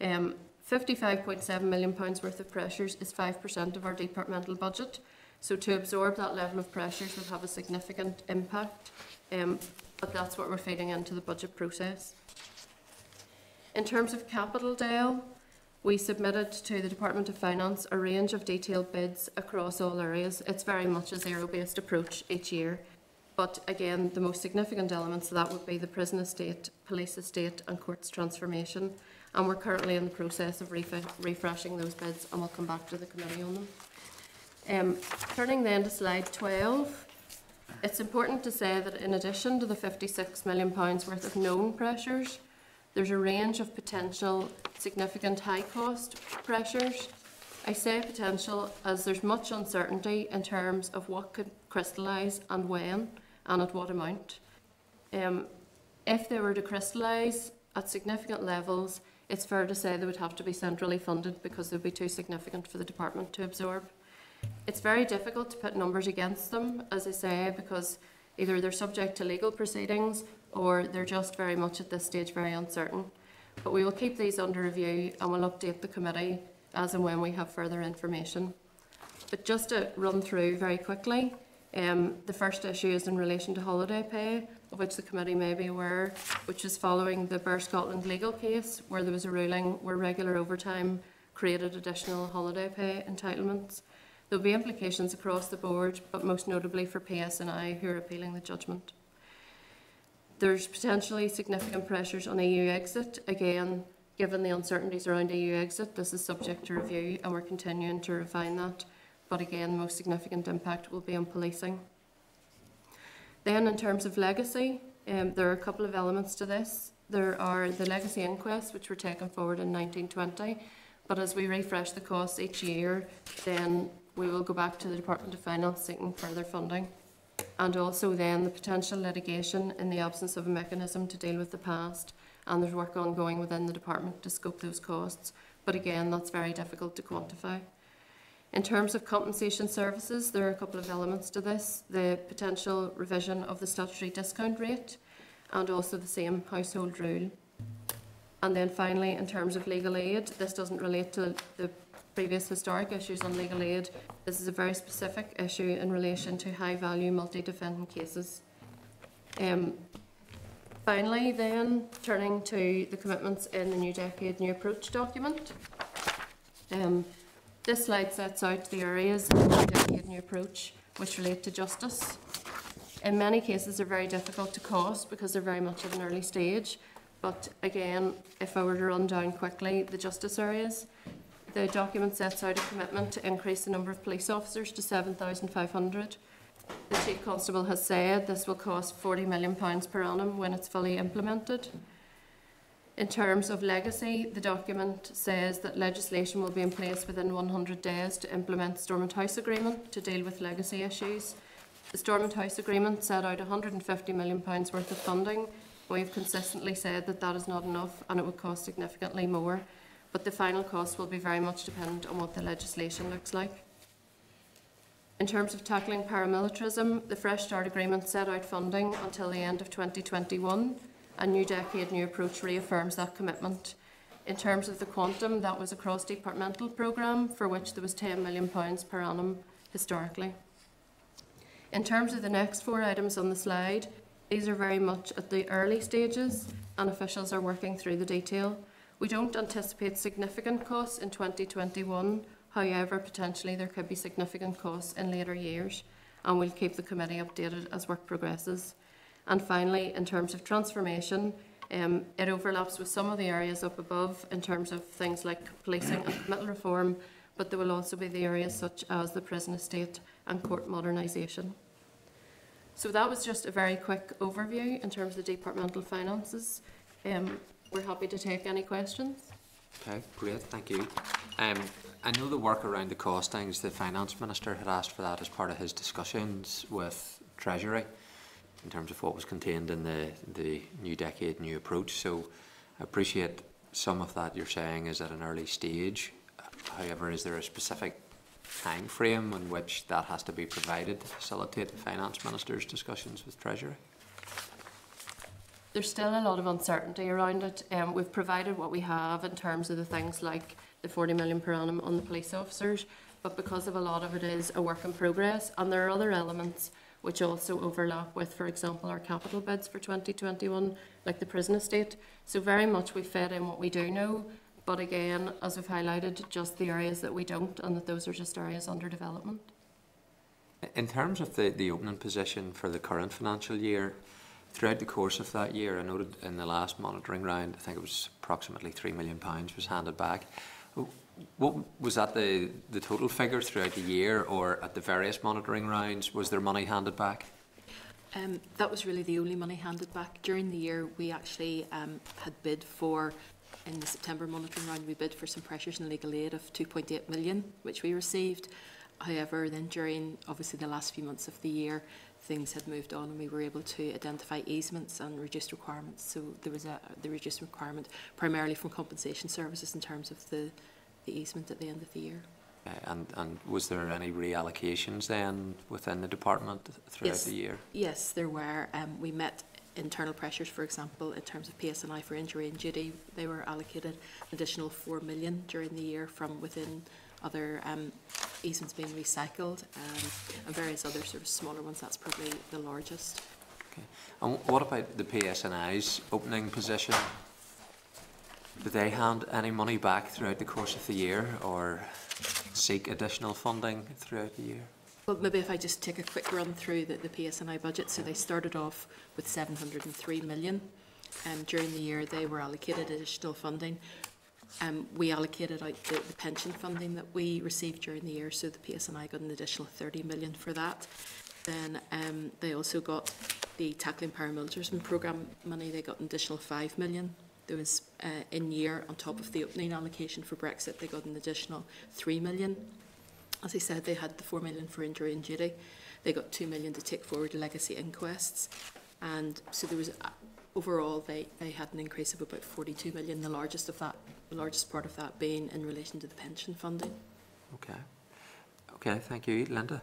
Um, £55.7 million worth of pressures is 5% of our departmental budget, so to absorb that level of pressures would have a significant impact, um, but that's what we're feeding into the budget process. In terms of capital DEL, we submitted to the Department of Finance a range of detailed bids across all areas. It's very much a zero-based approach each year. But again, the most significant elements of that would be the prison estate, police estate and courts transformation. And we're currently in the process of refreshing those bids and we'll come back to the committee on them. Um, turning then to slide 12, it's important to say that in addition to the £56 million worth of known pressures, there's a range of potential significant high cost pressures. I say potential as there's much uncertainty in terms of what could crystallise and when and at what amount. Um, if they were to crystallise at significant levels, it's fair to say they would have to be centrally funded because they'd be too significant for the department to absorb. It's very difficult to put numbers against them, as I say, because either they're subject to legal proceedings or they're just very much at this stage very uncertain. But we will keep these under review and we'll update the committee as and when we have further information. But just to run through very quickly, um, the first issue is in relation to holiday pay, of which the committee may be aware, which is following the Bear Scotland legal case, where there was a ruling where regular overtime created additional holiday pay entitlements. There will be implications across the board, but most notably for PSNI, who are appealing the judgment. There's potentially significant pressures on EU exit. Again, given the uncertainties around EU exit, this is subject to review and we're continuing to refine that. But again, the most significant impact will be on policing. Then, in terms of legacy, um, there are a couple of elements to this. There are the legacy inquests, which were taken forward in 1920, but as we refresh the costs each year, then we will go back to the Department of Finance seeking further funding. And also then the potential litigation in the absence of a mechanism to deal with the past. And there's work ongoing within the department to scope those costs. But again, that's very difficult to quantify. In terms of compensation services, there are a couple of elements to this. The potential revision of the statutory discount rate and also the same household rule. And then finally, in terms of legal aid, this doesn't relate to the previous historic issues on legal aid. This is a very specific issue in relation to high value multi defendant cases. Um, finally, then, turning to the commitments in the New Decade New Approach document. Um, this slide sets out the areas in the New Approach which relate to justice. In many cases, they're very difficult to cost because they're very much at an early stage. But again, if I were to run down quickly the justice areas, the document sets out a commitment to increase the number of police officers to 7,500. The Chief Constable has said this will cost £40 million per annum when it's fully implemented. In terms of legacy, the document says that legislation will be in place within 100 days to implement the Stormont House Agreement to deal with legacy issues. The Stormont House Agreement set out £150 million worth of funding. We've consistently said that that is not enough and it would cost significantly more but the final cost will be very much dependent on what the legislation looks like. In terms of tackling paramilitarism, the Fresh Start Agreement set out funding until the end of 2021. A new decade, new approach reaffirms that commitment. In terms of the quantum, that was a cross-departmental programme for which there was £10 million per annum historically. In terms of the next four items on the slide, these are very much at the early stages and officials are working through the detail. We don't anticipate significant costs in 2021. However, potentially there could be significant costs in later years, and we'll keep the committee updated as work progresses. And finally, in terms of transformation, um, it overlaps with some of the areas up above in terms of things like policing and committal reform, but there will also be the areas such as the prison estate and court modernisation. So that was just a very quick overview in terms of the departmental finances. Um, we're happy to take any questions. Okay, great, thank you. Um, I know the work around the costings, the Finance Minister had asked for that as part of his discussions with Treasury in terms of what was contained in the, the New Decade New Approach. So I appreciate some of that you're saying is at an early stage. However, is there a specific time frame in which that has to be provided to facilitate the Finance Minister's discussions with Treasury? there's still a lot of uncertainty around it. Um, we've provided what we have in terms of the things like the 40 million per annum on the police officers, but because of a lot of it is a work in progress, and there are other elements which also overlap with, for example, our capital bids for 2021, like the prison estate. So very much we fed in what we do know, but again, as we've highlighted, just the areas that we don't, and that those are just areas under development. In terms of the, the opening position for the current financial year, throughout the course of that year, I noted in the last monitoring round, I think it was approximately £3 million was handed back. What was that the, the total figure throughout the year, or at the various monitoring rounds, was there money handed back? Um, that was really the only money handed back. During the year, we actually um, had bid for, in the September monitoring round, we bid for some pressures and legal aid of 2.8 million, which we received. However, then during obviously the last few months of the year, things had moved on and we were able to identify easements and reduced requirements. So there was a the reduced requirement primarily from compensation services in terms of the, the easement at the end of the year. Uh, and, and was there any reallocations then within the department throughout yes, the year? Yes, there were. Um, we met internal pressures, for example, in terms of PSNI for injury and duty. They were allocated an additional 4 million during the year from within other um, easements being recycled um, and various other sort of smaller ones. That's probably the largest. Okay. And what about the PSNI's opening position? Did they hand any money back throughout the course of the year or seek additional funding throughout the year? Well, maybe if I just take a quick run through the, the PSNI budget. So they started off with 703 million. Um, during the year, they were allocated additional funding. Um, we allocated out the, the pension funding that we received during the year, so the PSNI got an additional 30 million for that. Then um, they also got the tackling paramilitarism programme money. They got an additional 5 million. there was uh, in year on top of the opening allocation for Brexit, they got an additional 3 million. As I said, they had the 4 million for injury and duty. They got 2 million to take forward legacy inquests. And so there was, uh, overall, they, they had an increase of about 42 million, the largest of that, the largest part of that being in relation to the pension funding. Okay. Okay, thank you. Linda?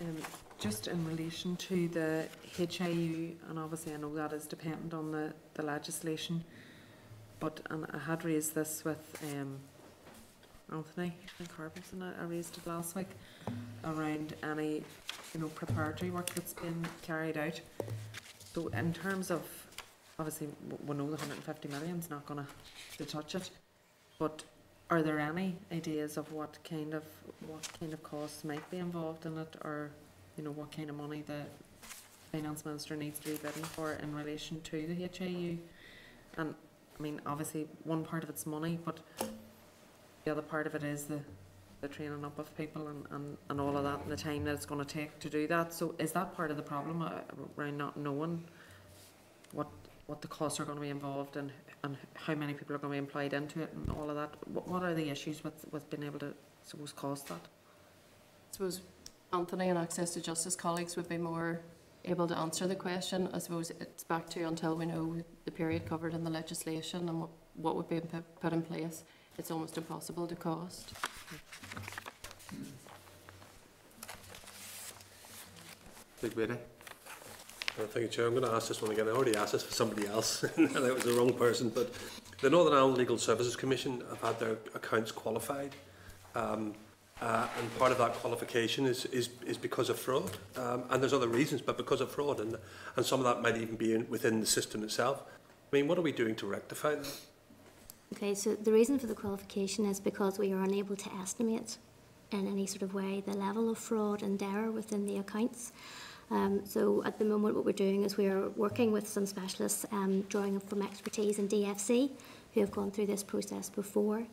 Um, just in relation to the HIU, and obviously I know that is dependent on the, the legislation, but and I had raised this with um, Anthony Harbinson, I, I raised it last week, around any you know preparatory work that's been carried out. So in terms of, obviously we know the 150 million is not going to touch it, but are there any ideas of what kind of what kind of costs might be involved in it, or you know what kind of money the finance minister needs to be bidding for in relation to the HIU? And I mean, obviously, one part of it's money, but the other part of it is the the training up of people and, and, and all of that and the time that it's going to take to do that. So is that part of the problem around not knowing what what the costs are going to be involved and and how many people are going to be employed into it and all of that? What, what are the issues with, with being able to suppose cause that? I suppose Anthony and Access to Justice colleagues would be more able to answer the question. I suppose it's back to until we know the period covered in the legislation and what, what would be put in place. It's almost impossible to cost. Doug Beattie? Thank you, Chair. I'm going to ask this one again. I already asked this for somebody else, [LAUGHS] that was the wrong person. But the Northern Ireland Legal Services Commission have had their accounts qualified. Um, uh, and part of that qualification is, is, is because of fraud. Um, and there's other reasons, but because of fraud. And, and some of that might even be in, within the system itself. I mean, what are we doing to rectify that? Okay, so the reason for the qualification is because we are unable to estimate in any sort of way the level of fraud and error within the accounts. Um, so at the moment what we're doing is we are working with some specialists um, drawing from expertise in DFC who have gone through this process before.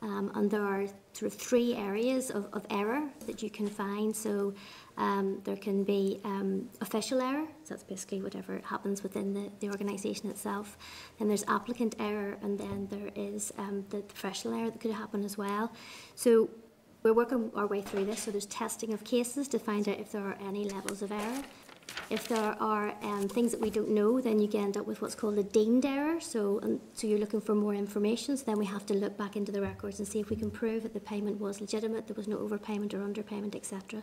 Um, and there are sort of three areas of, of error that you can find. So um, there can be um, official error, so that's basically whatever happens within the, the organisation itself. Then there's applicant error, and then there is um, the professional error that could happen as well. So we're working our way through this. So there's testing of cases to find out if there are any levels of error. If there are um, things that we don't know, then you can end up with what's called a deemed error. So, um, so you're looking for more information. So then we have to look back into the records and see if we can prove that the payment was legitimate, there was no overpayment or underpayment, etc.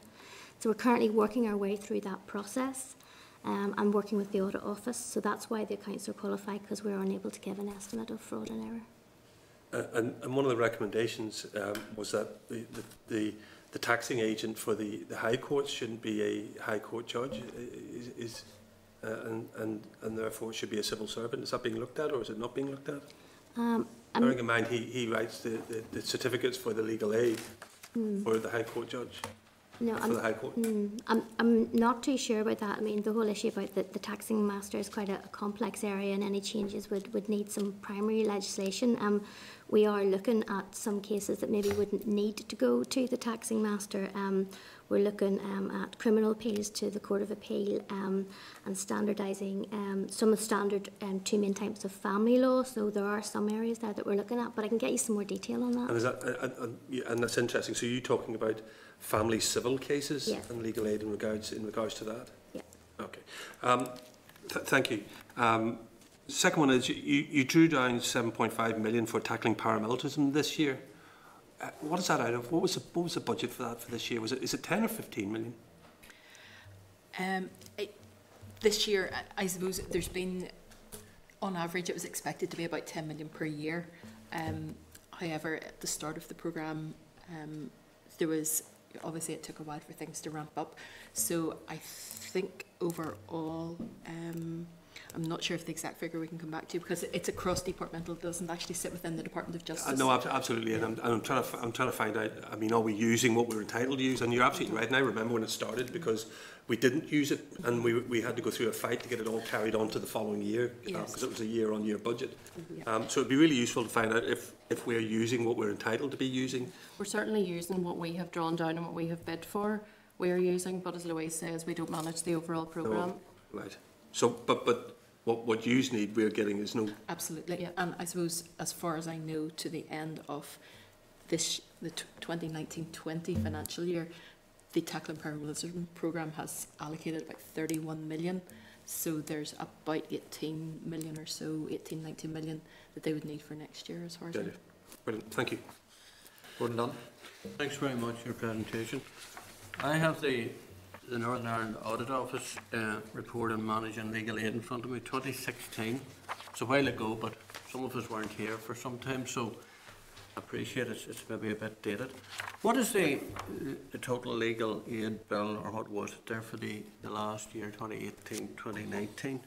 So we're currently working our way through that process. Um, and working with the audit office, so that's why the accounts are qualified because we're unable to give an estimate of fraud and error. and, and one of the recommendations um, was that the, the, the, the taxing agent for the, the High Court shouldn't be a High Court judge, is, is, uh, and, and, and therefore should be a civil servant. Is that being looked at or is it not being looked at? Um, Bearing in mind he, he writes the, the, the certificates for the legal aid mm. for the High Court judge. No, for I'm, the High Court? mm, I'm, I'm not too sure about that. I mean, the whole issue about the, the taxing master is quite a, a complex area and any changes would, would need some primary legislation. Um, we are looking at some cases that maybe wouldn't need to go to the taxing master. Um, we're looking um, at criminal appeals to the Court of Appeal um, and standardising um, some of the standard um, two main types of family law. So there are some areas there that we're looking at, but I can get you some more detail on that. And, is that, and, and, and that's interesting. So you're talking about family civil cases Yes. and legal aid in regards in regards to that? Yeah. Okay. Um, th- thank you. Um, second one is you, you drew down 7.5 million for tackling paramilitarism this year. Uh, what is that out of? What was the what was the budget for that for this year? Was it is it 10 or 15 million? Um, it, this year, I, I suppose there's been, on average, it was expected to be about 10 million per year. Um, however, at the start of the programme, um, there was, obviously it took a while for things to ramp up. So I think overall, um, I'm not sure if the exact figure we can come back to because it's across departmental, it doesn't actually sit within the Department of Justice. Uh, no, ab- absolutely, and I'm, and I'm trying to f- I'm trying to find out. I mean, are we using what we're entitled to use? And you're absolutely right. And I remember when it started because we didn't use it, and we we had to go through a fight to get it all carried on to the following year because Yes. it was a year-on-year budget. Yeah. Um, so it'd be really useful to find out if if we're using what we're entitled to be using. We're certainly using what we have drawn down and what we have bid for. We're using, but as Louise says, we don't manage the overall programme. Right. So, but but what what you need, we're getting is no. Absolutely, yeah. and I suppose as far as I know, to the end of this, the 2019-20 financial year, the Tackling Paramilitarism programme has allocated about 31 million. So there's about 18 million or so, 18, 19 million that they would need for next year as far as I know. Brilliant. Thank you. Gordon Dunne. Thanks very much for your presentation. I have the, the Northern Ireland Audit Office uh, report on managing legal aid in front of me, 2016. It's a while ago, but some of us weren't here for some time, so I appreciate it. It's maybe a bit dated. What is the, the total legal aid bill, or what was it there for the, the last year, 2018, 2019?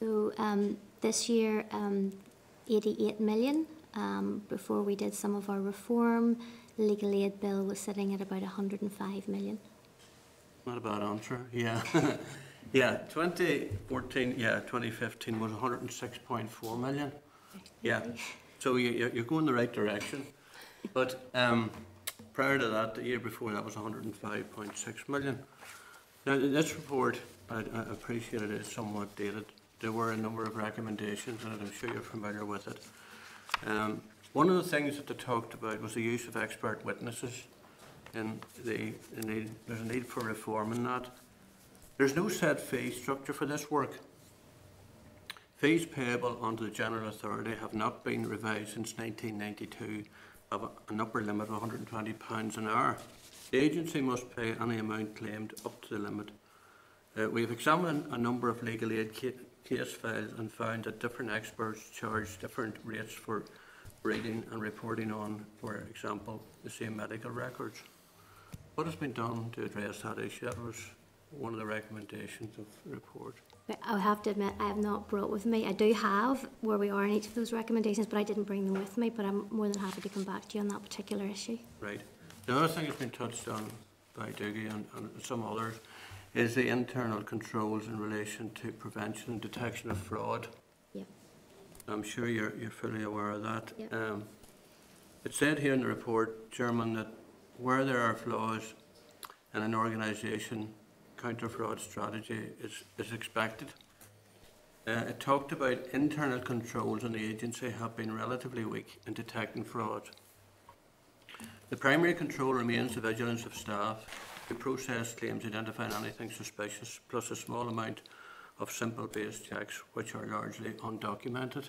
So um, this year, um, 88 million. Um, before we did some of our reform, legal aid bill was sitting at about 105 million. Not a bad answer, yeah. [LAUGHS] yeah, 2014, yeah, 2015 was 106.4 million. Yeah, so you, you- you're going the right direction. But um, prior to that, the year before that was 105.6 million. Now, this report, I, I appreciate it is somewhat dated. There were a number of recommendations, and I'm sure you're familiar with it. Um, one of the things that they talked about was the use of expert witnesses and the, the need, there's a need for reform in that. There's no set fee structure for this work. Fees payable under the general authority have not been revised since 1992 of an upper limit of £120 an hour. The agency must pay any amount claimed up to the limit. Uh, we have examined a number of legal aid ca- case files and found that different experts charge different rates for reading and reporting on, for example, the same medical records. What has been done to address that issue? That was one of the recommendations of the report. I have to admit, I have not brought with me. I do have where we are in each of those recommendations, but I didn't bring them with me. But I'm more than happy to come back to you on that particular issue. Right. The other thing that's been touched on by Dougie and, and some others is the internal controls in relation to prevention and detection of fraud. Yep. I'm sure you're, you're fully aware of that. Yep. Um, it said here in the report, Chairman, that where there are flaws in an organisation, counter-fraud strategy is, is expected. Uh, it talked about internal controls in the agency have been relatively weak in detecting fraud. The primary control remains the vigilance of staff who process claims identifying anything suspicious, plus a small amount of simple base checks, which are largely undocumented,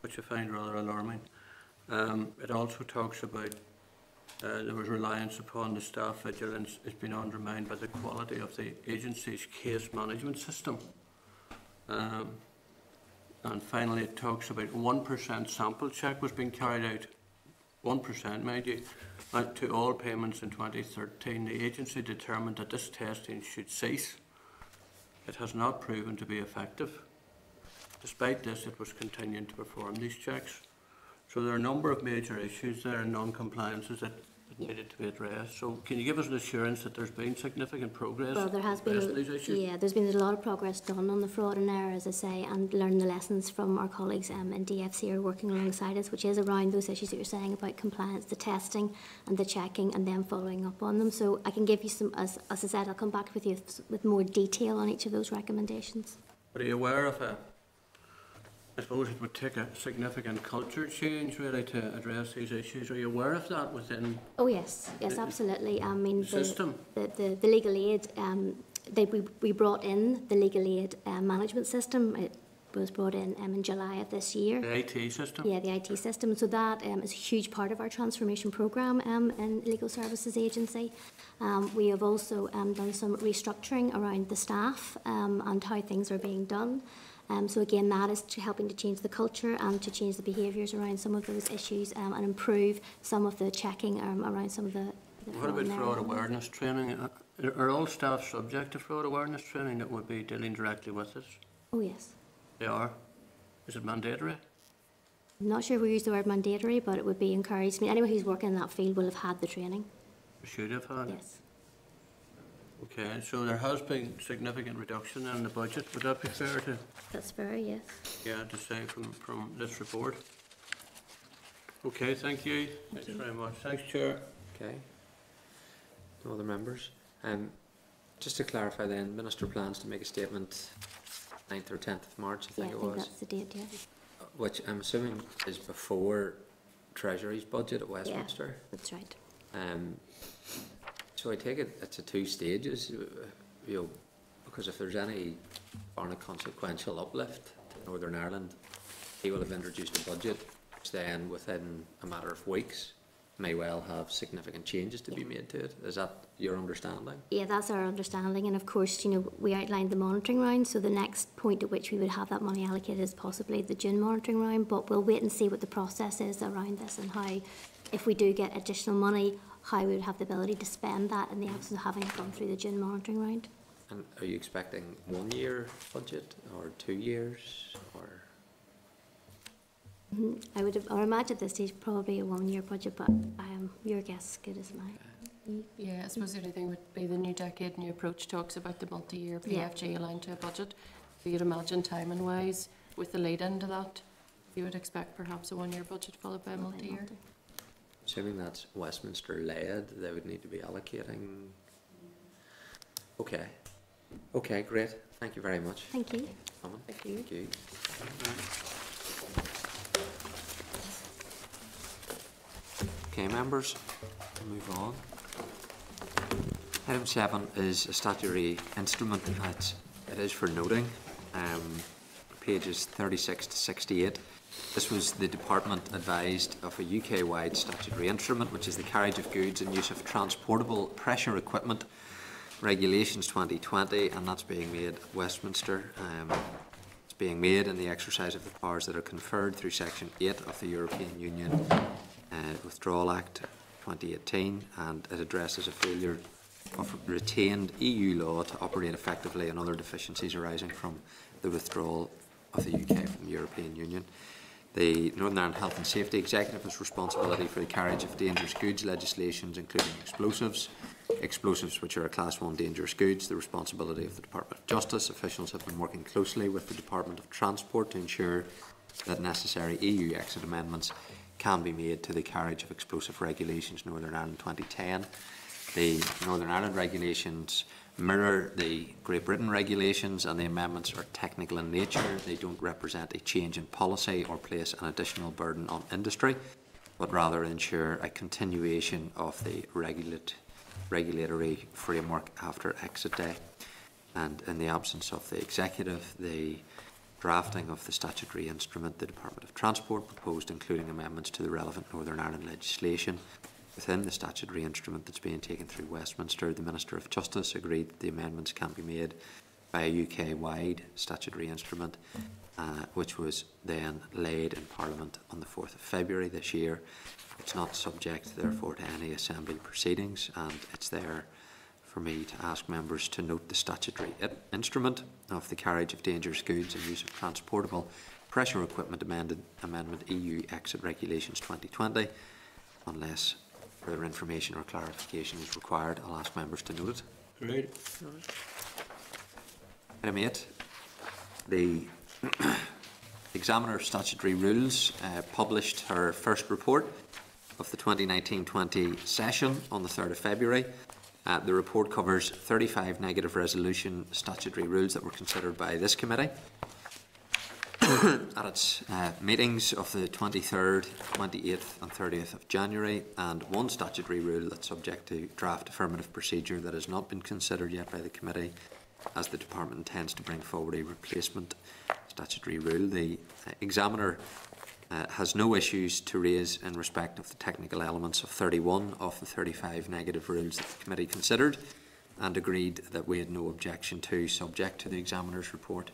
which I find rather alarming. Um, it also talks about uh, there was reliance upon the staff vigilance has been undermined by the quality of the agency's case management system. Um, and finally, it talks about 1% sample check was being carried out 1%, mind you, uh, to all payments in 2013. The agency determined that this testing should cease. It has not proven to be effective. Despite this, it was continuing to perform these checks. So there are a number of major issues there and non-compliances that that needed to be addressed. So can you give us an assurance that there's been significant progress Well, there has been, a- these issues? yeah, there's been a lot of progress done on the fraud and error, as I say, and learning the lessons from our colleagues um, in DFC are working alongside us, which is around those issues that you're saying about compliance, the testing and the checking, and then following up on them. So I can give you some, as, as I said, I'll come back with you with more detail on each of those recommendations. But are you aware of a, I suppose it would take a significant culture change really to address these issues. Are you aware of that within Oh, yes, yes, The- absolutely. I mean, the, system? the, the, the legal aid, um, they, we, we brought in the legal aid uh, management system. It was brought in um, in July of this year. the IT system? Yeah, the IT system. So that um, is a huge part of our transformation programme um, in Legal Services Agency. Um, we have also um, done some restructuring around the staff um, and how things are being done. Um, so again, that is to helping to change the culture and to change the behaviours around some of those issues um, and improve some of the checking um, around some of the. the What about fraud awareness training? Uh, Are all staff subject to fraud awareness training that would be dealing directly with this? Oh yes. They are? Is it mandatory? I'm not sure if we use the word mandatory, but it would be encouraged. I mean, anyone who's working in that field will have had the training. Should have had? Yes. Okay, so there has been significant reduction in the budget. Would that be fair to, That's fair, yes. yeah, to say from, from this report? Okay, thank you. Thanks very much. Thanks, Chair. Okay. No other members? Um, just to clarify then, Minister plans to make a statement 9th or 10th of March, I Yeah, I think it think was, that's the date, yeah. which I'm assuming is before Treasury's budget at Westminster. That's right. Um, so I take it it's a two stages, uh, you know, because if there's any foreign consequential uplift to Northern Ireland, he will have introduced a budget, which then within a matter of weeks may well have significant changes to be made to it. Is that your understanding? Yeah, that's our understanding, and of course, you know, we outlined the monitoring round, so the next point at which we would have that money allocated is possibly the June monitoring round, but we'll wait and see what the process is around this and how, if we do get additional money, how we would have the ability to spend that in the absence of having gone through the June monitoring round. And are you expecting one year budget or two years or? Mhm. I would, have- or imagine at this stage probably a one-year budget, but um, your guess is good as mine. Yeah, I suppose the only thing would be the new decade, new approach talks about the multi-year Yeah. PFG aligned to a budget. So you'd imagine timing wise, with the lead into that, you would expect perhaps a one-year budget followed by a multi-year. Assuming that's Westminster led, they would need to be allocating. Okay. Okay, great. Thank you very much. Thank you. Coming. Thank you. Thank you. Okay, members, move on. Item seven is a statutory instrument. It's, it is for noting, um, pages thirty-six to sixty-eight. This was the department advised of a UK-wide statutory instrument, which is the carriage of goods and use of transportable pressure equipment regulations 2020, and that's being made at Westminster. Um, it's being made in the exercise of the powers that are conferred through Section 8 of the European Union uh, Withdrawal Act 2018, and it addresses a failure of retained EU law to operate effectively and other deficiencies arising from the withdrawal of the UK from the European Union. The Northern Ireland Health and Safety Executive has responsibility for the carriage of dangerous goods legislations, including explosives, explosives which are a Class 1 dangerous goods, the responsibility of the Department of Justice. Officials have been working closely with the Department of Transport to ensure that necessary EU exit amendments can be made to the carriage of explosive regulations Northern Ireland 2010. The Northern Ireland regulations mirror the Great Britain regulations and the amendments are technical in nature. They don't represent a change in policy or place an additional burden on industry, but rather ensure a continuation of the regulate, regulatory framework after exit day. And in the absence of the executive, the drafting of the statutory instrument, the Department of Transport proposed including amendments to the relevant Northern Ireland legislation within the statutory instrument that's being taken through Westminster. The Minister of Justice agreed that the amendments can be made by a UK-wide statutory instrument, uh, which was then laid in Parliament on the 4th of February this year. It's not subject, therefore, to any Assembly proceedings, and it's there for me to ask members to note the statutory instrument of the carriage of dangerous goods and use of transportable pressure equipment amended, amendment EU exit regulations 2020, unless further information or clarification is required, I'll ask members to note it. Right. Item eight, the [CLEARS THROAT] Examiner of Statutory Rules uh, published her first report of the 2019-20 session on the 3rd of February. Uh, the report covers 35 negative resolution statutory rules that were considered by this committee. [COUGHS] At its uh, meetings of the 23rd, 28th and 30th of January, and one statutory rule that's subject to draft affirmative procedure that has not been considered yet by the committee, as the department intends to bring forward a replacement statutory rule. The uh, examiner uh, has no issues to raise in respect of the technical elements of 31 of the 35 negative rules that the committee considered and agreed that we had no objection to, subject to the examiner's report.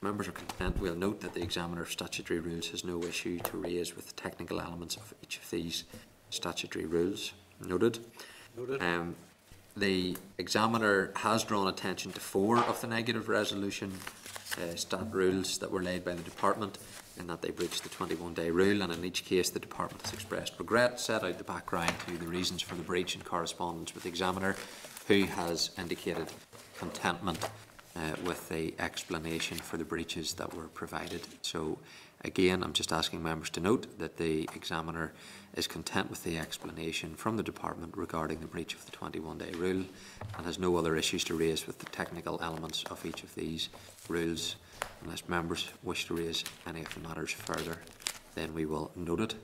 Members are content. We'll note that the examiner of statutory rules has no issue to raise with the technical elements of each of these statutory rules. Noted. Noted. Um, the examiner has drawn attention to four of the negative resolution uh, stat rules that were laid by the department in that they breached the 21-day rule and in each case the department has expressed regret, set out the background to the reasons for the breach in correspondence with the examiner who has indicated contentment uh, with the explanation for the breaches that were provided. So again, I'm just asking members to note that the examiner is content with the explanation from the department regarding the breach of the 21-day rule and has no other issues to raise with the technical elements of each of these rules. Unless members wish to raise any of the matters further, then we will note it.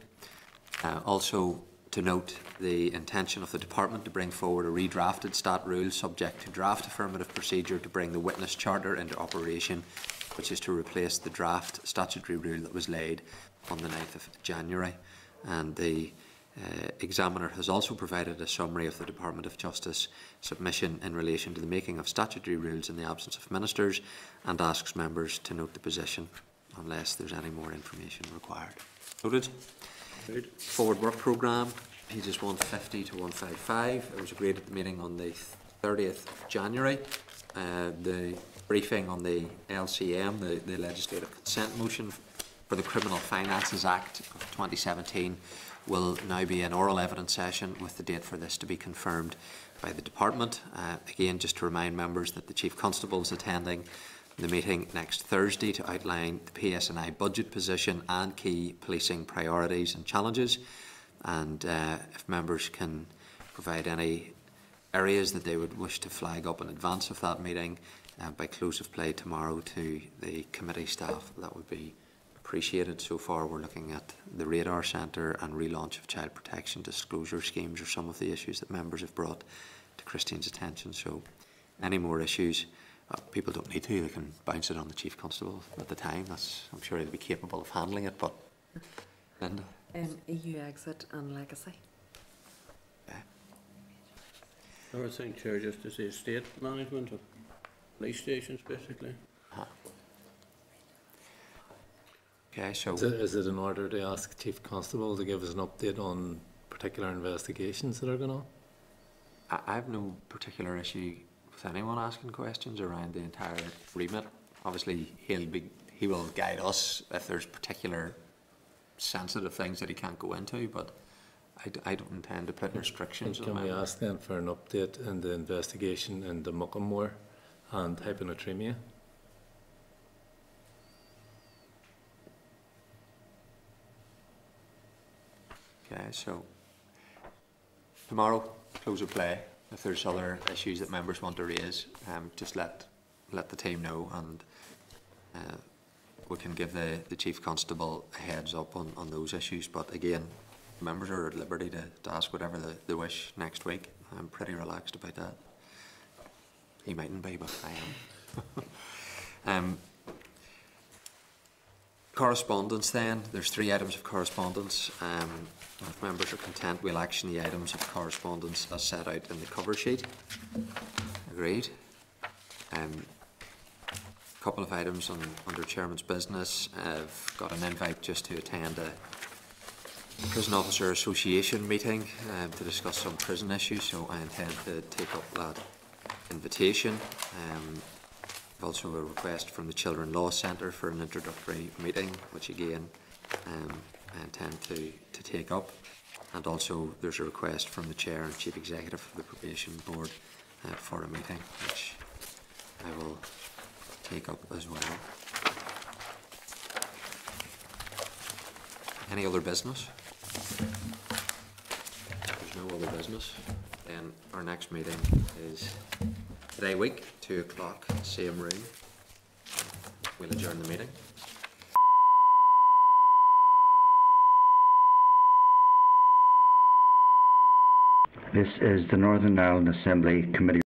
Uh, also, to note the intention of the department to bring forward a redrafted stat rule subject to draft affirmative procedure to bring the witness charter into operation, which is to replace the draft statutory rule that was laid on the 9th of January. And the uh, examiner has also provided a summary of the Department of Justice submission in relation to the making of statutory rules in the absence of ministers and asks members to note the position unless there's any more information required. Noted. Forward work programme, pages 150 to 155. It was agreed at the meeting on the 30th of January. Uh, the briefing on the LCM, the, the legislative consent motion for the Criminal Finances Act of 2017, will now be an oral evidence session with the date for this to be confirmed by the department. Uh, again, just to remind members that the Chief Constable is attending the meeting next Thursday to outline the PSNI budget position and key policing priorities and challenges. And uh, if members can provide any areas that they would wish to flag up in advance of that meeting uh, by close of play tomorrow to the committee staff, that would be appreciated. So far, we're looking at the radar centre and relaunch of child protection disclosure schemes are some of the issues that members have brought to Christine's attention. So, any more issues? Uh, people don't need to, they can bounce it on the Chief Constable at the time. That's, I'm sure he'll be capable of handling it, but Linda? Um, EU exit and legacy. I would think, Chair, just to say estate management of police stations, basically. Okay, so. Is it, is it in order to ask Chief Constable to give us an update on particular investigations that are going on? I, I have no particular issue with anyone asking questions around the entire remit. Obviously, he'll be, he will guide us if there's particular sensitive things that he can't go into, but I, d- I don't intend to put restrictions on Can we ask them for an update in the investigation into Muckamore and hyponatremia? Okay, so tomorrow, close of play. If there's other issues that members want to raise, um, just let let the team know, and uh, we can give the, the chief constable a heads up on, on those issues. But again, members are at liberty to, to ask whatever they, they wish next week. I'm pretty relaxed about that. He mightn't be, but I am. [LAUGHS] um, Correspondence then, there's three items of correspondence. Um, if members are content, we'll action the items of correspondence as set out in the cover sheet. Agreed. Um, couple of items on, under Chairman's business. I've got an invite just to attend a Prison Officer Association meeting um, to discuss some prison issues, so I intend to take up that invitation. Um, also a request from the Children Law Centre for an introductory meeting, which again um, I intend to, to take up. And also, there's a request from the Chair and Chief Executive of the Probation Board uh, for a meeting, which I will take up as well. Any other business? There's no other business. Then our next meeting is today week, two o'clock, same room. We'll adjourn the meeting. This is the Northern Ireland Assembly Committee